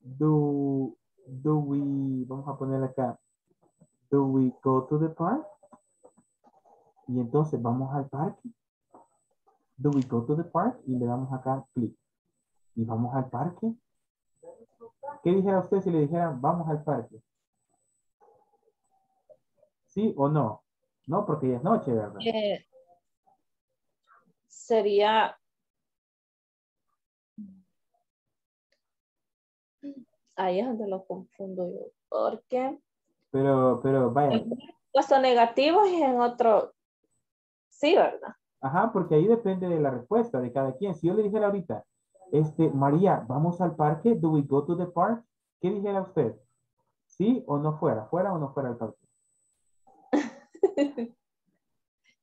do, do we, vamos a poner acá, do we go to the park? Y entonces vamos al parque. Do we go to the park? Y le damos acá clic. Y vamos al parque. ¿Qué dijera usted si le dijera vamos al parque? ¿Sí o no? No, porque ya es noche, ¿verdad? Eh, sería ahí es donde lo confundo yo porque Pero, pero vaya. en puesto negativos y en otro sí verdad Ajá, porque ahí depende de la respuesta de cada quien. Si yo le dijera ahorita, este, María, ¿vamos al parque? ¿Do we go to the park? ¿Qué dijera usted? ¿Sí o no fuera? ¿Fuera o no fuera al parque?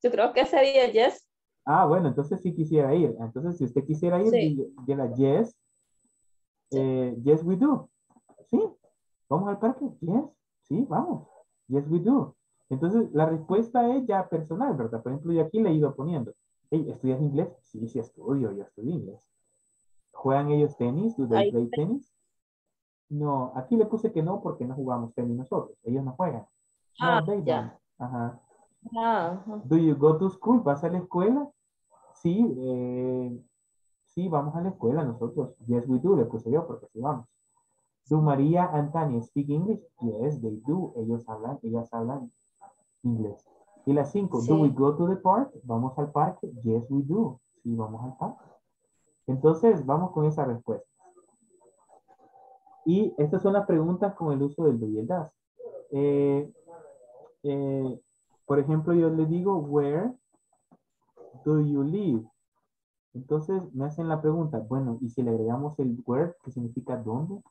yo creo que sería yes Ah, bueno, entonces sí quisiera ir. Entonces, si usted quisiera ir, Sí. diga- yes. Eh, yes, we do. Sí. ¿Vamos al parque? Yes. Sí, vamos. Yes, we do. Entonces, la respuesta es ya personal, ¿verdad? Por ejemplo, yo aquí le he ido poniendo. Hey, ¿estudias inglés? Sí, sí estudio, yo estudio inglés. ¿Juegan ellos tenis? ¿Do they play tenis? No, aquí le puse que no porque no jugamos tenis nosotros. Ellos no juegan. No, Ah, they ya. don't. Ajá. Ah, ajá. Do you go to school? ¿Vas a la escuela? Sí, eh, sí, vamos a la escuela nosotros. Yes, we do, le puse yo porque sí vamos. Do María and Tania speak English? Yes, they do. Ellos hablan, ellas hablan inglés. Y las cinco, do we go to the park? ¿Vamos al parque? Yes, we do. Sí, vamos al parque. Entonces, vamos con esa respuesta. Y estas son las preguntas con el uso del do y el das. Eh, eh, por ejemplo, yo le digo, where do you live? Entonces me hacen la pregunta, bueno, y si le agregamos el where, que significa dónde,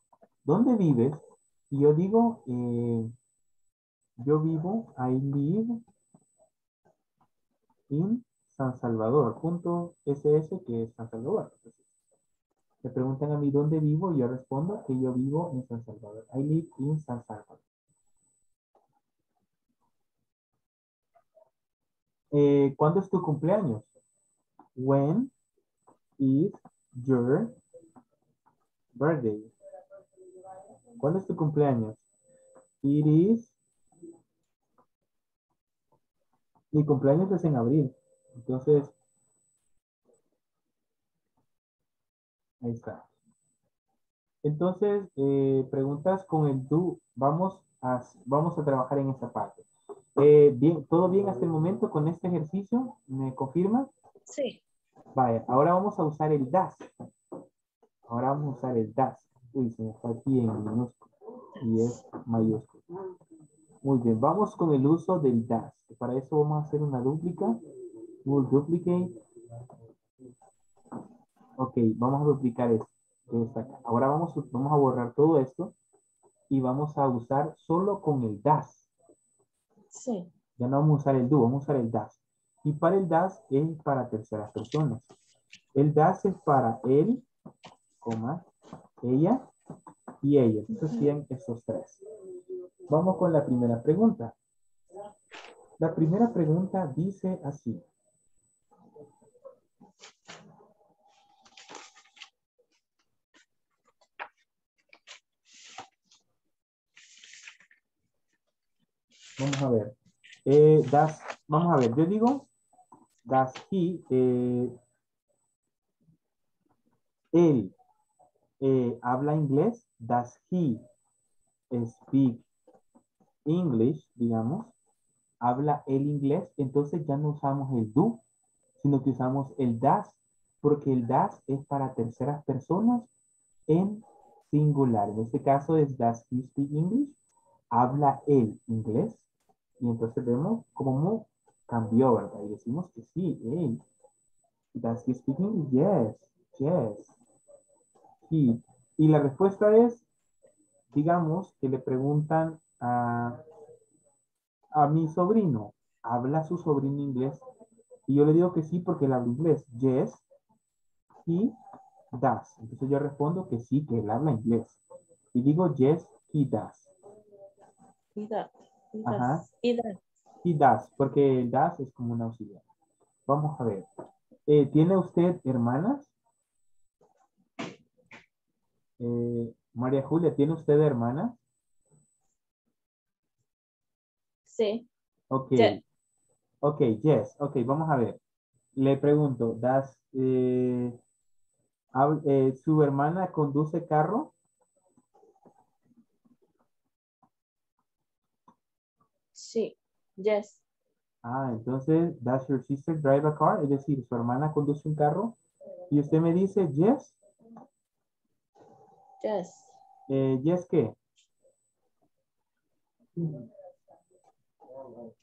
¿dónde vives? Y yo digo, eh, yo vivo, I live in San Salvador, punto SS, que es San Salvador. Entonces, me preguntan a mí dónde vivo y yo respondo que yo vivo en San Salvador. I live in San Salvador. Eh, ¿Cuándo es tu cumpleaños? When is your birthday? ¿Cuándo es tu cumpleaños? It is. Mi cumpleaños es en abril. Entonces. Ahí está. Entonces, eh, preguntas con el do. Vamos a, vamos a trabajar en esta parte. Eh, bien, ¿Todo bien hasta el momento con este ejercicio? ¿Me confirma? Sí. Vaya, ahora vamos a usar el das. Ahora vamos a usar el das. Uy, se me está aquí en minúsculo. Y es mayúsculo. Muy bien, vamos con el uso del das. Para eso vamos a hacer una dúplica. We'll duplicate. Ok, vamos a duplicar esto. Ahora vamos, a- vamos a borrar todo esto. Y vamos a usar solo con el das. Sí. Ya no vamos a usar el do, vamos a usar el das. Y para el das es para terceras personas. El das es para él, coma, ella y ellos. Esos serían esos tres. Vamos con la primera pregunta. La primera pregunta dice así. Vamos a ver. Eh, vamos a ver, yo digo, das he, eh, él eh, habla inglés, does he speak English, digamos, habla el inglés, entonces ya no usamos el do, sino que usamos el das, porque el das es para terceras personas en singular. En este caso es does he speak English, habla el inglés, y entonces vemos cómo cambió, ¿verdad? Y decimos que sí, él. Does he speak English? Yes, yes. He. Y la respuesta es, digamos, que le preguntan a, a mi sobrino, ¿habla su sobrino inglés? Y yo le digo que sí porque él habla inglés. Yes, he does. Entonces yo respondo que sí, que él habla inglés. Y digo yes, he does. Y y das- Ajá. y da- He does, porque el does es como una auxiliar. Vamos a ver. Eh, ¿Tiene usted hermanas? Eh, María Julia, ¿tiene usted hermanas? Sí. Ok. Yes. Ok, yes. Ok, vamos a ver. Le pregunto, ¿das, eh, ¿su hermana conduce carro? Sí. Yes. Ah, entonces, ¿does your sister drive a car? Es decir, ¿su hermana conduce un carro? Y usted me dice, yes. Yes. Eh, ¿Yes qué?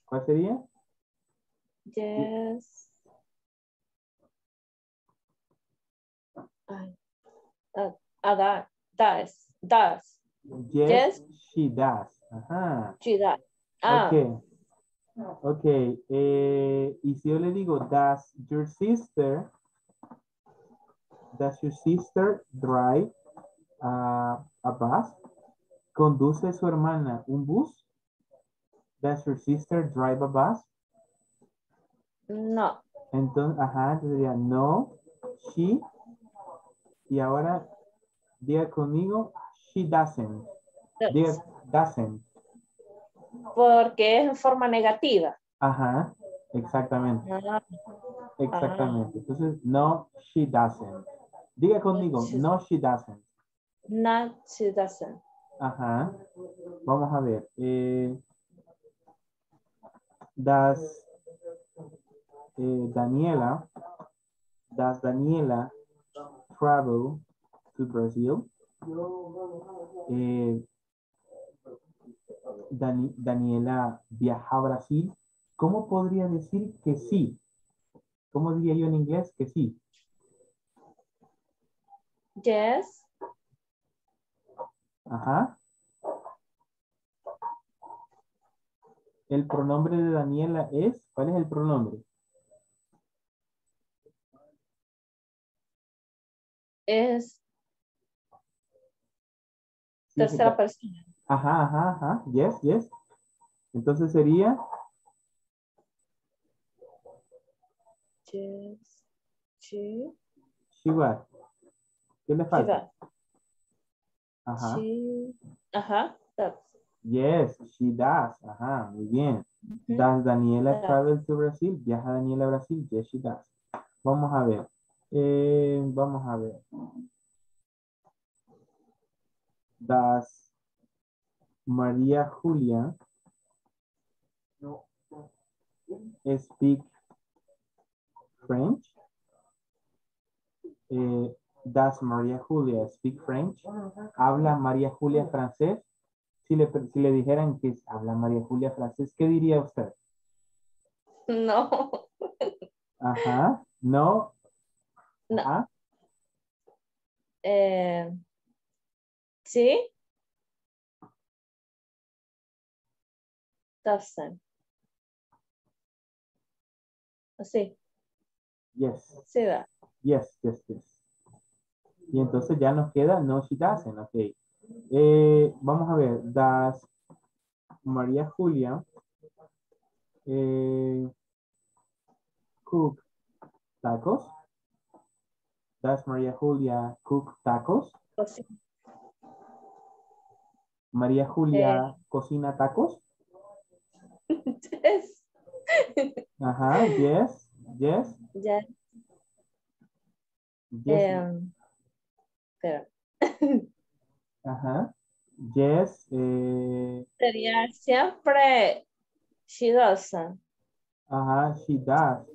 ¿Cuál sería? Yes. Ah, ah, da- does. Does. Yes, Yes. she does. Ajá. She does. Ah. Ok. Ok, eh, y si yo le digo, does your sister, does your sister drive a, a bus? ¿Conduce su hermana un bus? Does your sister drive a bus? No. Entonces, ajá, sería no, she. Y ahora, diga conmigo, she doesn't. Diga, doesn't. Porque es en forma negativa. Ajá, exactamente. Ah, Exactamente. Entonces, no, she doesn't. Diga conmigo, no, she doesn't. Not she doesn't. Ajá. Vamos a ver. Eh, does eh, Daniela, does Daniela travel to Brazil? Eh, Dani- Daniela viaja a Brasil. ¿Cómo podría decir que sí? ¿Cómo diría yo en inglés que sí? Yes. Ajá. El pronombre de Daniela es, ¿cuál es el pronombre? Es tercera persona. Ajá, ajá, ajá. Yes, yes. Entonces sería, Yes. She. she what? ¿Qué le falta? Ajá. She. Ajá. Does. Yes, she does. Ajá, muy bien. Does Daniela Does. travel to Brazil? ¿Viaja Daniela a Brasil? Yes, she does. Vamos a ver. Eh, vamos a ver. Does María Julia speak French? Eh, does María Julia speak French? ¿Habla María Julia francés? Si le, si le dijeran que habla María Julia francés, ¿qué diría usted? No. Ajá, no. No. Ajá. Eh, sí. Doesn't. Sí, Yes, sí da. yes, yes, yes. Y entonces ya nos queda no she doesn't, ok. Eh, vamos a ver, does María Julia eh, cook tacos? Does María Julia cook tacos? Pues María Julia cocina tacos? Yes. Ajá, yes, yes, Ya. yes, em, espera. ajá, yes, eh, Sería siempre she doesn't. ajá, she does.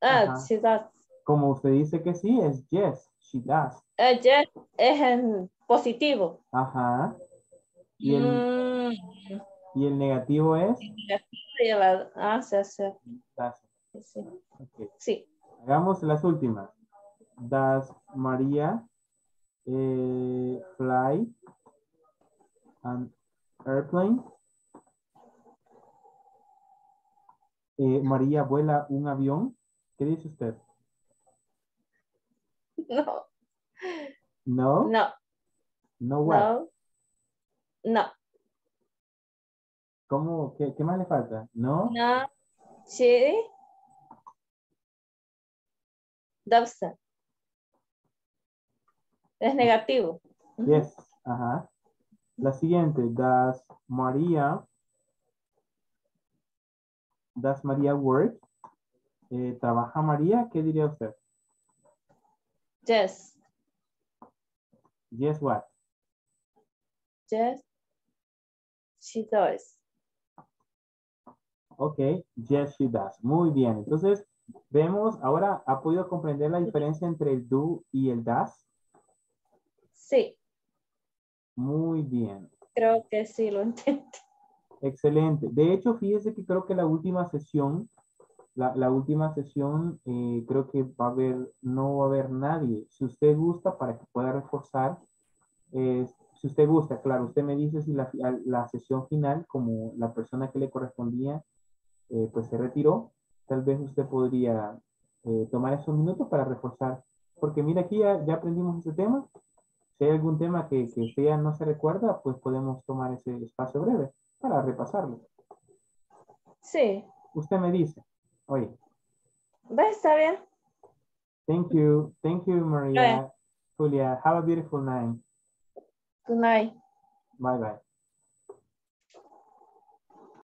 Ah, Ajá. she does. Como usted dice que sí, es yes, she does. Eh, yes es en positivo. Ajá. Y el, Mm, y el negativo es negativo y la- ah, sí, sí. Hagamos las últimas. Does María eh, fly an airplane? Eh, María vuela un avión. ¿Qué dice usted? No, No. no, No what? no, no, ¿Cómo? ¿Qué, qué más le falta? No. no, she doesn't. Es negativo. Yes. Ajá. La siguiente. Does María Does María work? Eh, ¿Trabaja María? ¿Qué diría usted? Yes, Yes, what? yes, she does. Ok, yes, she does. Muy bien. Entonces, vemos, ahora ha podido comprender la diferencia entre el do y el does. Sí, Muy bien. creo que sí lo entiendo. Excelente. De hecho, fíjese que creo que la última sesión, la, la última sesión, eh, creo que va a haber, no va a haber nadie. Si usted gusta, para que pueda reforzar, eh, si usted gusta, claro, usted me dice si la, la sesión final, como la persona que le correspondía, eh, pues se retiró, tal vez usted podría eh, tomar esos minutos para reforzar. Porque mira, aquí ya, ya aprendimos este tema. Si hay algún tema que, que usted ya no se recuerda, pues podemos tomar ese espacio breve para repasarlo. Sí. Usted me dice, oye, ¿Ves? Está bien. thank you, thank you, Maria, Julia. Have a beautiful night. Good night. Bye bye.